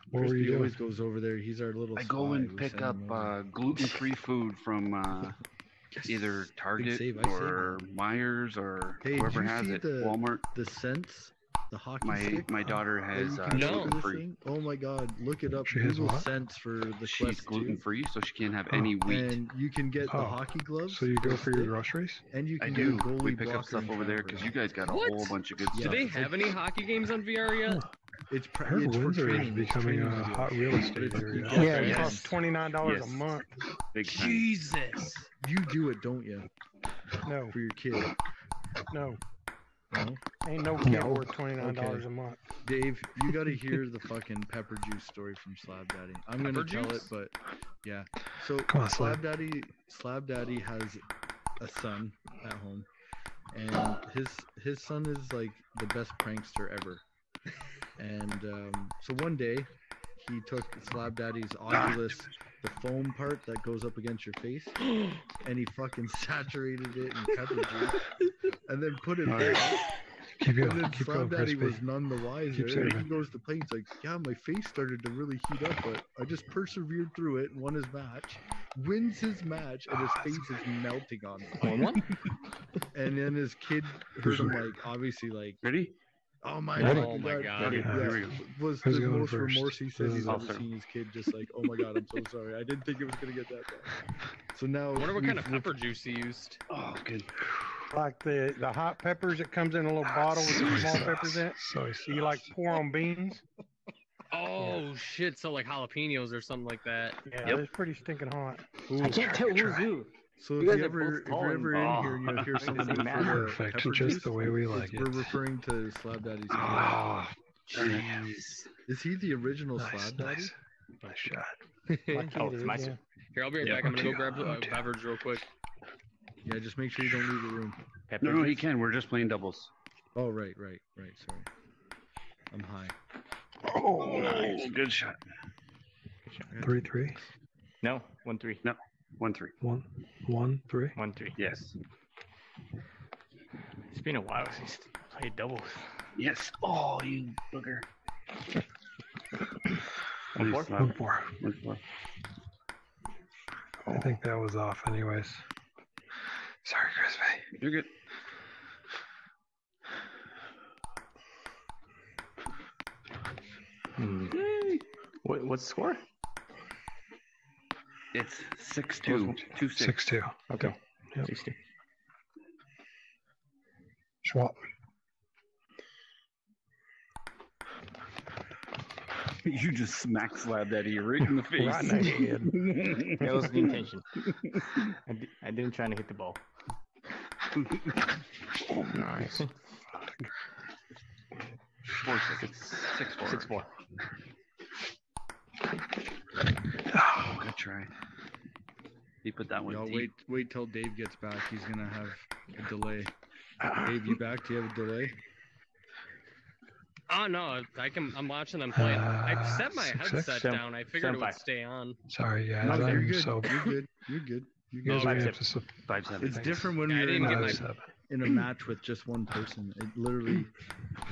What Crispy always goes over there. He's our little. I go and pick up uh, gluten-free food from uh, either Target save, or Meijer's or Hey, whoever has it. the- Walmart. the sense, the hockey My stick. my daughter has uh, No. look at this gluten-free. Oh my god, look it up. She has Google what? sense for the She's gluten-free, so she can't have Oh, any wheat. And you can get the Oh, hockey gloves. So you go for your stick, groceries? And you I can do. get a goalie We pick up stuff over there because you guys got a What? whole bunch of good Yeah. do they have any hockey games on VR yet? It's, I pra- heard it's for Windsor is becoming a videos. hot real estate area. you Yeah, get it costs twenty nine dollars Yes. a month. Big. Jesus. You do it, don't you? No, For your kid. no, No? ain't no kid No. worth twenty nine dollars Okay. a month. Dave, you got to hear the fucking pepper juice story from Slab Daddy. I'm gonna Pepper tell it, but yeah. So Come on, Slab Slab. Daddy, Slab Daddy has a son at home, and his his son is like the best prankster ever. And um, so one day, he took Slab Daddy's Oculus, the foam part that goes up against your face, and he fucking saturated it in pepper juice, and then put it Alright. back. Keep And going. then Keep Slab going, Daddy Crispy. was none the wiser. And he goes to play. He's like, "Yeah, my face started to really heat up, but I just persevered through it and won his match. Wins his match, and his face is melting on fire. and then his kid heard him like, obviously like, Ready? "Oh my Ready? god!" Oh my that- God. that- Okay, yeah, here we go. Was Who's the most first? remorse he said he's I'll ever seen his kid. Just like, "Oh my god, I'm so sorry. I didn't think it was gonna get that bad." So now, I wonder what kind of pepper juice he used. Oh, good. Like the the hot peppers that comes in a little ah, bottle with the small peppers in it. Soy So you like pour on beans. Oh shit! So like jalapenos or something like that. Yeah, Yep. it's pretty stinking hot. Ooh. I can't tell who's who. So You if guys you ever, if you're ever in Oh. here and you hear something for Perfect, pepper just juice, the way we it's- like We're it. referring to Slab Daddy's kid. Ah, Nice. Is he the original Nice, slab daddy? nice. Nice shot. Oh, it's my yeah. Here, I'll be right Yeah. back. I'm gonna go grab a okay. beverage real quick. Yeah, just make sure you don't leave the room. No, no, he can. We're just playing doubles. Oh, right, right, right. Sorry. I'm high. Oh, nice. Good shot. Three three. No, one three. No, one three. One one three. One three. Yes. It's been a while since I played doubles. Yes. Oh, you booger. One four? One four. One four. I think that was off anyways. Sorry, Crispy. You're good. Hmm. What, what's the score? It's six two. Two six. Six two. Okay. Yep. Six two. Schwab. You just smack slab that ear right in the face. Right in the head. That was the intention. I, didn't try to hit the ball. Oh, nice. Four six. Six four. Six four. Good try. He put that one Y'all deep. wait, wait till Dave gets back. He's gonna have a delay. Dave, you back? Do you have a delay? Oh no, I can. I'm watching them playing. I Uh, set my six, headset six? Down. I figured seven it would stay on. Sorry, guys. No, you're I'm good. so. You're good. You're good. You're guys good. are Five, have to. Five seven. It's different when yeah, you're in a, my- in a match with just one person. It literally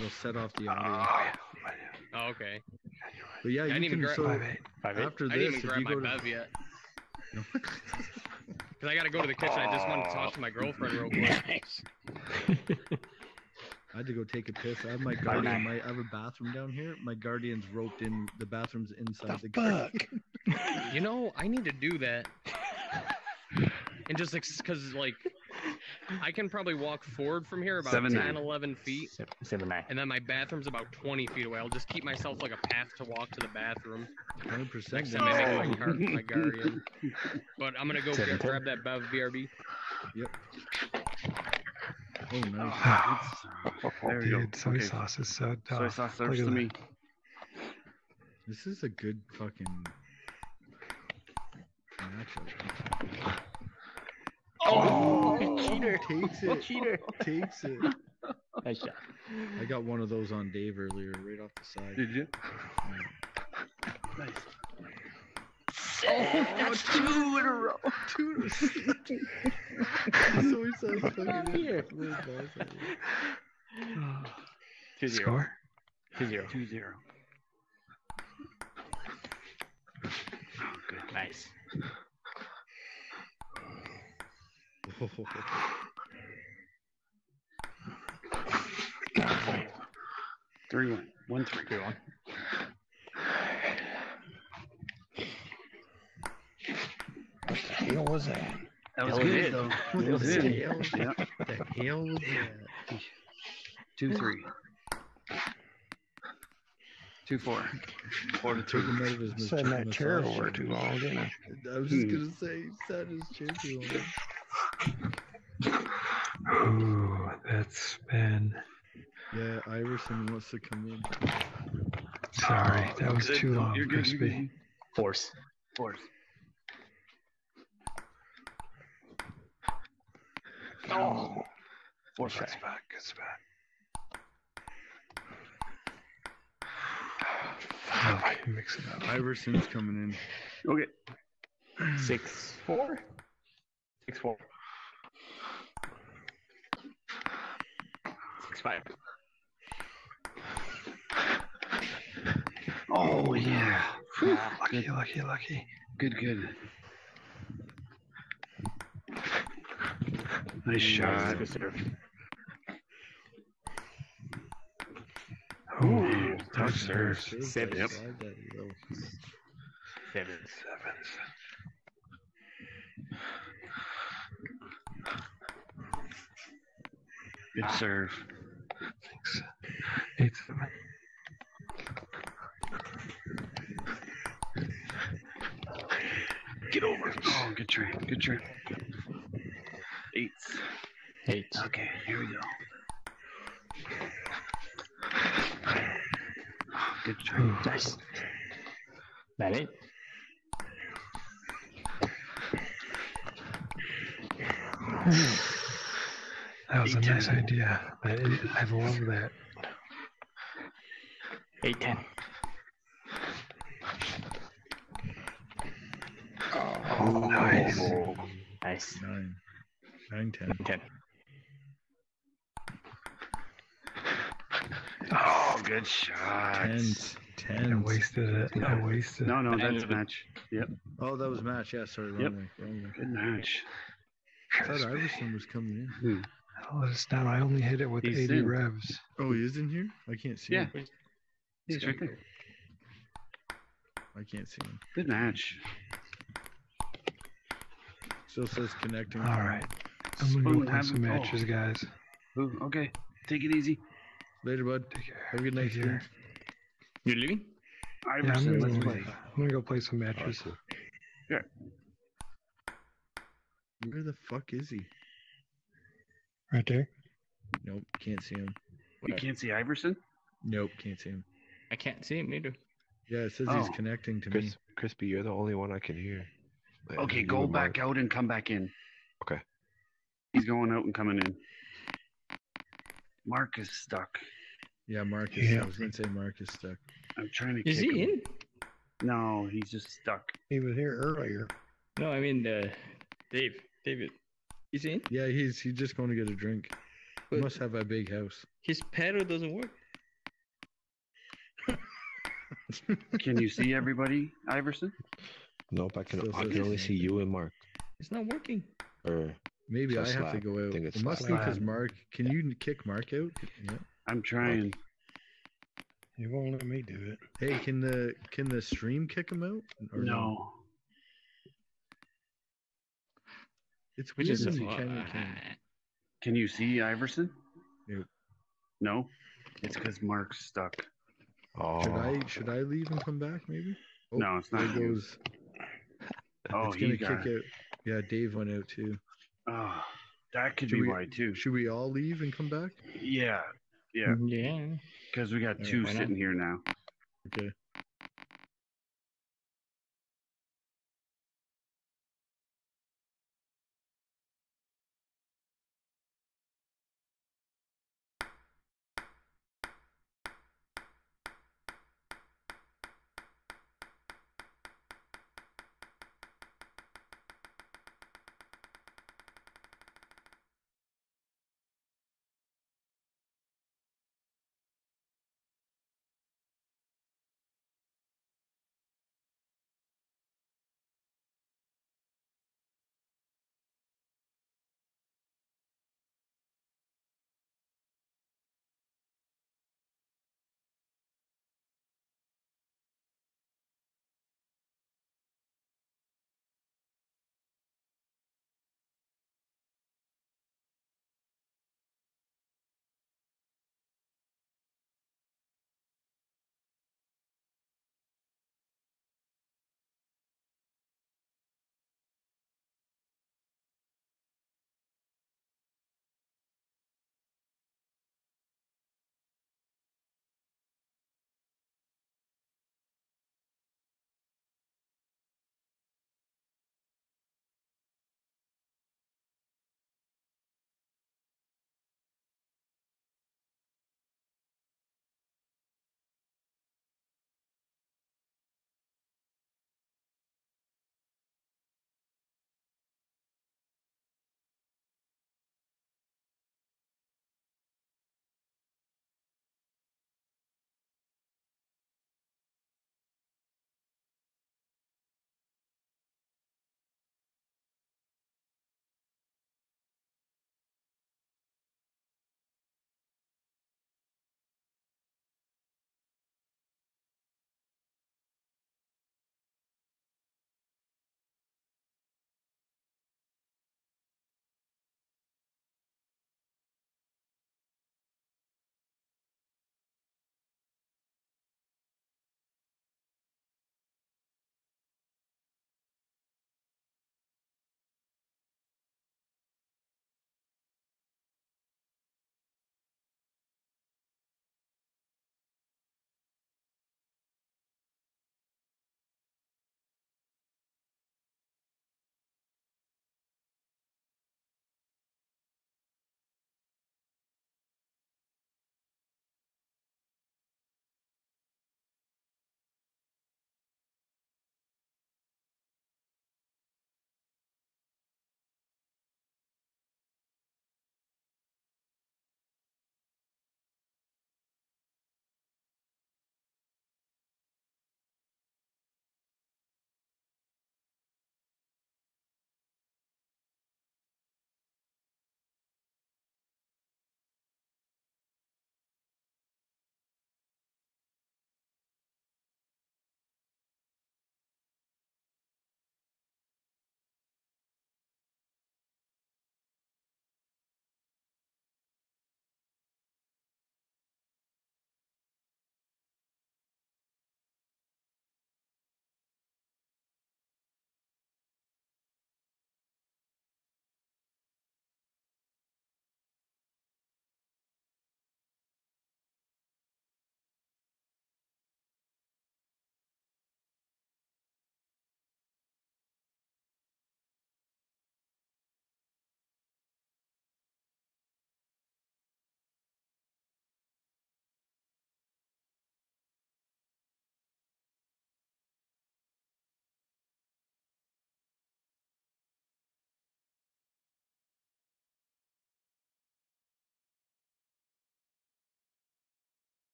will set off the audio. Oh, Oh, okay. But yeah, I you didn't even can. grab- So Five eight. Five eight. after I this, didn't even you grab go my to yet. Cause I gotta go to the kitchen. I just wanted to talk to my girlfriend real quick. I had to go take a piss. I have my guardian. My, I have a bathroom down here. My guardian's roped in. The bathroom's inside the, guardian. You know, I need to do that. And just because, like, I can probably walk forward from here about Seven, 10, nine. 11 feet. Seven, seven nine. And then my bathroom's about 20 feet away. I'll just keep myself like a path to walk to the bathroom. 100%. Next time I make my, car, my guardian. But I'm gonna go Seven, get, grab that Bev BRB. Yep. Oh, nice. Ah, There we go. Dude, soy Okay. sauce is so tough. Soy sauce serves to that. me. This is a good fucking matchup. Oh, oh. oh, cheater! Takes it. Cheater! Takes it. Nice shot. I got one of those on Dave earlier, right off the side. Did you? Nice. Oh, that's two in a row. Two. Soy sauce fucking Here. little balls on it. Two zero. Score? Two zero. Two zero. Oh, nice. Three one. One three. Three one. What the hell was that? That was Hell good is. though. What It was the in. hell? Yeah. the hell was that? Two three. Two four. Four to Took two. him his Sat in that chair massage over too long, didn't I? I was just hmm. gonna say, he sat in his chair too long. Ooh, that's been. Yeah, Iverson wants to come in. Sorry, that was Good. too long, You're good. You're crispy. good. Force. Fours. Oh, Four Good five. back. good spot. Oh, mix it up. Iverson's coming in. Okay. Six four. Six four. Six five. Oh yeah. Ah, Lucky, lucky, lucky. Good. Good. Nice shot. Good serve. Tough serves. Seven. Yep. Slide that, yo. Seven. Sevens. Good ah. serve. Thanks. Eight, seven. Get over. Oh, good try. Good try. Eights. Eight. Okay, here we go. Good job. Nice. That? That was a nice idea. I, I love that. Eight ten. Oh, nice. Nice. Nine. Nine, ten. Ten. Oh, good shot. Tens. I wasted it. I wasted No, no, that's it- match. Yep. Oh, that was match. Yeah, sorry. Wrong Yep. way. Wrong way. Good match. I thought Iverson was coming in. Oh, it's down. I only hit it with He's 80 in. revs. Oh, he is in here? I can't see Yeah. him. He's right there. I can't see him. Good match. Still says connecting. All right. I'm going to Spoon, go play some matches, guys. Ooh, okay. Take it easy. Later, bud. Have a good night, Take care. Spoon. You leaving? Yeah, I'm Iverson, gonna, let's go, play. I'm gonna go play some matches. Yeah. Where the fuck is he? Right there. Nope, can't see him. You can't see Iverson? Nope, can't see him. I can't see him either. Yeah, it says Oh. he's connecting to me. Crispy, you're the only one I can hear. Like, Okay, go back Mark. out and come back in. Okay. He's going out and coming in. Mark is stuck. Yeah, Marcus. Yeah. I was gonna say Marcus stuck. I'm trying to Is kick he him. in? No, he's just stuck. He was here earlier. No, I mean uh, Dave. David. Is he in? Yeah, he's he's just going to get a drink. He But- must have a big house. His pedal doesn't work. Can you see everybody, Iverson? Nope, I can. Still I can only see you and Mark. It's not working. Or Maybe I have to go out. think it's It must be because Mark. Can you kick Mark out? Yeah. I'm trying. You won't let me do it. Hey, can the can the stream kick him out? Or No. It's Which weird is that a you can and can't. Can you see Iverson? Nope. No? It's because Mark's stuck. oh, Should I should I leave and come back? Maybe. Oh, No, it's not There you. goes. Oh, it's he gonna got kick out. Yeah, Dave went out too. Oh, that could Should be we- why too. Should we all leave and come back? Yeah, yeah. Mm-hmm. Yeah. Because we got two sitting here now. Okay.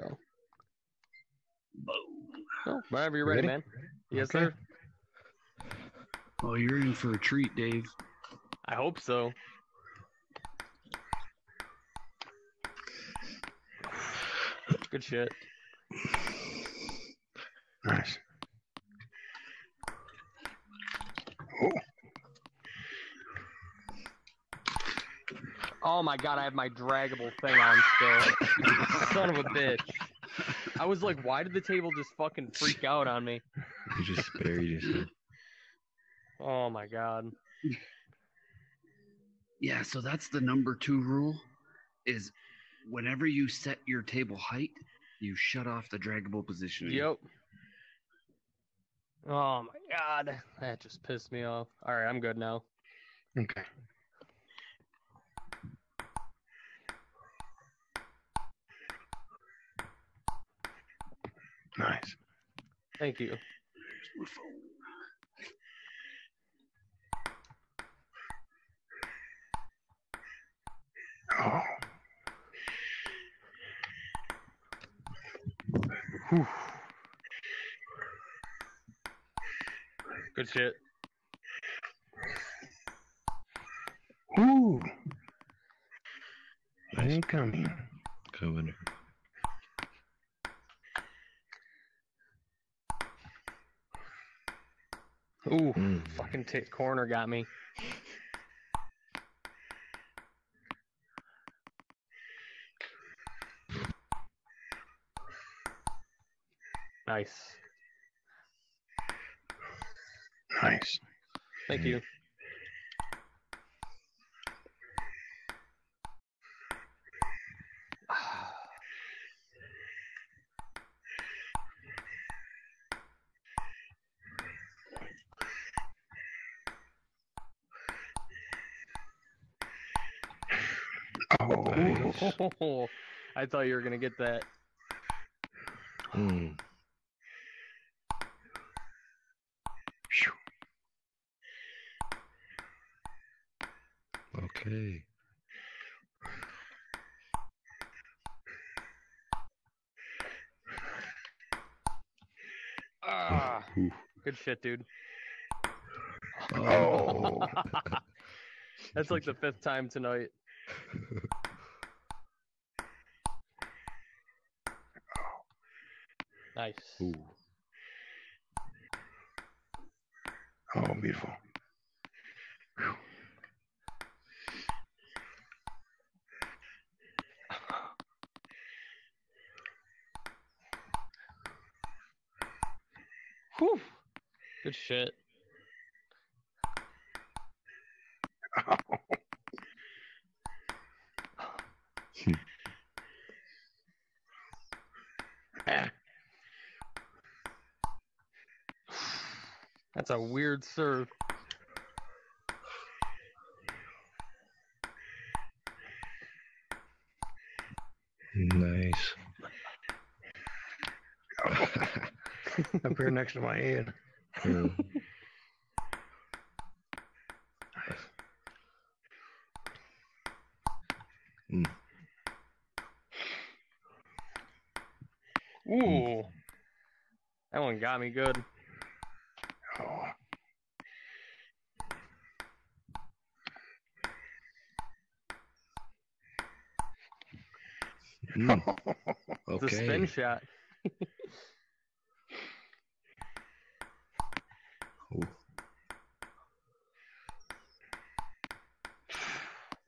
Go. Oh, whenever you're ready, Ready? man. Yes, Okay. sir. Oh, you're in for a treat, Dave. I hope so. Good shit. Nice. Oh Oh my god, I have my draggable thing on still. Son of a bitch. I was like, why did the table just fucking freak out on me? You just buried yourself. Oh my god. Yeah, so that's the number two rule is whenever you set your table height, you shut off the draggable positioning. Yep. Oh my god. That just pissed me off. Alright, I'm good now. Okay. Nice. Thank you. Oh. Whew. Good shit. Ooh. Incoming. Coming. Ooh, Mm. fucking t- corner got me. Nice. Nice. Thank you. Oh. I thought you were gonna get that. Mm. Okay. Ah, good shit, dude. Oh. That's like the fifth time tonight. Nice. Ooh. Oh, beautiful. Whew. Good shit. That's a weird serve. Nice. Up here next to my head. Yeah. Mm. Ooh. That one got me good. Oh. Mm. It's a spin shot.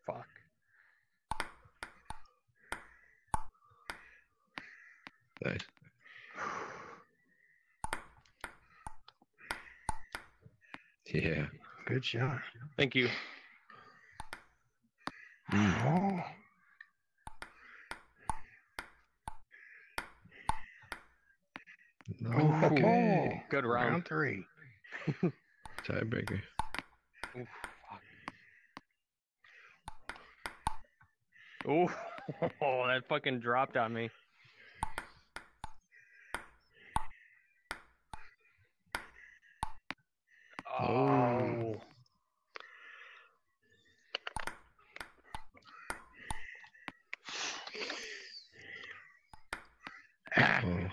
Fuck. Nice. Yeah. Good shot. Thank you. Oh. No. Okay. Good round. Round three. Tiebreaker. Ooh, fuck. Ooh, that fucking dropped on me. Oh. Oh.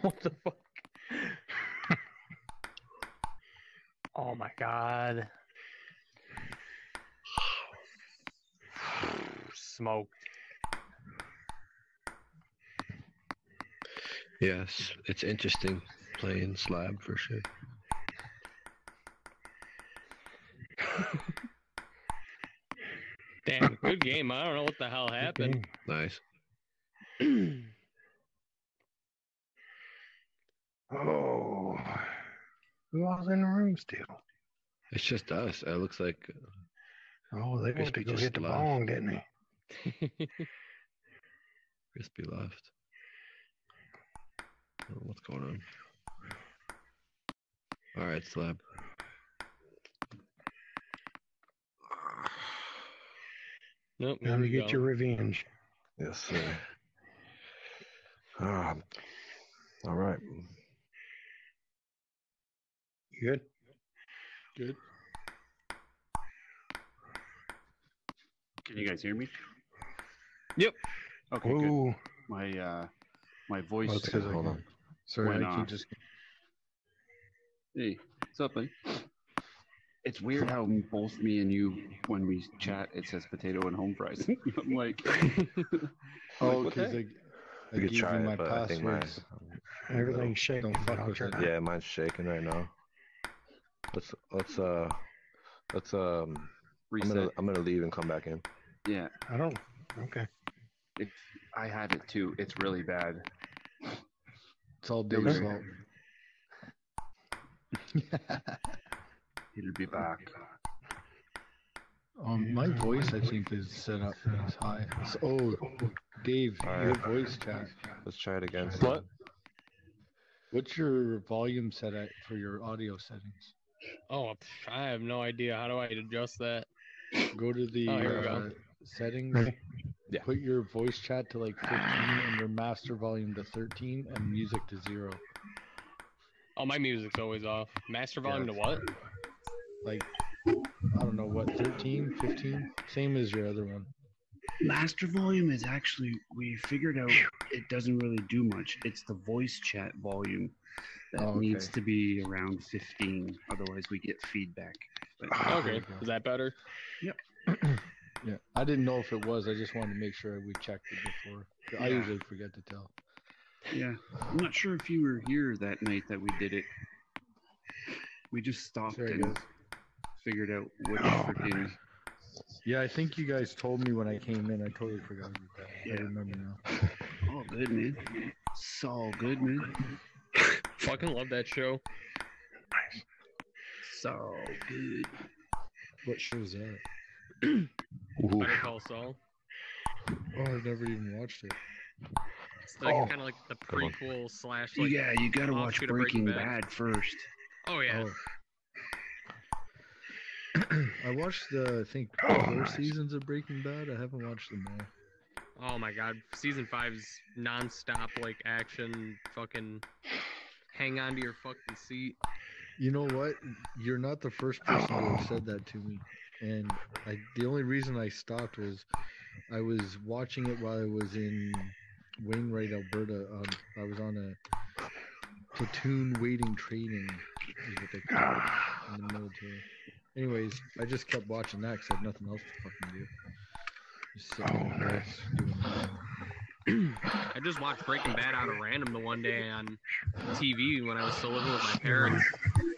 what the fuck? oh my god. Smoked. Yes, it's interesting playing slab for sure. Damn, good game. I don't know what the hell happened. Nice. Oh, who else in the room still? It's just us. It looks like. Oh, they Crispy went just hit the left. bong, didn't they? Crispy left. What's going on? All right, slab. Nope. Time to here get go. your revenge. Yes, sir. Ah, all right. You good? Good. Can you guys hear me? Yep. Okay, Ooh. good. My uh, my voice. It's 'cause I hold on. Sorry, went I keep off. just. Hey, what's up, buddy? It's weird how both me and you, when we chat, it says potato and home fries. I'm like, Oh, what the because I, heck? I You could gave try you it, my but I think mine- passwords. Everything's shaking. Don't fuck with it. Yeah, mine's shaking right now. Let's let's uh let's um I'm gonna I'm gonna leave and come back in. yeah, I don't. Okay. it, I had it too. It's really bad. It's all Okay. Dave's fault. It'll be back. Um, my voice, I think, is set up as high. So, oh, Dave, All your voice chat. Let's try it again. What? What's your volume set at for your audio settings? Oh, I have no idea. How do I adjust that? Go to the Oh, here we go. settings. Ready? Yeah. Put your voice chat to like 15 and your master volume to 13 and music to zero. Oh, my music's always off. Master volume to what? Like, I don't know what, 13, 15? Same as your other one. Master volume is actually we figured out it doesn't really do much. It's the voice chat volume that Oh, needs to be around 15. Otherwise, we get feedback. But- Okay, is that better? Yeah, I didn't know if it was. I just wanted to make sure we checked it before. I Yeah. usually forget to tell. Yeah, I'm not sure if you were here that night that we did it. We just stopped Sorry, and guys. figured out which Oh, freaking. Yeah, I think you guys told me when I came in. I totally forgot about that. Yeah. I remember now. Oh, good man. It's all good, man. Fucking love that show. So good. What show is that? Better Call Saul. Oh, I've never even watched it. It's like Oh. kind of like the prequel slash like. yeah, you gotta watch offshoot of Breaking Bad first. Oh yeah. Oh. I watched the, I think, Oh, four nice. seasons of Breaking Bad. I haven't watched them all. Oh my god, season five's non-stop like action, fucking hang on to your fucking seat. You know what? You're not the first person to have said that to me. And I, the only reason I stopped was I was watching it while I was in Wainwright, Alberta. Um, I was on a platoon waiting training, is what they call it in the military. Anyways, I just kept watching that because I had nothing else to fucking do. Just sitting Oh, in the house doing nothing. I just watched Breaking Bad out of random the one day on TV when I was still living with my parents.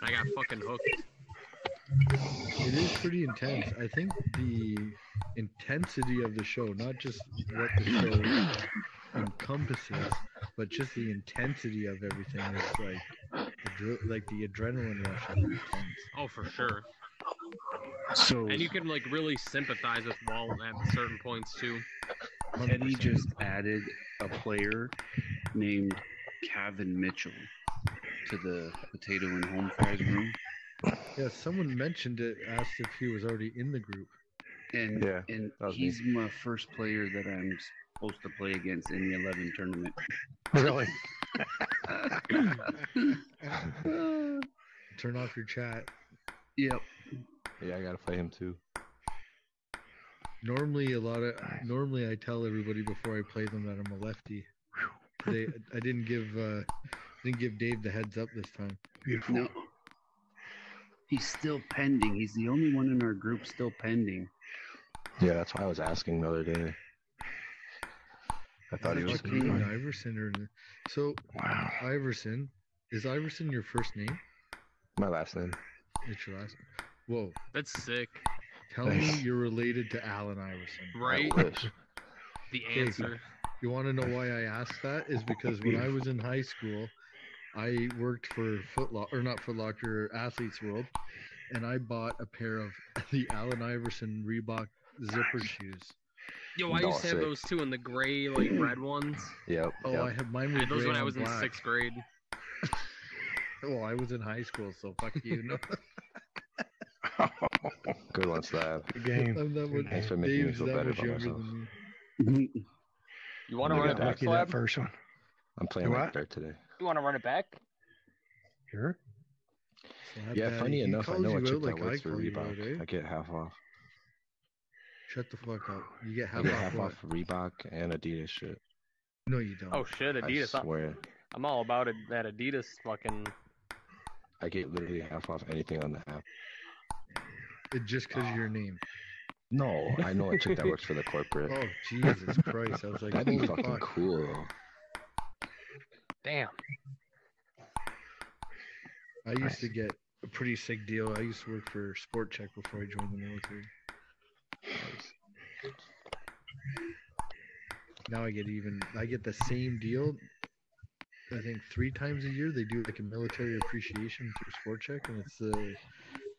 I got fucking hooked. It is pretty intense. I think the intensity of the show, not just what the show encompasses, but just the intensity of everything is like, adre- like the adrenaline rush is intense. Oh, for sure. So And you can like really sympathize with Walt at certain points too. Teddy just added a player named Kevin Mitchell to the potato and home fries room. Yeah, someone mentioned it, asked if he was already in the group. And Yeah, and that was me. he's my first player that I'm supposed to play against in the 11 tournament. Really? Turn off your chat. Yep. Yeah, I gotta play him too. Normally, a lot of normally I tell everybody before I play them that I'm a lefty. Today, I didn't give uh, didn't give Dave the heads up this time. Beautiful. No. He's still pending. He's the only one in our group still pending. Yeah, that's why I was asking the other day. I thought he was. Fucking Iverson or so. Wow. Iverson is Iverson your first name? My last name. It's your last. Whoa. That's sick. Tell me you're related to Allen Iverson. Right? wish. The Okay, answer. You want to know why I asked that? Is because when I was in high school, I worked for Foot Locker, or not Foot Locker, Athletes World, and I bought a pair of the Allen Iverson Reebok zipper shoes. Yo, I used to have those too in the gray, like red ones. Yep. Oh, yep. I have mine I were had those gray when I on was in sixth grade. Well, I was in high school, so fuck you. No. Good one, Slav. Good game. I'm. Thanks for making me feel better about myself. You want to Yeah, run it back, Lucky Slab? that first one. I'm playing right there today. You want to run it back? Sure. Slap Yeah, daddy. funny He enough, I know a you chick out that like I works for Reebok. out, eh? I get half off. Shut the fuck up. You get I half get off half what? off Reebok and Adidas shit. No, you don't. Oh shit, Adidas. I'm, swear. I'm all about it. That Adidas fucking. I get literally half off anything on the app. It just because of your name. No, I know a chick that works for the corporate. Oh Jesus Christ! I was like, That'd be fucking fuck. cool. Damn. I used to get a pretty sick deal. I used to work for Sport Chek before I joined the military. Now I get even. I get the same deal. I think three times a year they do like a military appreciation through Sport Chek, and it's the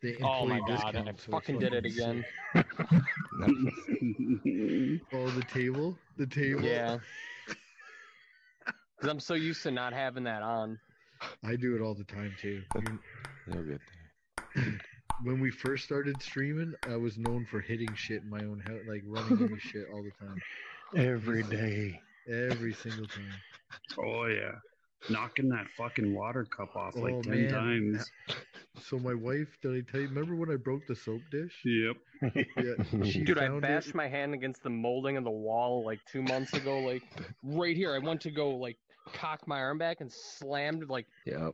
the Oh my employee god, discount. I so fucking did it again. Oh, the table, the table. Yeah. Because I'm so used to not having that on. I do it all the time too. You- You're good. when we first started streaming, I was known for hitting shit in my own house, like running into shit all the time. Every day. Every single time. Oh yeah. Knocking that fucking water cup off like Oh, ten man. times. So my wife, did I tell you? Remember when I broke the soap dish? Yep. Yeah, Dude, I bashed it. my hand against the molding of the wall like two months ago. Like right here, I went to go like cock my arm back and slammed like Yep.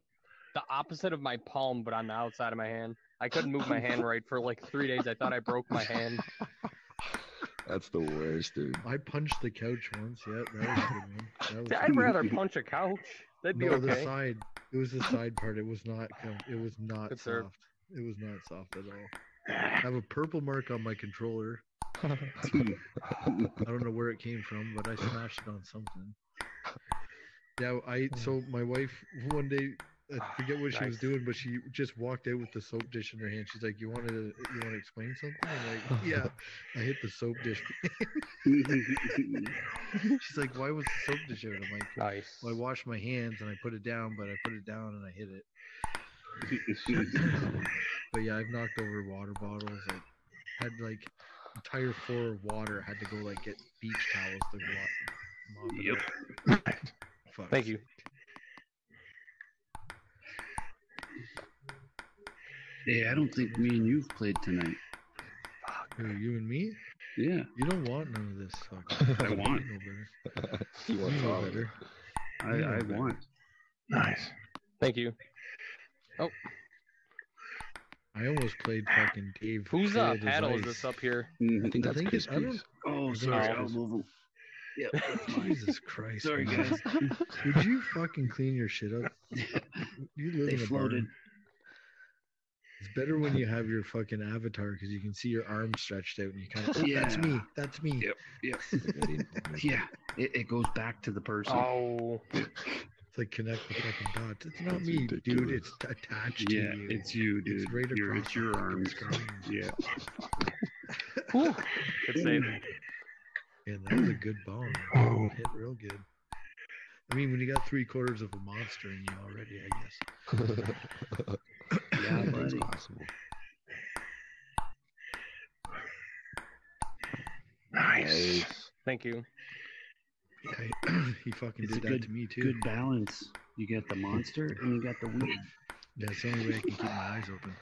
the opposite of my palm, but on the outside of my hand. I couldn't move my hand right for like three days. I thought I broke my hand. That's the worst, dude. I punched the couch once. Yeah, that was a good one. That was I'd rather punch a couch. That'd be no, the okay. side. It was the side part. It was not. It was not Good serve. soft. It was not soft at all. I have a purple mark on my controller. I don't know where it came from, but I smashed it on something. Yeah, I hmm. so my wife one day I ah, forget what she was doing, but she just walked out with the soap dish in her hand. She's like, "You want to you want to explain something?" I'm like, "Yeah." I hit the soap dish. She's like, "Why was the soap dish out?" I'm like, Nice. "Well, I washed my hands and I put it down, but I put it down and I hit it." but yeah, I've knocked over water bottles. I had like entire floor of water. I Had to go like get beach towels to mop it Yep. up. Fuck. Thank you. Yeah, I don't think me and you've played tonight. Who, you and me? Yeah. You don't want none of this. Fuck. I want. You know better. He You wants know all better. I, You know I better. want. Nice. Thank you. Oh, I almost played fucking Dave. Who's Faded as paddle is this up here? I think I that's think it's. I don't. Oh, sorry. it's I'll Chris- move them. Yep. that's fine. Jesus Christ. Sorry, man. guys. Would you fucking clean your shit up? You live They in a floated. barn. It's better when you have your fucking avatar because you can see your arms stretched out and you kind of. Oh, that's me. That's me. Yep. Yep. yeah. It, it goes back to the person. Oh, It's like connect the fucking dots. It's not That's me, dude. It's attached yeah, to you. it's you, dude. It's right You're- across it's your the arms. Yeah. Whew. good save. Yeah, that was a good bong. Whoa. Oh. Hit real good. I mean, when you got three quarters of a monster in you already, I guess. Yeah, That's possible. Nice. Thank you. Yeah, he, he fucking It's did that good, to me too. good balance. You get the monster and you got the weed. That's the only way I can keep my eyes open.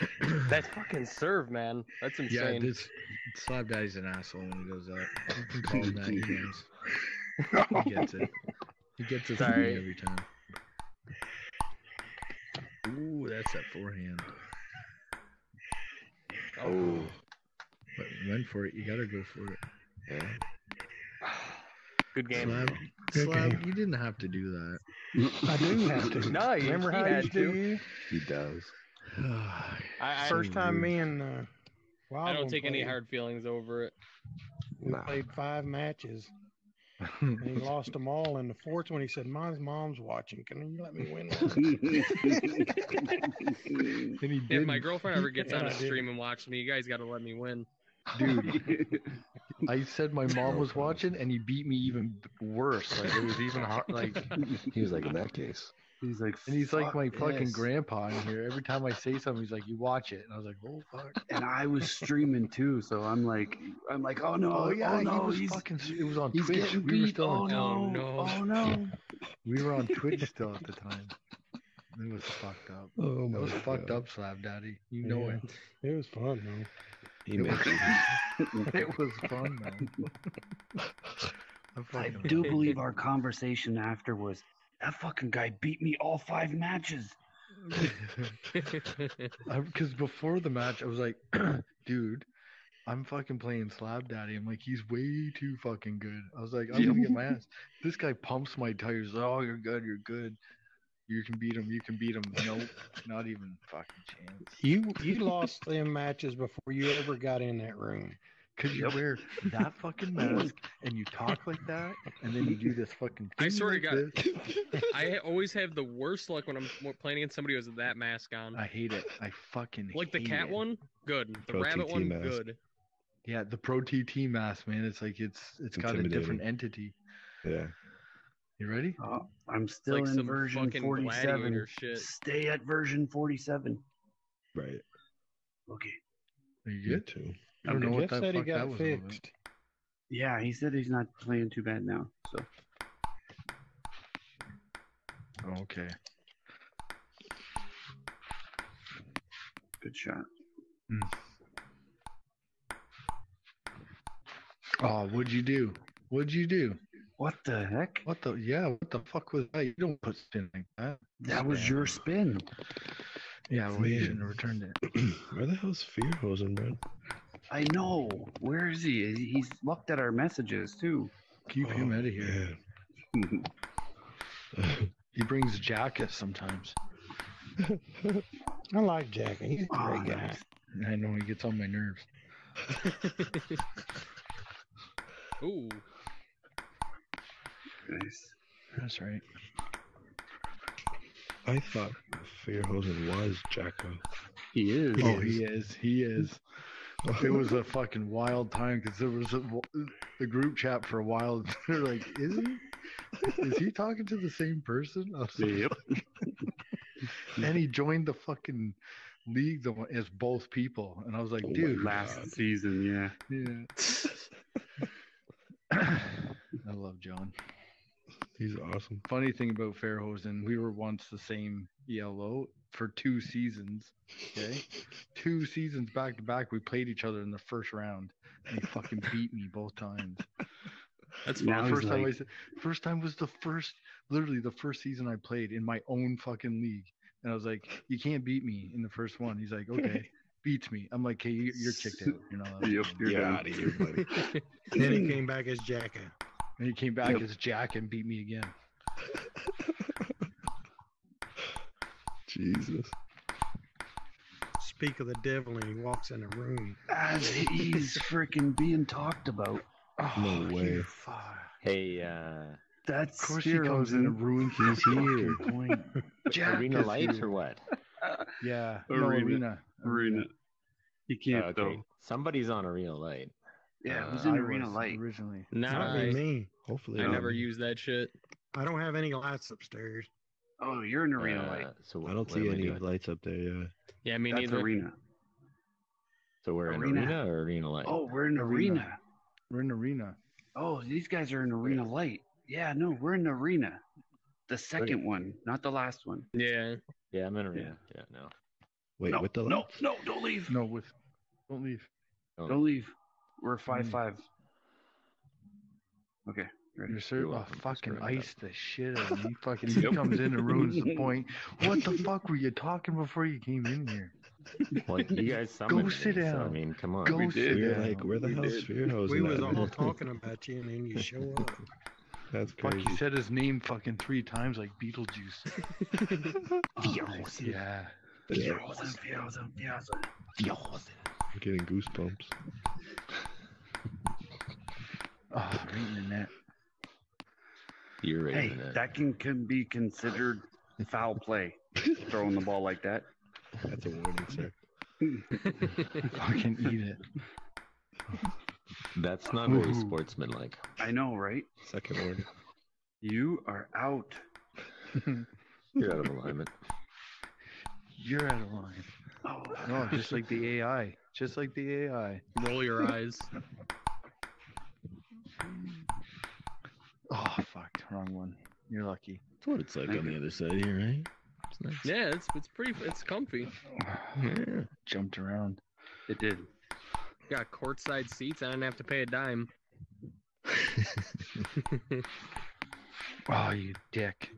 That fucking serve, man. That's insane. Yeah, insane. this Slab Daddy's an asshole when he goes that. You can call him that. He knows. He gets it. He gets it Sorry. every time. Ooh, that's that forehand. Oh, But went for it. You gotta go for it. yeah. Good game. Slab, Good Slab, game. you didn't have to do that. I do have to. No, you- Remember he how I had to? to. He does. I, I, First time me and uh, Wild I don't One take any hard feelings over it. We Nah. played five matches, and he lost them all. And the fourth one, he said, "My mom's watching. Can you let me win one?" And he If did my girlfriend ever gets Yeah, on a I did. stream and watches me, you guys got to let me win. dude. I said my mom was watching, and he beat me even worse. Like it was even hard. Like He was like, in that case. He's like, and he's like "Fuck my fucking grandpa in here. Every time I say something, he's like, "You watch it," and I was like, "Oh fuck." And I was streaming too, so I'm like, I'm like, oh no, Oh yeah, oh, no, he was he's, fucking. It was on he's Twitch. getting We were beat. still Oh on. no, no. oh no. We were on Twitch still at the time. It was fucked up. Oh It my was fucked up, Slab Daddy. You know Yeah. it. It was fun though. He made It was fun, man. I, I do believe our conversation after was that fucking guy beat me all five matches. Because before the match, I was like, dude, I'm fucking playing Slab Daddy. I'm like, he's way too fucking good. I was like, I'm gonna get my ass. This guy pumps my tires. Oh, you're good. You're good. You can beat him. You can beat him. Nope, not even fucking chance. You you lost them matches before you ever got in that room. Cause you wear that fucking mask and you talk like that, and then you do this fucking. I thing swear to God. I always have the worst luck when I'm playing against somebody who has that mask on. I hate it. I fucking Like the cat it. one, good. The Pro rabbit TT one, mask. good. Yeah, the Pro TT mask, man. It's like it's it's got a different entity. Yeah. You ready? Oh, I'm still like in some version fucking 47. gladiator shit. Stay at version 47. Right. Okay. Are you Me good? too. I don't know Jeff what that said he fuck that got was all about. fixed. Yeah, he said he's not playing too bad now. So Oh, okay. good shot. Oh, what'd you do? What'd you do? What the heck? What the? Yeah, what the fuck was that? You don't put spin like that. That was your spin. Yeah, well, you shouldn't have returned it. Where the hell's fear Fearhosen, bro? I know. Where is he? He's looked at our messages too. Keep him oh, out of here. He brings jackets sometimes. I like Jack. He's a Oh, great guy. nice. I know he gets on my nerves. Ooh, Nice. That's right. I thought Fearhosen was Jacko. He is. Oh, he is. He is. It was a fucking wild time because there was a, the group chat for a while. They're like, "Is he? Is he talking to the same person?" I was like, Yep. and he joined the fucking league the as both people, and I was like, Oh "Dude, Last uh, season, yeah. yeah." I love John. He's awesome. Funny thing about Fairhosen, we were once the same ELO for two seasons. Okay, two seasons back to back. We played each other in the first round, and he fucking beat me both times. that's Now fun. he's first time I said, first time was the first, literally the first season I played in my own fucking league, and I was like, "You can't beat me in the first one." He's like, "Okay." Beats me. I'm like, "Okay, you- you're kicked out. You're not." allowed to Yep, you're Get done. out of here, buddy. Then he came back as Jack. And he came back Yep. as Jack and beat me again. Jesus. Speak of the devil, and he walks in a room. As he's freaking being talked about. No way. Hey, uh, That's Of course, he comes in a Fearhosen. room. He's here. Point. Jack Arena Lights or what? Yeah, Arena. no arena. Arena. He Oh, can't okay. though. Somebody's on a Arena Light. Yeah, Uh, who's in I Arena was Light? originally. Nah, Not me. Hopefully. I not. never use that shit. I don't have any lights upstairs. Oh, you're in Arena Uh, Light. so I don't what see any lights up there. Yeah. Yeah, me That's neither. Arena. So we're in Arena. Arena or Arena Light? Oh, we're in Arena. Arena. We're in arena. Oh, these guys are in Arena Light. Yeah, no, we're in Arena. The second one, not the last one. Yeah. Yeah, I'm in arena. Yeah, no. Wait, no, with the no, no, don't leave. No, with don't leave. Oh, Don't leave. We're Mm. five five. Okay, ready. You're certain. Oh, uh, fucking Screw it up. ice the shit out of me. Fucking he comes in and ruins the point. What the fuck were you talking before you came in here? Well, you guys summoned Go sit me, so, I mean, come on. Go We sit did. We're down. like, where the We hell's did. Spearhouse We was all talking about you, and then you show up. That's Fuck, crazy. you said his name fucking three times like Beetlejuice. yeah. Yeah, Oh, I'm getting goosebumps. Oh, right in the net. You're right Hey, that. that can, can be considered foul play. Throwing the ball like that. That's a warning, sir. Fucking eat it. That's not very Ooh. sportsmanlike. I know, right? Second warning. You are out. You're out of alignment. You're out of line. Oh, No, just like the AI. Just like the AI. Roll your eyes. Oh fuck, wrong one. You're lucky. That's what it's like on the other side here, right? It's nice. Yeah, it's it's pretty it's comfy. Yeah. Jumped around. it did. Got courtside seats. I didn't have to pay a dime. Oh, you dick.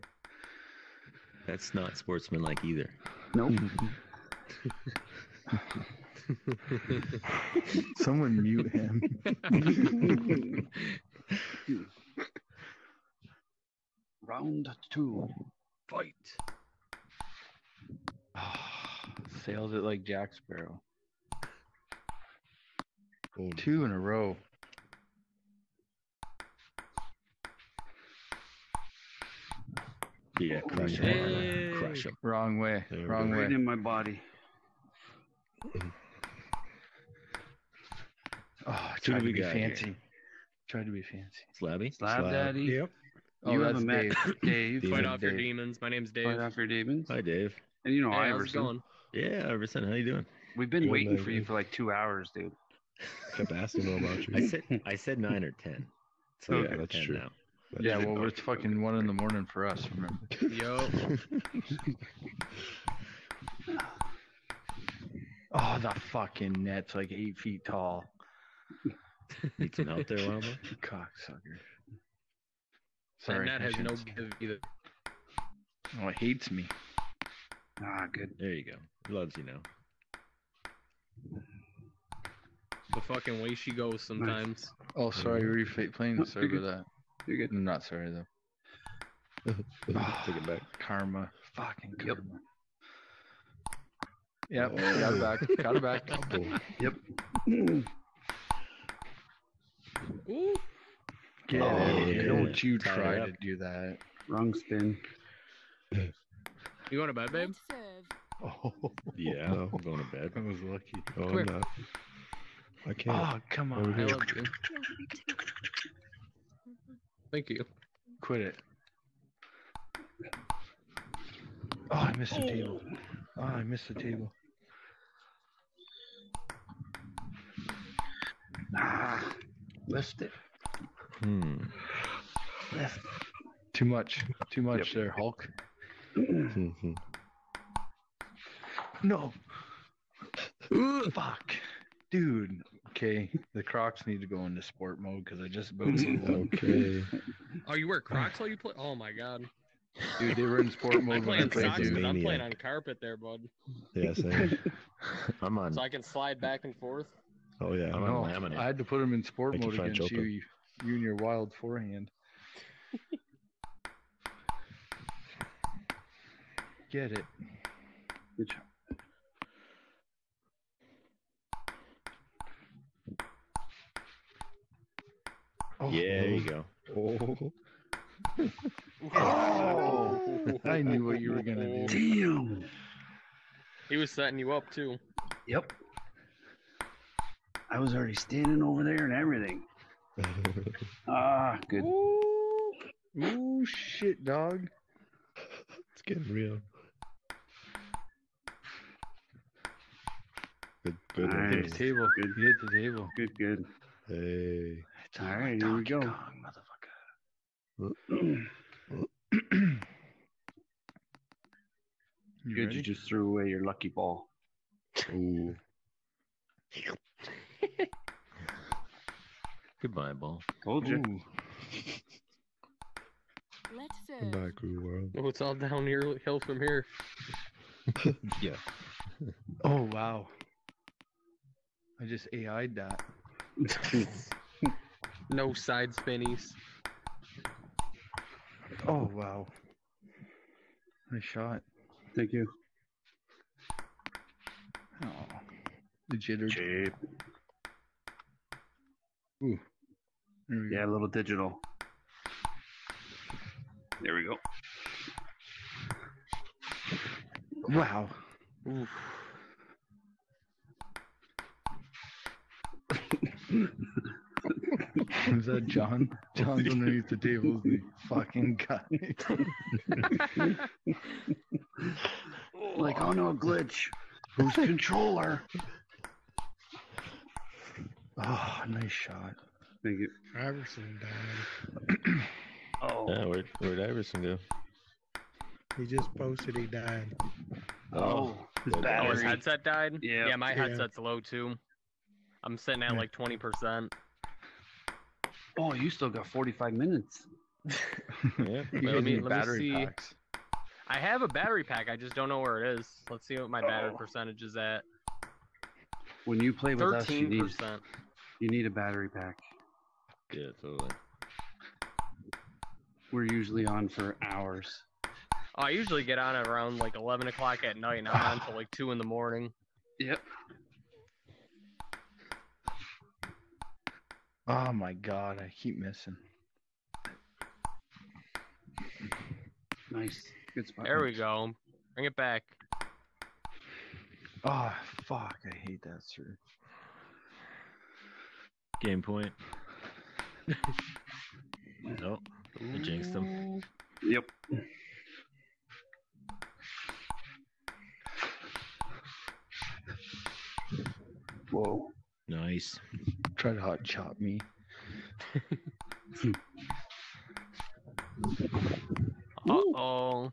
That's not sportsmanlike either. Nope. Someone mute him. Round two. Fight. Ah, sails it like Jack Sparrow. Two in a row. yeah, crush him. Hey. Crush him. Wrong way. There we Wrong Right way. in my body. Oh, I tried to be got here? fancy. Tried to be fancy. Slabby? Slab, Slab. Daddy. Yep. Oh, you haven't met Dave. Dave. Fight off your demons. My name's Dave. Fight off your demons. Hi, Dave. And you know Hey, how's it Iverson. going? Yeah, Iverson, how you doing? We've been Good waiting night, for you for like two hours, dude. Kept asking him about you. I said I said nine or ten. So Yeah, that's 10 true. now. That's Yeah, it. well, it's fucking one in the morning for us, remember? Yo. Oh, the fucking net's like eight feet tall. Need some help there, Wildboy? You cocksucker. That Sorry. net I has no shouldn't give either. Oh, it hates me. Ah, good. There you go. He loves you now. The fucking way she goes sometimes. Oh, sorry, were you fa- playing? Sorry You're about that. You're good. I'm not sorry though. Take it back. Karma. Fucking Yep. karma. Yep. Got it back. Got it back. Yep. Ooh. Get Oh, it. Don't you Tie try to do that. Wrong spin. You going to bed, babe? Oh, Yeah, No. I'm going to bed. I was lucky. Oh, Come here. I'm not. I can't. Oh, come on. I here. love you. Thank you. Quit it. Oh, I missed the table. Oh, I missed the table. Ah, lift it. Hmm. Lift. Too much. Too much there, Hulk. Mhm. No. Fuck. Dude. Okay, the Crocs need to go into sport mode because I just about moved them. okay. Oh, you wear Crocs while you play? Oh my god. Dude, they were in sport I mode play when I socks, but I'm playing on carpet there, bud. Yeah, same. I'm on. So I can slide back and forth. Oh yeah. I'm No, on laminate. I had to put them in sport I mode find against you, Joker. You, you and your wild forehand. Get it. Good job. Oh, Yeah, there you oh, go. Oh. Oh, I knew what you were gonna do. Damn. He was setting you up too. Yep. I was already standing over there and everything. Ah, good. Ooh, ooh, shit, dog. it's getting real. Good, good. Nice. Hit the table. Good. You hit the table. Good, good. Hey. It's All right, here we go. Kong, motherfucker. You Good, ready? you just threw away your lucky ball. Ooh. Goodbye, ball. Told you. Ooh. Let's serve. back, Ooh World. Oh, it's all downhill hill from here. Yeah. Oh wow. I just AI'd that. No side spinnies. Oh wow. Nice shot. Thank you. Oh, the jitter. Cheap. Ooh. Hmm. Yeah, a little digital. There we go. Wow. Oof. Is that John? John's underneath the table. He fucking got me. Like, oh no, a glitch. Who's controller? Oh, nice shot. Thank you. Iverson died. Oh, Yeah, where'd, where'd Iverson go? He just posted he died. oh, his Oh, his battery. Oh, headset died? Yeah. Yeah, my Yeah. headset's low too. I'm sitting at Yeah. like 20%. Oh, you still got 45 minutes. Yeah. You let me- need let me battery see. packs. I have a battery pack. I just don't know where it is. Let's see what my battery oh. percentage is at. When you play with us, you Thirteen need, percent. You need a battery pack. Yeah, totally. We're usually on for hours. Oh, I usually get on at around like 11 o'clock at night, and I'm on until like two in the morning. Yep. Oh my god, I keep missing. Nice. Good spot. There we go. Bring it back. Oh fuck, I hate that sir. Game point. no, I jinxed him. Yep. Whoa. Nice. Try to hot chop me. Uh oh.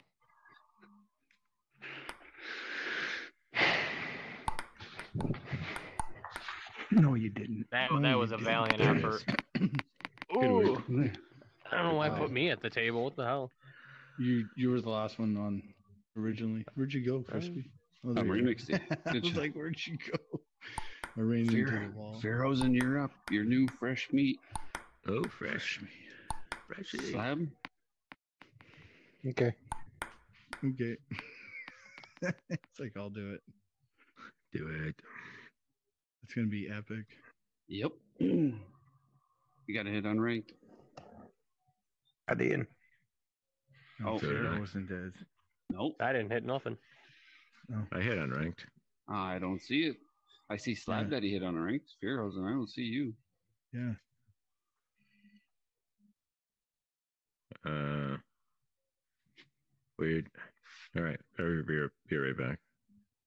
No, you didn't. That No, that was a didn't. valiant effort. Ooh. Ooh. I don't know why I put me at the table. What the hell? You you were the last one on originally. Where'd you go, Crispy? Oh, I there you remixed are. it. I was like, where'd you go? I ran into the wall. Pharaohs in you're. Your new fresh meat. Oh, fresh. Meat. Fresh. Slab. Okay. Okay. it's like I'll do it. Do it. It's gonna be epic. Yep. you got to hit unranked. I did. Oh, sorry, did I? I wasn't dead. Nope. I didn't hit nothing. I hit unranked. I don't see it. I see Slab Yeah. that he hit unranked. Pharaohs, and I don't see you. Yeah. Uh, weird. All right, I'll be, be, be right back.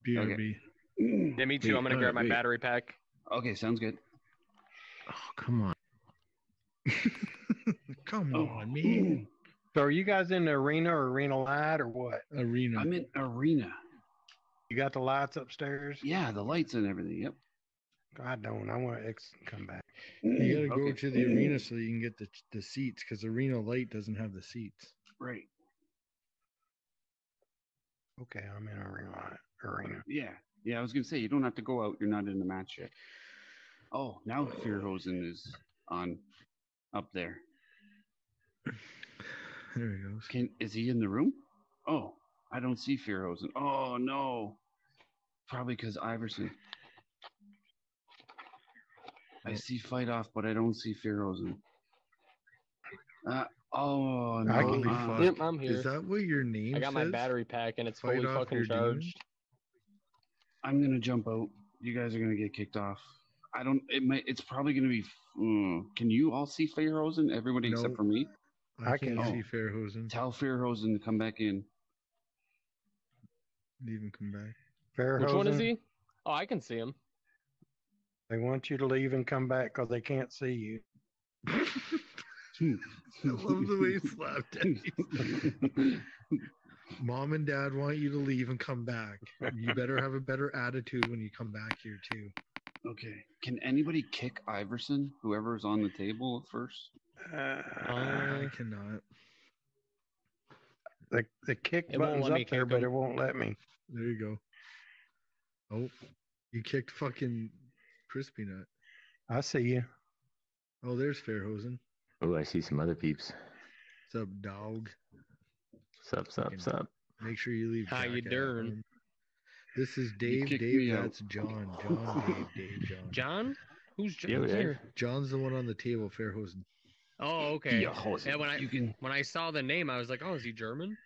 BRB. Yeah, me too. I'm gonna Wait, grab my wait. battery pack. Okay, sounds good. Oh, come on. Come Oh. on, man. So are you guys in the arena or arena light or what? Arena. I'm in arena. You got the lights upstairs? Yeah, the lights and everything. Yep. I don't. I want to ex- come back. You gotta go to the arena so you can get the the seats because arena light doesn't have the seats. Right. Okay, I'm in arena light. Arena. Yeah. Yeah, I was gonna say you don't have to go out. You're not in the match yet. Oh, now Fearhosen is on up there. There he goes. Can is he in the room? Oh, I don't see Fearhosen. Oh no. Probably because Iverson. I see fight off, but I don't see Fearhosen. Uh, oh no. Holy uh, fuck. Yep, I'm here. Is that what your name I got my says? battery pack and it's Fight fully fucking your demons? charged. I'm gonna jump out. You guys are gonna get kicked off. I don't. It might. It's probably gonna be. mm, can you all see Fearhosen? Everybody except for me. I, I can- can't Oh. see Fairhosen. Tell Fearhosen to come back in. Leave and come back. Which one is he? Oh, I can see him. They want you to leave and come back because they can't see you. I love the way he slapped at you. Mom and Dad want you to leave and come back. You better have a better attitude when you come back here too. Okay. Can anybody kick Iverson, whoever's on the table first? Uh, I cannot. The the kick It button's up me there, but him. it won't let me. There you go. Oh, you kicked fucking crispy nut. I see you. Oh, there's Fairhosen. Oh, I see some other peeps. What's up, dog? Sup, sup, sup. Make sure you leave. How you Jack at doing? This is Dave. Dave, me out. that's John. John, Dave, Dave, John. John? Who's John Yeah, here? John's the one on the table, Fairhosen. Oh, okay. Yeah, hold Yeah, when I You can- when I saw the name, I was like, oh, is he German?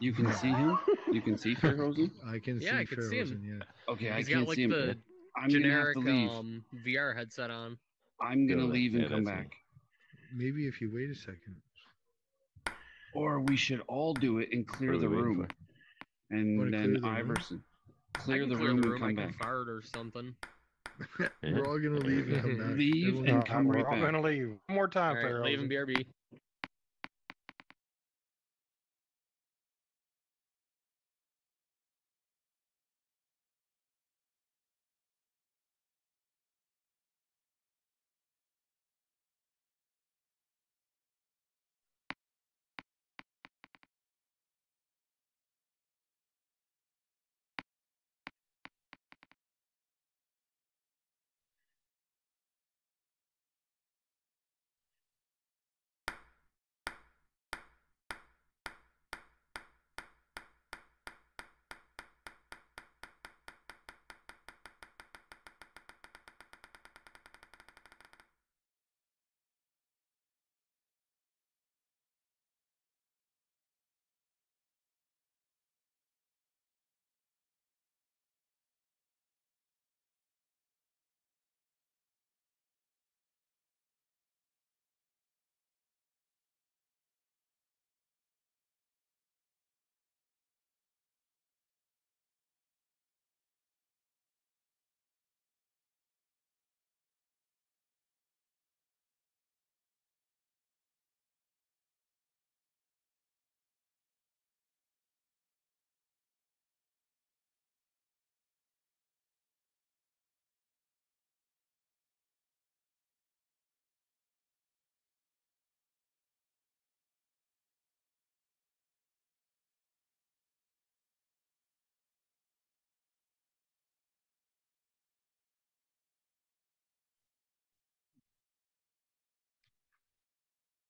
You can see him. You can see Fairhosen. I can Yeah, see I can see him. Yeah. Okay, I can't got like see him. the I'm generic gonna have to leave. um VR headset on. I'm gonna Really? leave and Yeah, come that's back. Maybe if you wait a second. Or we should all do it and clear the room, and then the? Iverson I clear the clear room the and room. come I can back. fart or something. We're all gonna leave and come back. Leave Everyone- and Uh, come we're all gonna leave. One more time, All right, Fairhosen. leaving BRB.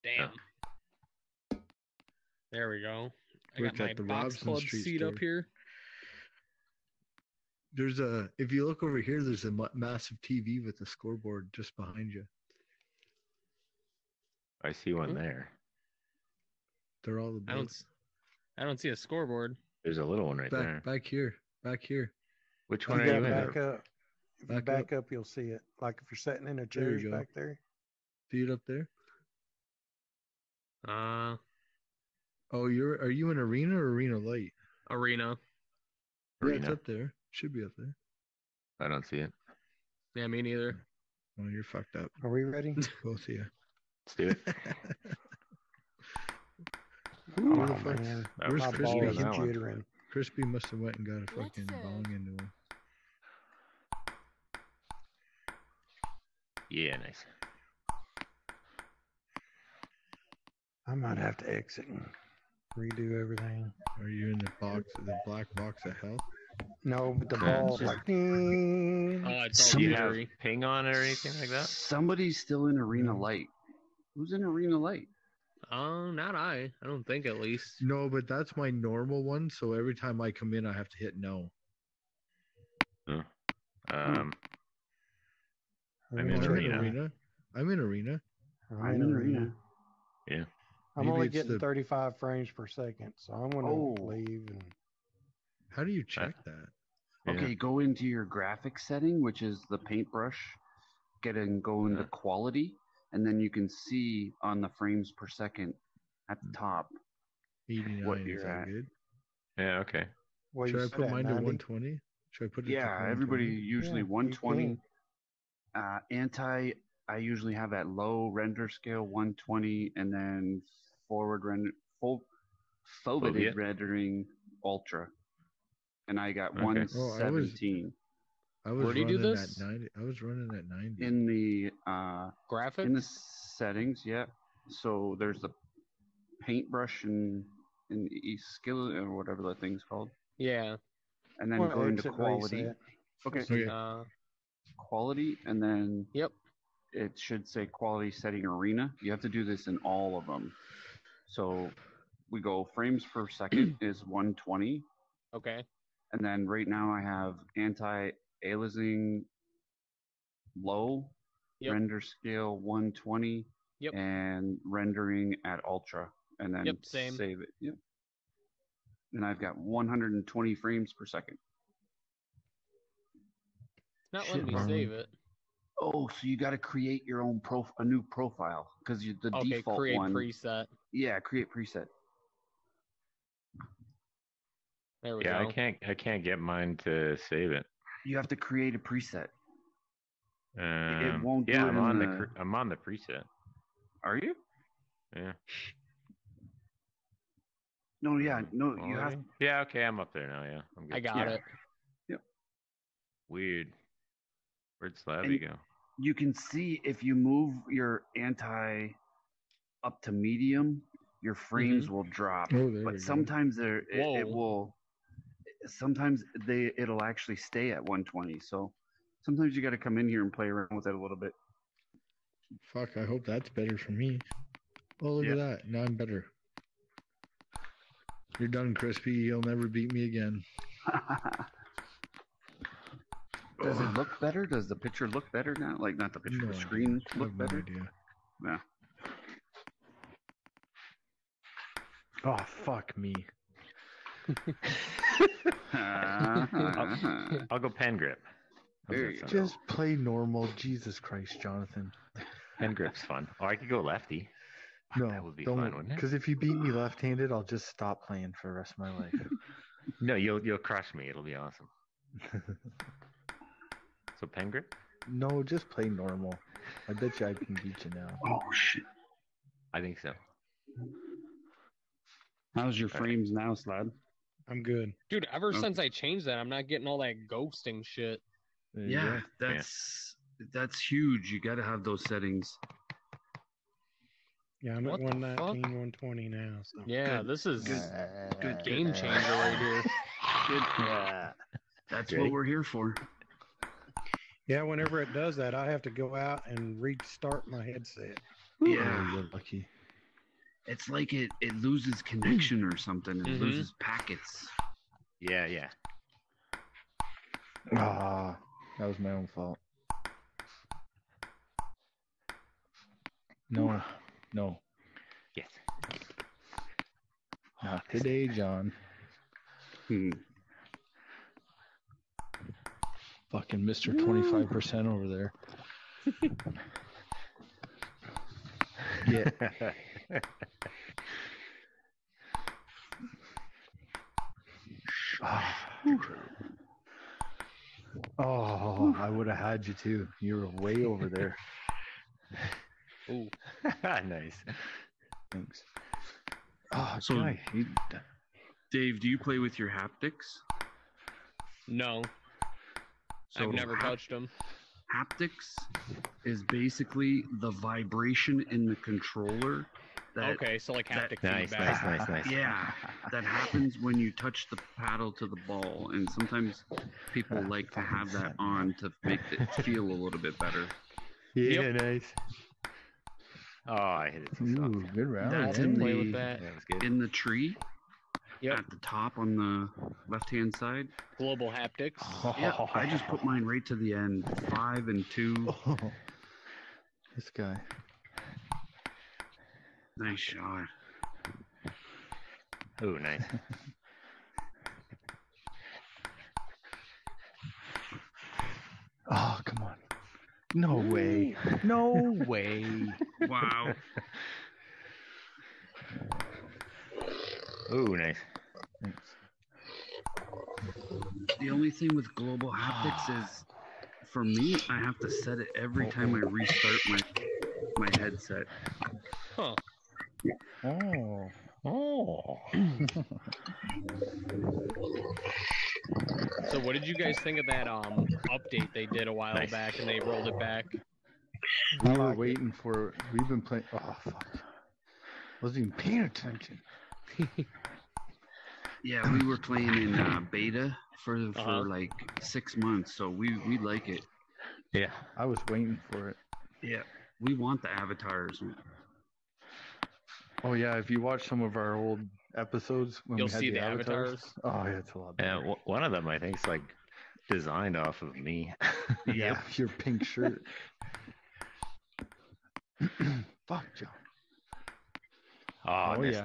Damn. There we go. I We're got my the box Robson club Street seat store. up here. There's a. If you look over here, there's a massive TV with a scoreboard just behind you. I see one Hmm? there. They're all the I don't. boats. s- I don't see a scoreboard. There's a little one right back there. back here, back here. Which You one are gotta you in? back up. If you Back back up, you'll see it. Like if you're sitting in a chair go. back there. See it up there? Uh, Oh, you're. Are you in arena or arena light? arena. Yeah, it's up there. Should be up there. I don't see it. Yeah, me neither. Oh, you're fucked up. Are we ready? Both of you. Let's do it. Where the Oh, man. Where's My Crispy? balls on are that one. jittering. Crispy must have went and got a fucking go. bong into him. Yeah, nice. I might have to exit and redo everything. Are you in the box, the black box of hell? No, but the Yeah, ball's just- like. ding. Oh, it's Do you have ping on it or anything like that? Somebody's still in arena light. Who's in arena light? Oh, not I. I don't think at least. No, but that's my normal one. So every time I come in, I have to hit no. Um, Hmm. I'm I'm in I'm arena. in arena. I'm in arena. I'm in arena. Yeah. I'm Maybe only getting the- 35 frames per second, so I'm gonna Oh. leave and How do you check that? Okay, Yeah. go into your graphics setting, which is the paintbrush. Get and go into Yeah. quality, and then you can see on the frames per second at the top. 89 What is you're that at. good? Yeah, okay. what Should I put at, mine to 120? Should I put it to Yeah, everybody usually Yeah, 120. Uh, anti, I usually have at low render scale 120, and then forward render full Foveated Fovea? rendering ultra, and I got Okay. one Oh, I was- I was Where do you do running this? at ninety. I was running at ninety. in the uh Graphics. in the settings. Yeah, so there's the paintbrush and in the skill or whatever the thing's called, yeah. and then Well, go into quality. it. Okay, Okay. Uh, quality, and then yep. it should say quality setting arena. You have to do this in all of them. So we go frames per second is 120, Okay. and then right now I have anti-aliasing low, Yep. render scale 120, Yep. and rendering at ultra, and then Yep, same. save it. Yep. And I've got 120 frames per second. It's not Shit, letting me save it. Oh, so you got to create your own prof, a new profile because the Okay, default create one. preset. Yeah, create preset. There we Yeah, go. I can't. I can't get mine to save it. You have to create a preset. Um, won't do Yeah, it I'm on the. the- I'm on the preset. Are you? Yeah. No, yeah, no, you have. Yeah. Okay, I'm up there now. Yeah, I'm good. I got Yeah. it. Weird. Where'd Slabby And- go? You can see if you move your anti up to medium, your frames mm-hmm. will drop. Oh, there but sometimes there it, it will. Sometimes they it'll actually stay at 120. So sometimes you got to come in here and play around with it a little bit. Fuck, I hope that's better for me. Oh, look Yeah. at that. Now I'm better. You're done, Crispy. You'll never beat me again. Does it look better? Does the picture look better now? Like not the picture, No the idea. screen I look have no better? idea. Yeah. Oh fuck me. I'll, I'll go pen grip. How's There that you sound? Just play normal. Jesus Christ, Jonathan. Pen grip's fun. Or I could go lefty. No, that would be don't. fun, wouldn't it? Because if you beat me left-handed, I'll just stop playing for the rest of my life. No, you'll you'll crush me. It'll be awesome. So pen grip? no, just play normal. I bet you I can beat you now. Oh shit! I think so. How's your frames now, Slab? I'm good. Dude, ever Okay. since I changed that, I'm not getting all that ghosting shit. There you Yeah, go. that's that's huge. You got to have those settings. Yeah, I'm What at the 119, 120 now. So. Yeah, Good, this is good, good, game good. changer right here. Good. Yeah. That's Ready? what we're here for. Yeah, whenever it does that, I have to go out and restart my headset. Yeah, Oh, you're lucky. It's like it it loses connection or something. It Mhm. loses packets. Yeah, yeah. Ah, that was my own fault. No, no, Yes. not today, John. Hmm. Fucking Mr. 25% over there. Yeah. Oh, I would have had you too. You were way over there. Ooh. nice. Thanks. Oh, So- Guy, you, Dave, do you play with your haptics? No, So I've never hap- touched them. Haptics is basically the vibration in the controller. That, Okay, so like that- haptic Nice, feedback. nice, nice, nice. nice. Yeah, that happens when you touch the paddle to the ball, and sometimes people ah. like to have that on to make it feel a little bit better. Yeah, nice. Oh, I hit it so ooh, good round. That's in Play the with that. That good. in the tree Yep. at the top on the left hand side. Global haptics. Oh, yeah, I just put mine right to the end, five and two. Oh, this guy. Nice shot. Oh, nice. Oh, come on. No way. No way. Wow. Oh, nice. Thanks. The only thing with global haptics is, for me, I have to set it every time I restart my my headset. Huh. Oh. Oh. Oh. So what did you guys think of that um update they did a while Nice. back and they rolled it back? We were waiting for. We've been playing. Oh fuck! Wasn't even paying attention. Yeah, we were playing in uh, beta for for Uh-huh. like six months, so we we like it. Yeah, I was waiting for it. Yeah, we want the avatars. Oh yeah, if you watch some of our old episodes when You'll we had see the, the avatars. avatars. Oh yeah, it's a lot. Yeah, w- one of them I think is like designed off of me. Yeah, your pink shirt. Fuck, John. Oh, I oh missed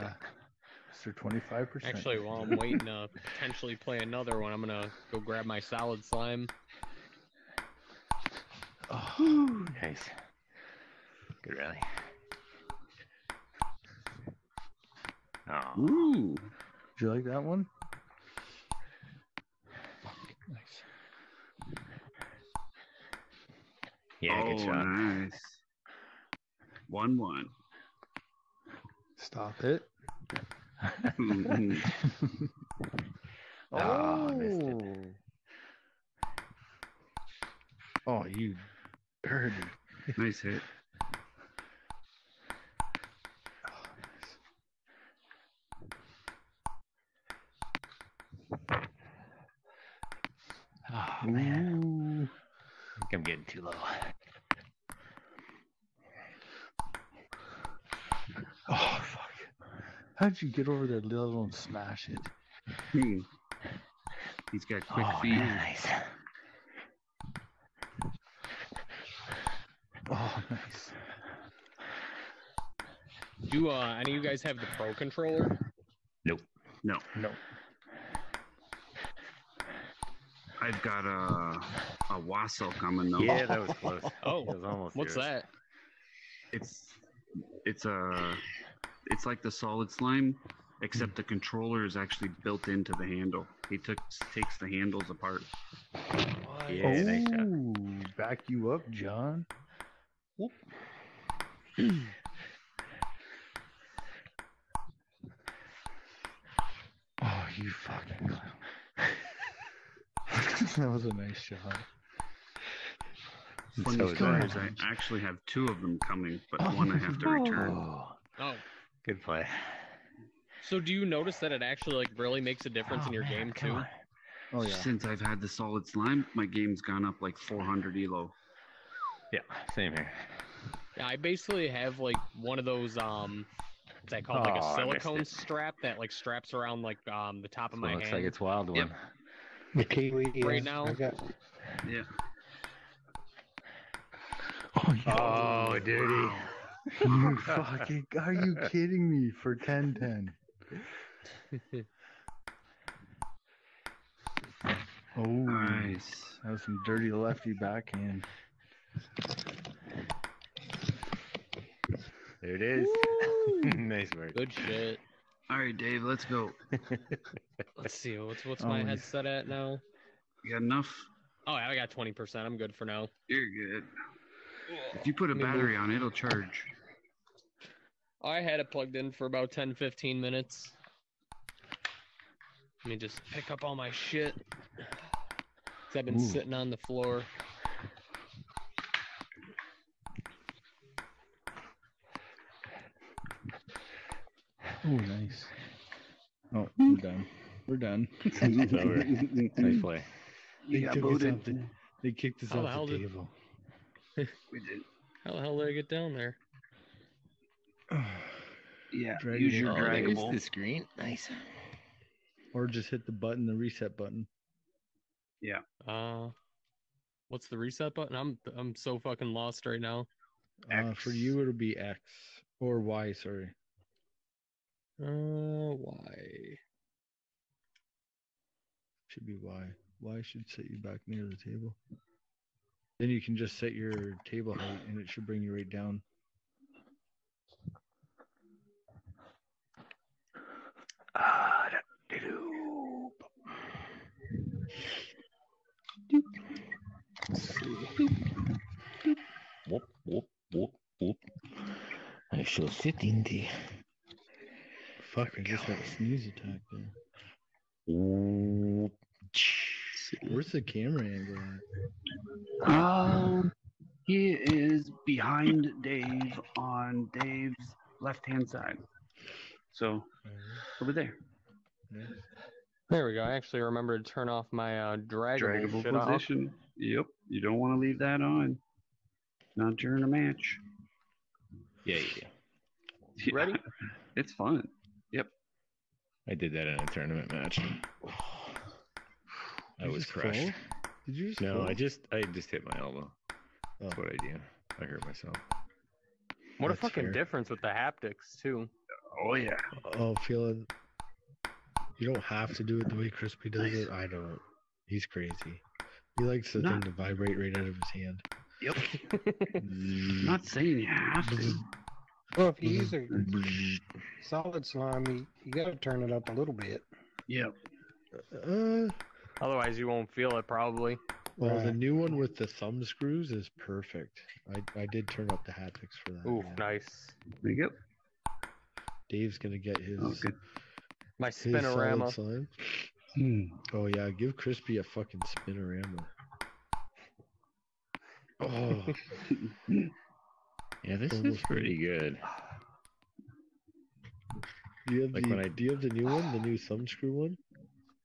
yeah, Mr. Twenty Five Percent. Actually, while I'm waiting to potentially play another one, I'm gonna go grab my solid slime. Oh, nice. Good rally. Oh, Ooh, Did you like that one? Nice. yeah, oh, good shot. nice. One one. Stop it. Oh, it. Oh, you dirty. nice hit. Oh man, I think I'm getting too low. Oh! How'd you get over there, little and smash it? Hmm. He's got quick Oh, feet. nice. Oh, nice. Do uh, any of you guys have the pro controller? Nope. No, No. I've got a a wassail coming though. Yeah, that was close. Oh, It was almost What's yours. that? It's it's a it's like the solid slime, except hmm. the controller is actually built into the handle. He took takes the handles apart. Yeah, nice shot. Back you up, John. Whoop. oh, you fucking clown. that was a nice shot. Funny So story I actually have two of them coming, but one I have to oh. return. Oh, Oh, good play. so do you notice that it actually like really makes a difference in your game too? Oh yeah. Since I've had the solid slime, my game's gone up like 400 elo. Yeah, same here. Yeah, I basically have like one of those um, what's that called? like Oh, a I missed silicone strap that like straps around like um the top of So my it looks hand. like it's wild Yep. one. The Kiwi. Right yeah, now? I got Yeah. Oh, you, Oh, dirty. You fucking. Are you kidding me? For 10 10. Oh, Nice. that was some dirty lefty backhand. There it is. nice work. Good shit. All right, Dave, let's go. Let's see what's what's Oh, my my- headset at now. You got enough? Oh, I got twenty percent. I'm good for now. You're good. If you put a battery on, it'll charge. I had it plugged in for about 10 15 minutes. Let me just pick up all my shit. i I've been Ooh. sitting on the floor. Oh, nice. Oh, we're done. We're done. It's over. nice play. They got took us off the, They kicked us How the off hell the did- table. We did. How the hell did I get down there? Yeah. Drag use your in. Oh, there's draggable. the screen. Nice. Or just hit the button, the reset button. Yeah. Uh, what's the reset button? I'm I'm so fucking lost right now. Uh, for you, it'll be X or Y. Sorry. Uh, Y. Should be Y. Y should set you back near the table. Then you can just set your table height, and it should bring you right down. Ah, da- doo-doo. Whoop, whoop, whoop, whoop. I shall sit in the Fuck, I just had a sneeze attack there. Where's the camera angle at? Um, he is behind Dave on Dave's left hand side. So over there. There we go. I actually remember to turn off my uh, draggable, Draggable shit off. position. Yep. You don't want to leave that on. Not during a match. Yeah, yeah. Yeah, Ready? It's fun. Yep. I did that in a tournament match. I was crushed. fall? Did you just No, fall? I just I just hit my elbow. That's Oh. what I do. I hurt myself. What a fucking fair. difference with the haptics too. Oh yeah. Oh, feeling. You don't have to do it the way Crispy does it. I don't. He's crazy. He likes the Not- thing to vibrate right out of his hand. Yep. Not saying you have to. Well, if you use a solid slime, you, you got to turn it up a little bit. Yep. Uh, Otherwise, you won't feel it probably. well, the new one with the thumb screws is perfect. I I did turn up the haptics for that. Ooh, yeah. nice. There you go. Dave's gonna get his Oh, good. My his solid spinorama. slime. Hmm. Oh yeah, give Crispy a fucking spinorama. Oh, Yeah, this is Almost pretty good. do you have Like the when I- do you have the new one, the new thumb screw one?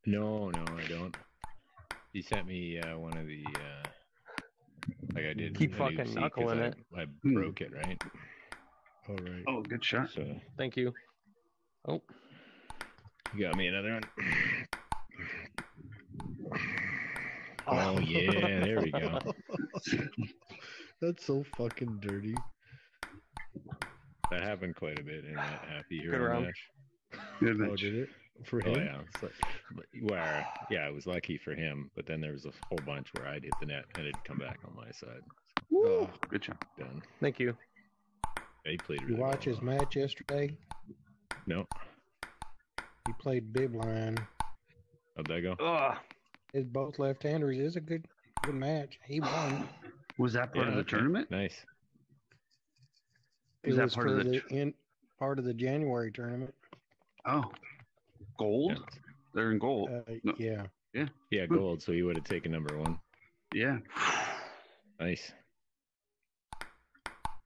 No, no, I don't. He sent me uh, one of the uh, like I did. Keep fucking knuckling I, it. I Hmm. broke it, right? All right. Oh, good shot. So Thank you. Oh, you got me another one. Oh yeah, there we go. That's so fucking dirty. That happened quite a bit in that happy Good hero round. match. Good Oh, did it? For Oh him? yeah, it's like, where yeah, it was lucky for him, but then there was a whole bunch where I'd hit the net and it'd come back on my side. Oh, Good shot. Done. thank you. Yeah, he played You watch well, his match yesterday. though. No, He played bib line. how'd that go? Ugh. It's both left-handers. It's a good good match. He won. Was that part Yeah, of the okay. tournament? Nice. It Was that part for of the the tr- in, part of the January tournament. Oh, gold. Yeah. They're in gold. Uh, No. Yeah. Yeah, gold. So he would have taken number one. Yeah. Nice.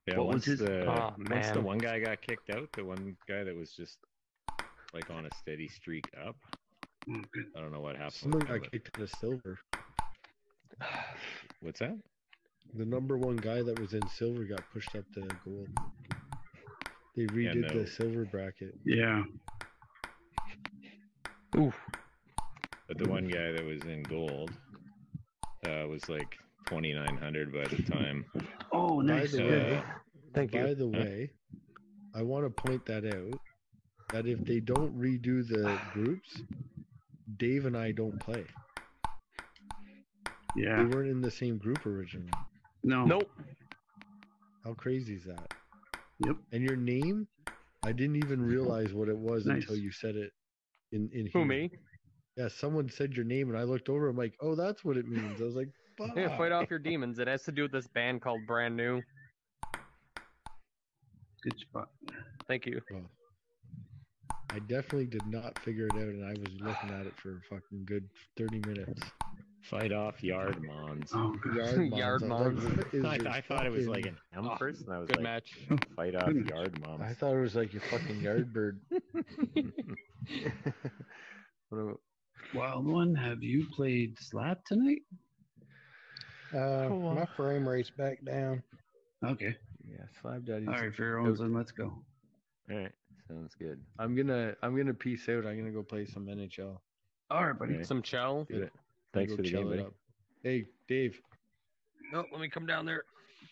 Yeah, What was once his- the Oh, once the one guy got kicked out, the one guy that was just like on a steady streak up. I don't know what happened. Someone with him, got kicked out of silver. What's that? The number one guy that was in silver got pushed up to gold. They Yeah, redid no. the silver bracket. Yeah. Oof. But the one guy that was in gold uh, was like twenty nine hundred by the time. Oh, By nice. the Uh, way, Thank by the way, I want to point that out that if they don't redo the groups, Dave and I don't play. Yeah. We weren't in the same group originally. No. Nope. How crazy is that? Yep. And your name, I didn't even realize what it was Nice. until you said it in in Who here. me? Yeah, someone said your name and I looked over. I'm like, oh, that's what it means. I was like, Yeah, fight off your demons. It has to do with this band called Brand New. Good spot. Thank you. I definitely did not figure it out, and I was looking at it for a fucking good 30 minutes. Fight off yard mons. Oh, good. Yard Yard moms. I was like, moms. what is I, this I thought it was like an M Oh, first, and I was Good like, match. fight off Goodness. yard moms. I thought it was like your fucking yard bird. What about- Wild one, have you played Slab tonight? Uh, my frame rate's back down. Okay. Yeah, Slab Daddy's. All right, fair owns, then let's go. All right, sounds good. I'm gonna I'm gonna peace out. I'm gonna go play some NHL. All right, buddy. Okay. Some chow. Do it. Thanks for the chill game, buddy. Hey, Dave. No, let me come down there.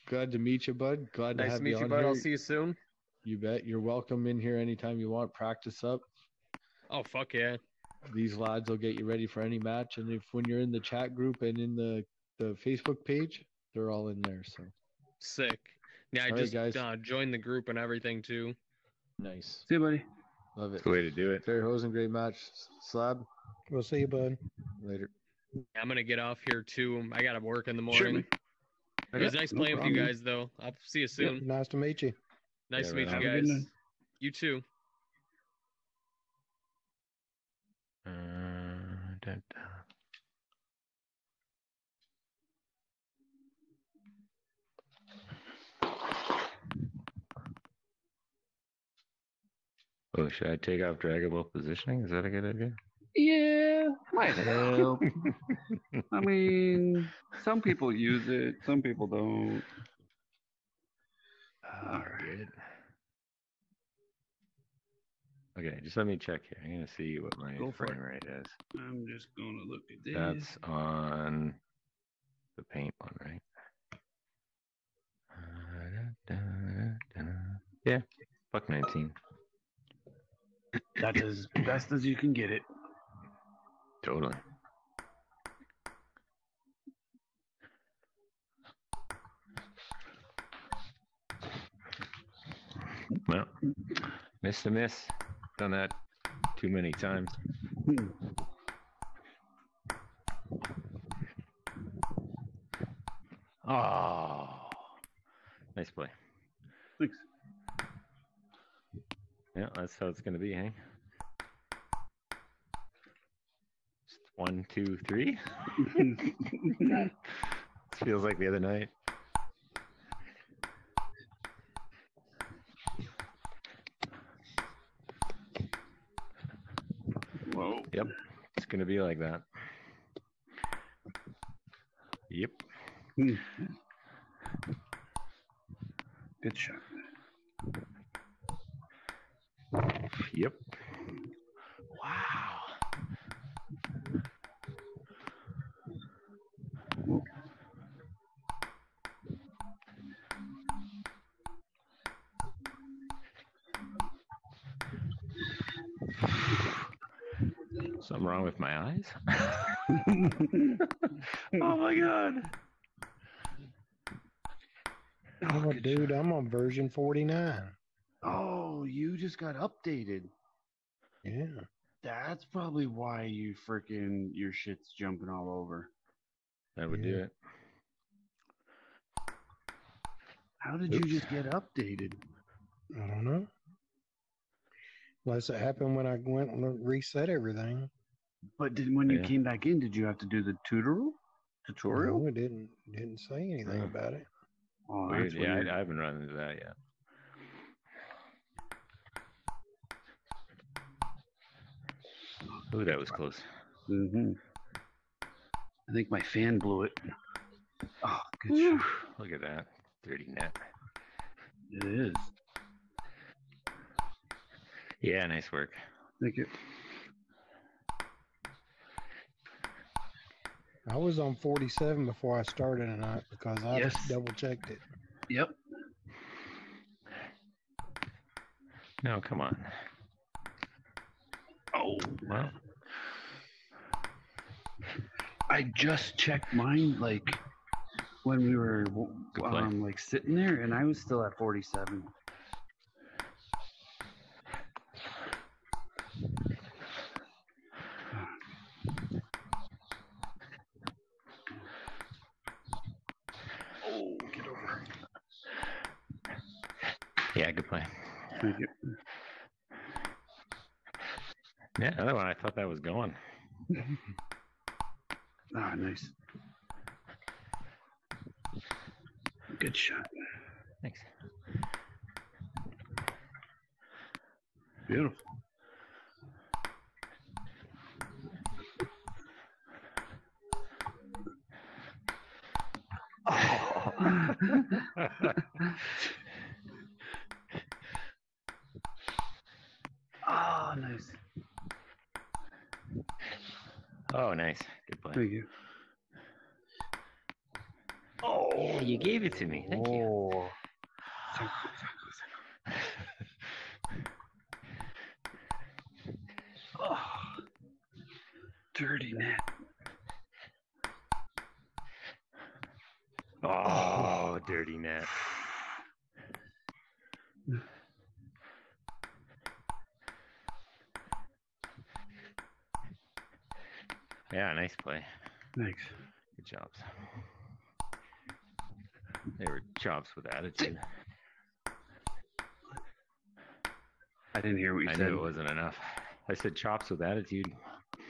Glad to meet you, bud. Glad to Nice have to meet you, on bud. here. I'll see you soon. You bet. You're welcome in here anytime you want. Practice up. Oh, fuck yeah. These lads will get you ready for any match. And if when you're in the chat group and in the the Facebook page, they're all in there. So sick. Yeah, I just right, uh, joined the group and everything too. Nice. See you, buddy. Love it. Way to do it. Terry Hosen, great match. Slab. We'll see you, bud. Later. I'm gonna get off here too. I gotta work in the morning. Sure. It was nice no playing with you guys, though. I'll see you soon. Nice to meet you. Nice yeah, to right meet on. you guys. You too. Uh, da, da. Oh, should I take off draggable positioning? Is that a good idea? Yeah, might help. I mean, some people use it, some people don't. All right. Okay, just let me check here. I'm gonna see what my Go frame rate is. I'm just gonna look at this. That's on the paint one, right? Uh, da, da, da. Yeah, buck 19. That's as best as you can get it. Totally. Well, miss to miss. Done that too many times. Oh, nice play. Thanks. Yeah, that's how it's going to be, hey? Just one, two, three. This feels like the other night. Whoa. Yep, it's going to be like that. Yep. Hmm. Good shot. Yep. Wow. Something wrong with my eyes? oh my god. Oh, dude, I'm on version 49. Oh, you just got updated. Yeah. That's probably why you freaking your shit's jumping all over. That would do it. How did you just get updated? I don't know. Unless it happened when I went and reset everything. But did when you Yeah. came back in, did you have to do the tutorial? Tutorial? No, it didn't didn't say anything Oh. about it. Oh, Weird. that's Yeah. I, I haven't run into that yet. Ooh, that was close. hmm I think my fan blew it. Oh, good Whew. shot. Look at that. 30 net. It is. Yeah, nice work. Thank you. I was on 47 before I started tonight because I Yes. just double checked it. Yep. No, come on. Oh, Well, I just checked mine like when we were um like sitting there, and I was still at forty-seven. Oh, get over. yeah, good play. Thank you. Yeah, another one. I thought that was going. Ah, nice. Good shot. Thanks. Beautiful. Oh, nice. Oh, nice. Good play. Thank you. Oh, you gave it to me. Thank you. Oh. Oh. Dirty net. Oh, dirty net. Yeah, nice play. Thanks. Good jobs. They were chops with attitude. I didn't hear what you I said. I knew it wasn't enough. I said chops with attitude.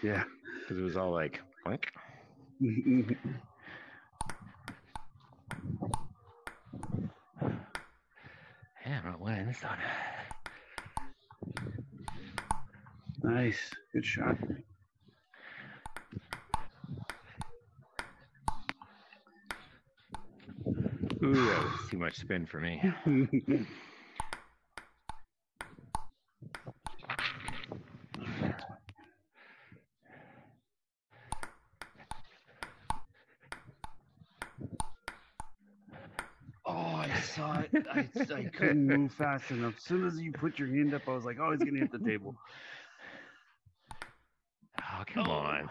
Yeah. Because it was all like, boink. Yeah, I'm not winning this one. Nice. Good shot. Ooh, that was too much spin for me. Oh, I saw it. I, I couldn't move fast enough. As soon as you put your hand up, I was like, oh, he's going to hit the table. Oh, come oh. on.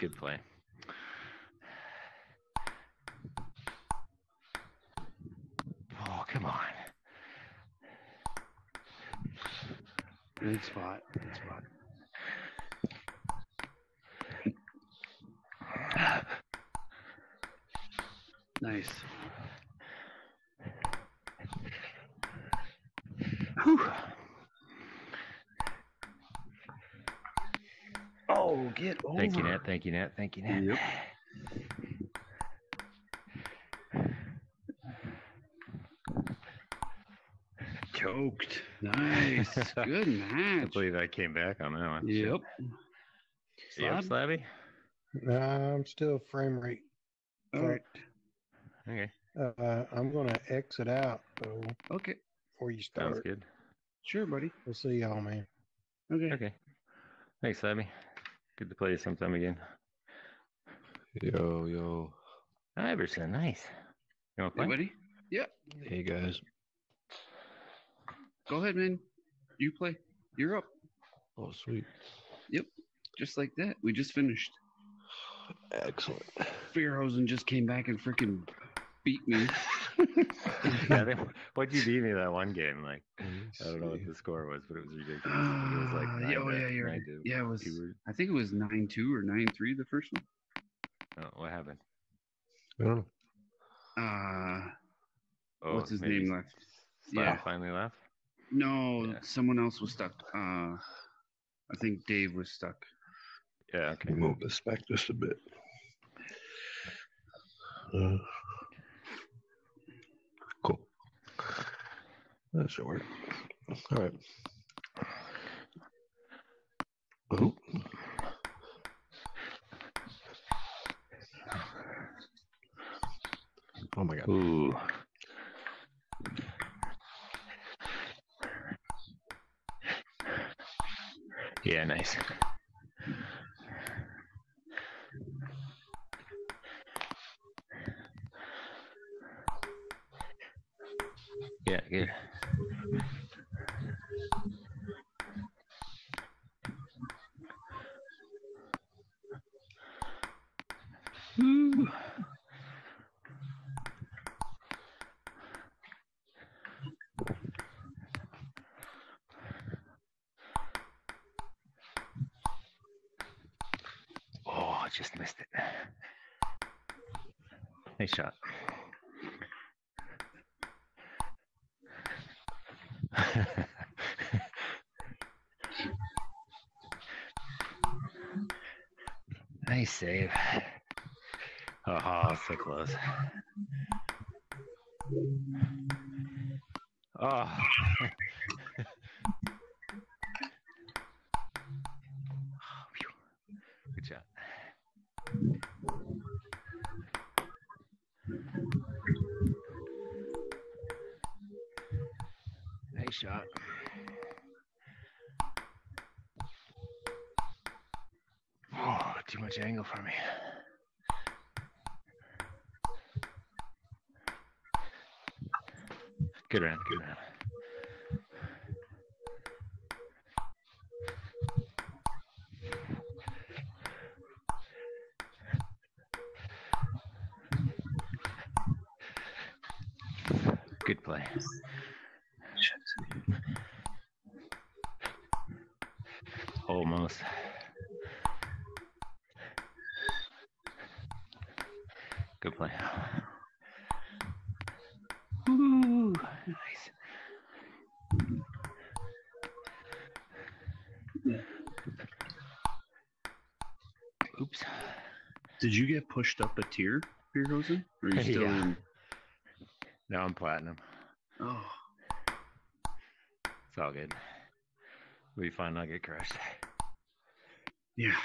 Good play. Oh, come on. Good spot. Good spot. Nice. Whew. Oh, get over. Thank you, Nat. Thank you, Nat. Thank you, Nat. Yep. Choked. Nice. Good I match. believe I came back on that one. Yep. Yep, Slab? Slabby? Nah, I'm still frame rate. All right. Okay. Uh, I'm gonna exit out though Okay. before you start. Sounds good. Sure, buddy. We'll see y'all, man. Okay. Okay. Thanks, Slabby. Good to play you sometime again. Yo, yo. Iverson, nice. You want to play? Hey, buddy? Yep. Hey, guys. Go ahead, man. You play. You're up. Oh, sweet. Yep. Just like that. We just finished. Excellent. Fearhosen just came back and freaking beat me. yeah, they, what'd you beat me that one game? Like, I don't know what the score was, but it was ridiculous. I think it was like Uh, nine yeah, oh to- yeah, you're right. nine to Yeah, it was. two or- I think it was nine two or nine three the first one. Oh, what happened? I don't know. Uh, Oh, what's his name left? Slab Yeah. finally left. No, someone else was stuck. Uh, I think Dave was stuck. Yeah. Okay. Move this back just a bit. Uh, cool. That should work. All right. Oh. Oh my god. Ooh. Yeah, nice. Yeah, good. Woo. Oh, I just missed it. Nice shot. nice save. Oh, so close. Oh. Good shot. Nice shot. Oh, too much angle for me. Good round, good round. Good play. Almost. Good play. Ooh, nice. Oops. Did you get pushed up a tier, Beerhosen? Or are you still Yeah. in? No, I'm platinum. Oh, It's all good. Be fine. I'll get crushed. yeah.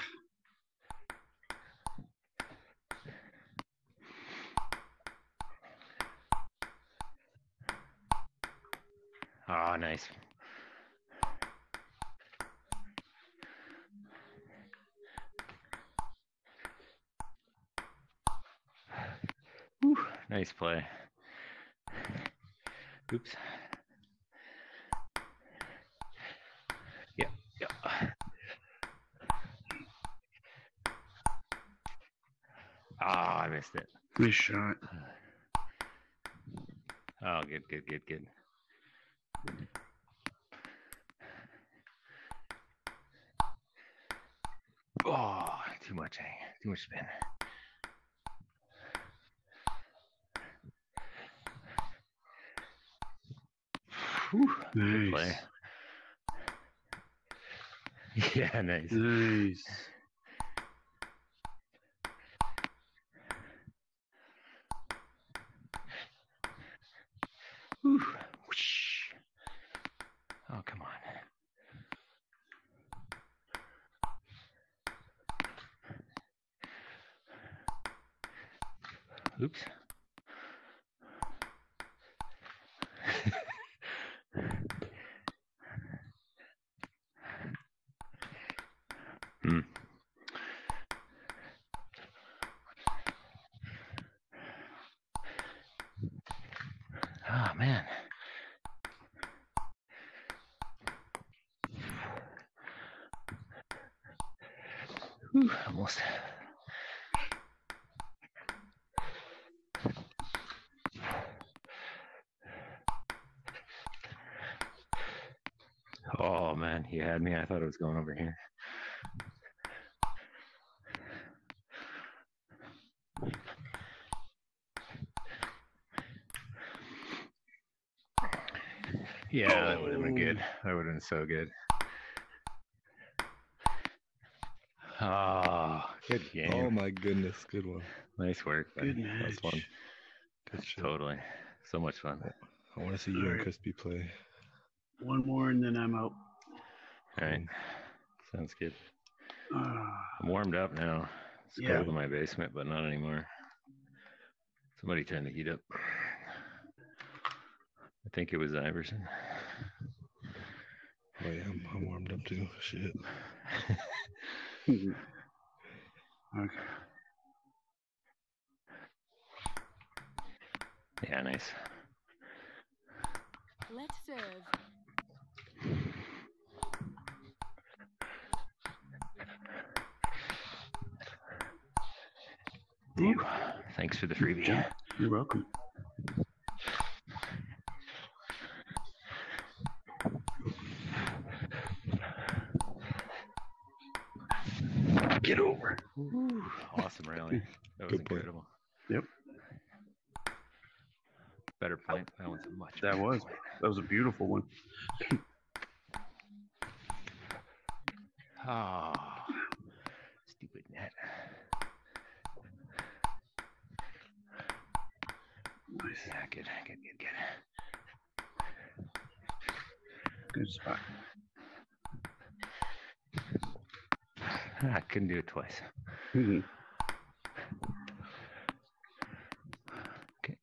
Oh, nice. Whew, nice play. Oops. Yep, yep. Ah, I missed it. Nice shot. Oh, good, good, good, good. Oh, too much hang, too much spin. Play. Yeah, nice. Nice. Whew, whoosh. Oh, come on. Oops. hmm. Ah, man. Whew, almost. Oh man, he had me. I thought it was going over here. Yeah, that would have been good. Oh. That would have been so good. Oh, good game. Oh my goodness, good one. Nice work. buddy. Good That's fun. match. Good shit. Totally. So much fun. I want to see you and Crispy play. One more and then I'm out. All right. Sounds good. I'm warmed up now. It's Yeah. cold in my basement, but not anymore. Somebody trying to heat up. I think it was Iverson. Oh yeah, I'm, I'm warmed up too. Shit. okay. Yeah, nice. Ooh, thanks for the freebie. You're welcome. Get over. Awesome rally. That was Good incredible. Yep. Better point. That one's much. That was point. that was a beautiful one. Oh, stupid net. Nice. Yeah, good, good, good, good. Good spot. I couldn't do it twice. Mhm. Okay.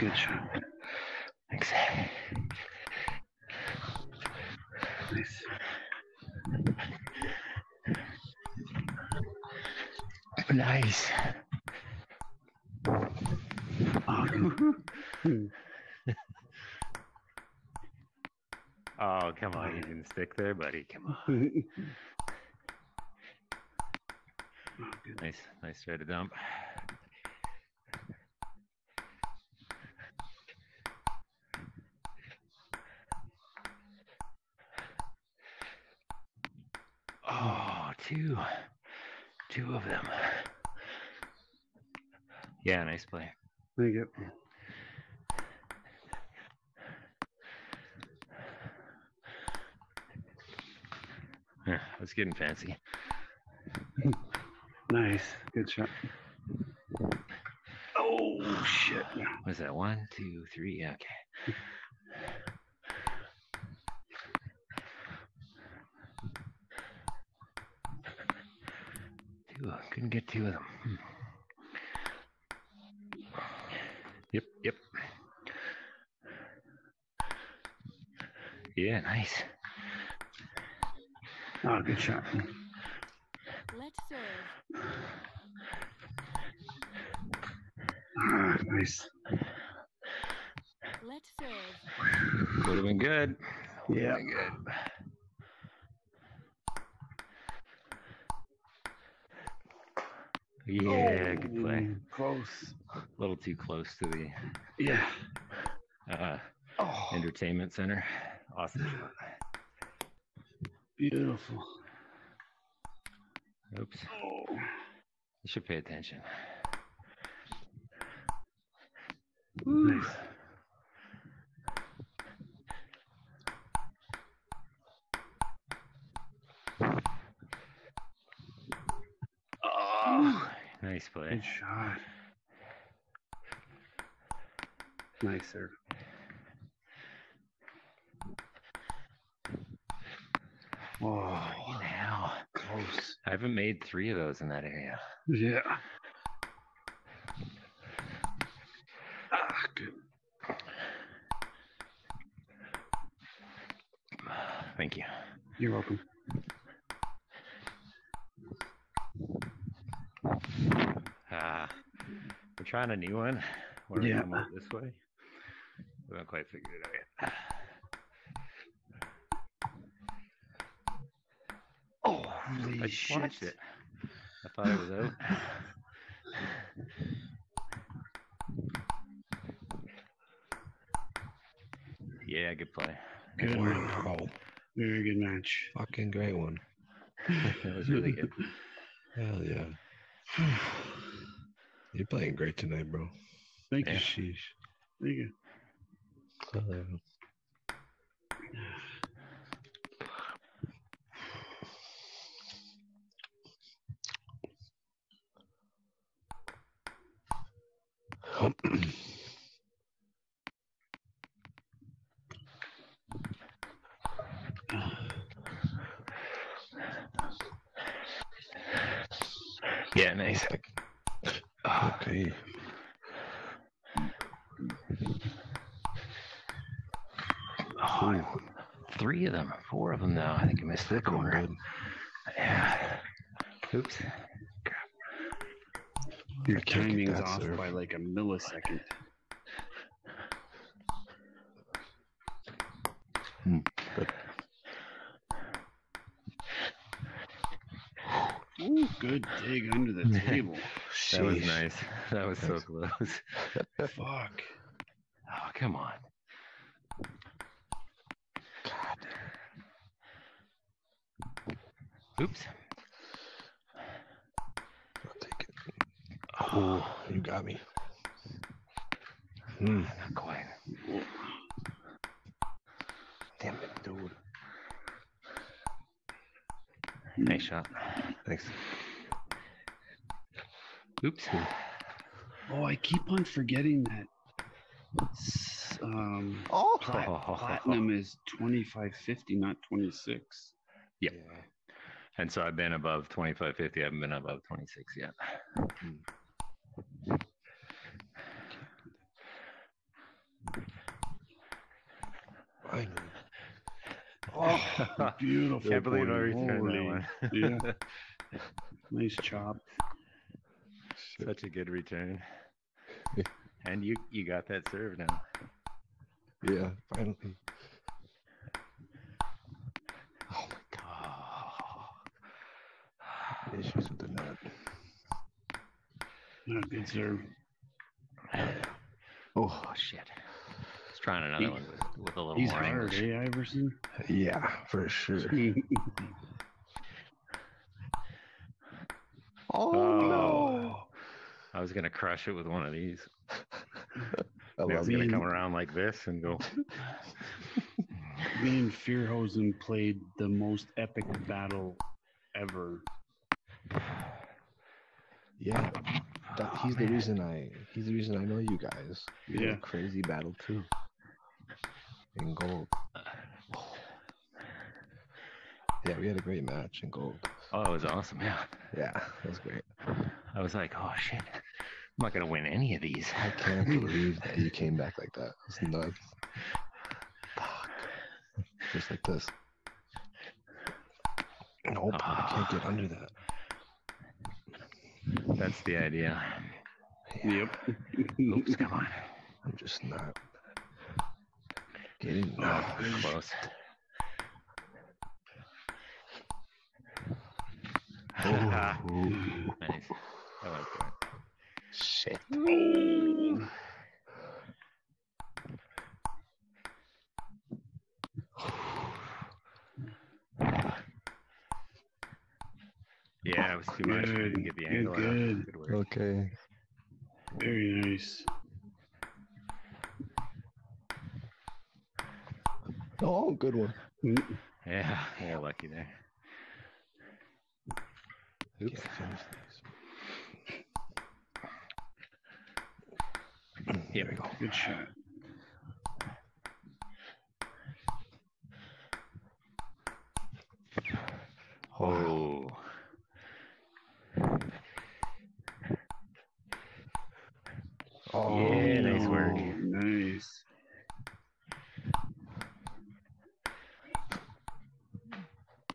Good shot. Thanks. Nice. Nice. Oh, good. Oh, come on. You didn't stick there, buddy. Come on. Nice, nice try to dump. Oh, two. Two of them. Yeah, nice play. Thank you. Yeah, I was getting fancy. Nice. Good shot. Oh shit. Was that one, two, three? Okay. Two. Couldn't get two of them. Hmm. Yep. Yep. Yeah. Nice. Oh, shot. Let's serve. Ah, nice. Let's serve. Would have been good. Yeah. Been Good. Yeah, good play. Close. A little too close to the Yeah. uh, Oh, entertainment center. Awesome shot. beautiful. Oops. Oh. You should pay attention. Nice. Oh, Nice play. good shot. Nice serve. Oh, Now, close. I three of those in that area. Yeah. Ah, good. Thank you. You're welcome. Uh, we're trying a new one. Where we Yeah. this way. We haven't quite figured it out yet. Oh, I shit. it. I thought it was out. Yeah, good play. Good one. Wow. Very good match. Fucking great one. That was really good. Hell yeah. You're playing great tonight, bro. Thank you. Yeah. Sheesh. Thank you. Hell yeah. Yeah, nice. Okay. Oh, three of them, four of them now. I think I missed the corner. Yeah. Oops. Your can't get timing's that off serve. by like a millisecond. Hmm. Ooh, good dig under the table. That was Sheesh. nice. That was so close. Fuck. Oh, come on. Oops. I'll take it. Oh, you got me. Hmm. Not quite. Damn it, dude. Nice shot. Thanks. Oops. Oh, I keep on forgetting that. Um, Oh. plat- platinum is twenty five fifty, not twenty six. Yep. And so I've been above 2550. I haven't been above 26 yet. Finally. Oh, beautiful. Can't believe I boy. returned that one. yeah. Nice chop. Such a good return. And you you got that serve now. Yeah, finally. Oh my god. Issues with the net. Not good serve. Oh shit. Let's try another He- one with, with a little He's more hard, English. eh, Iverson? Yeah, for sure. Oh, no. I was gonna crush it with one of these. I I was love gonna come around like this and go. me and Fearhosen played the most epic battle ever. Yeah, oh, that, he's the reason I he's the reason I know you guys. We had a Yeah. crazy battle too. In gold. Yeah, we had a great match in gold. Oh, it was awesome. Yeah. Yeah, it was great. I was like, oh shit, I'm not gonna win any of these. I can't believe that you came back like that. It's nuts. Fuck. Just like this. Nope, I can't get under that. That's the idea. Yep. Oops, come on. I'm just not getting Oh, close. Oh. nice. I like that. Shit. Yeah, it was too much. I didn't get the Good, angle. good. Good work. Okay. Very nice. Oh, good one. Mm. Yeah, you're lucky there. Oops. Here we go. Good shot. Oh. Oh, Yeah, nice work. Nice.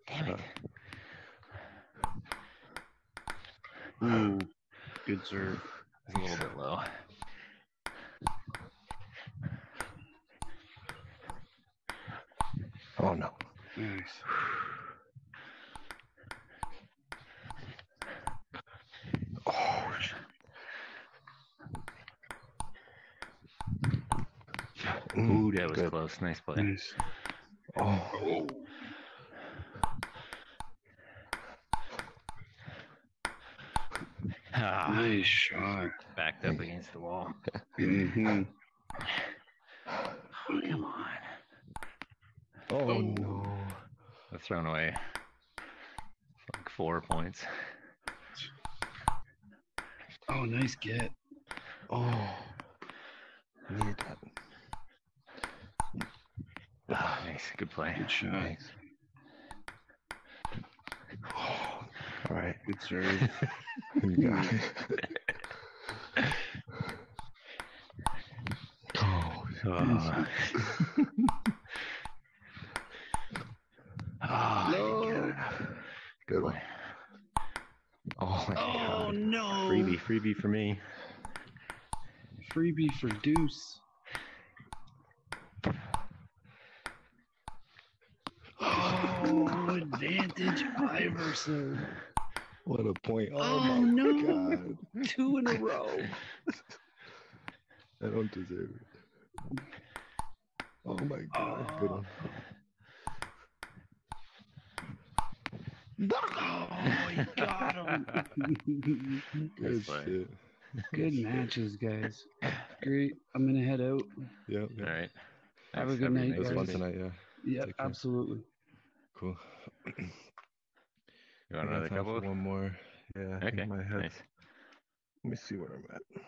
Damn it. Ooh, good serve. It's a little bit low. Oh no. Nice. Oh, sh- Ooh, that was. Nice play. Nice. Oh. Ah, Nice shot. backed up against the wall. hmm Come on. Oh no. I've thrown away like four points. Oh, nice get. Oh. Needed that. Ah, nice. Good play. Good shot. Thanks. Oh, all right. Good serve. You got it. Oh, Oh, oh No. good one. Oh my Oh god. no. freebie, freebie for me. Freebie for Deuce. Oh, advantage Iverson. What a point. Oh, Oh, my no. god. Two in a row. I don't deserve it. Oh my god. Good one. Oh, he got him. Good shit. Good matches, guys. Great. I'm gonna head out. Yep. All right. Have a good everybody. night, It was fun tonight, yeah. Yeah, absolutely. Cool. You want got another couple? one more. Yeah. Okay. my head. Nice. Let me see where I'm at.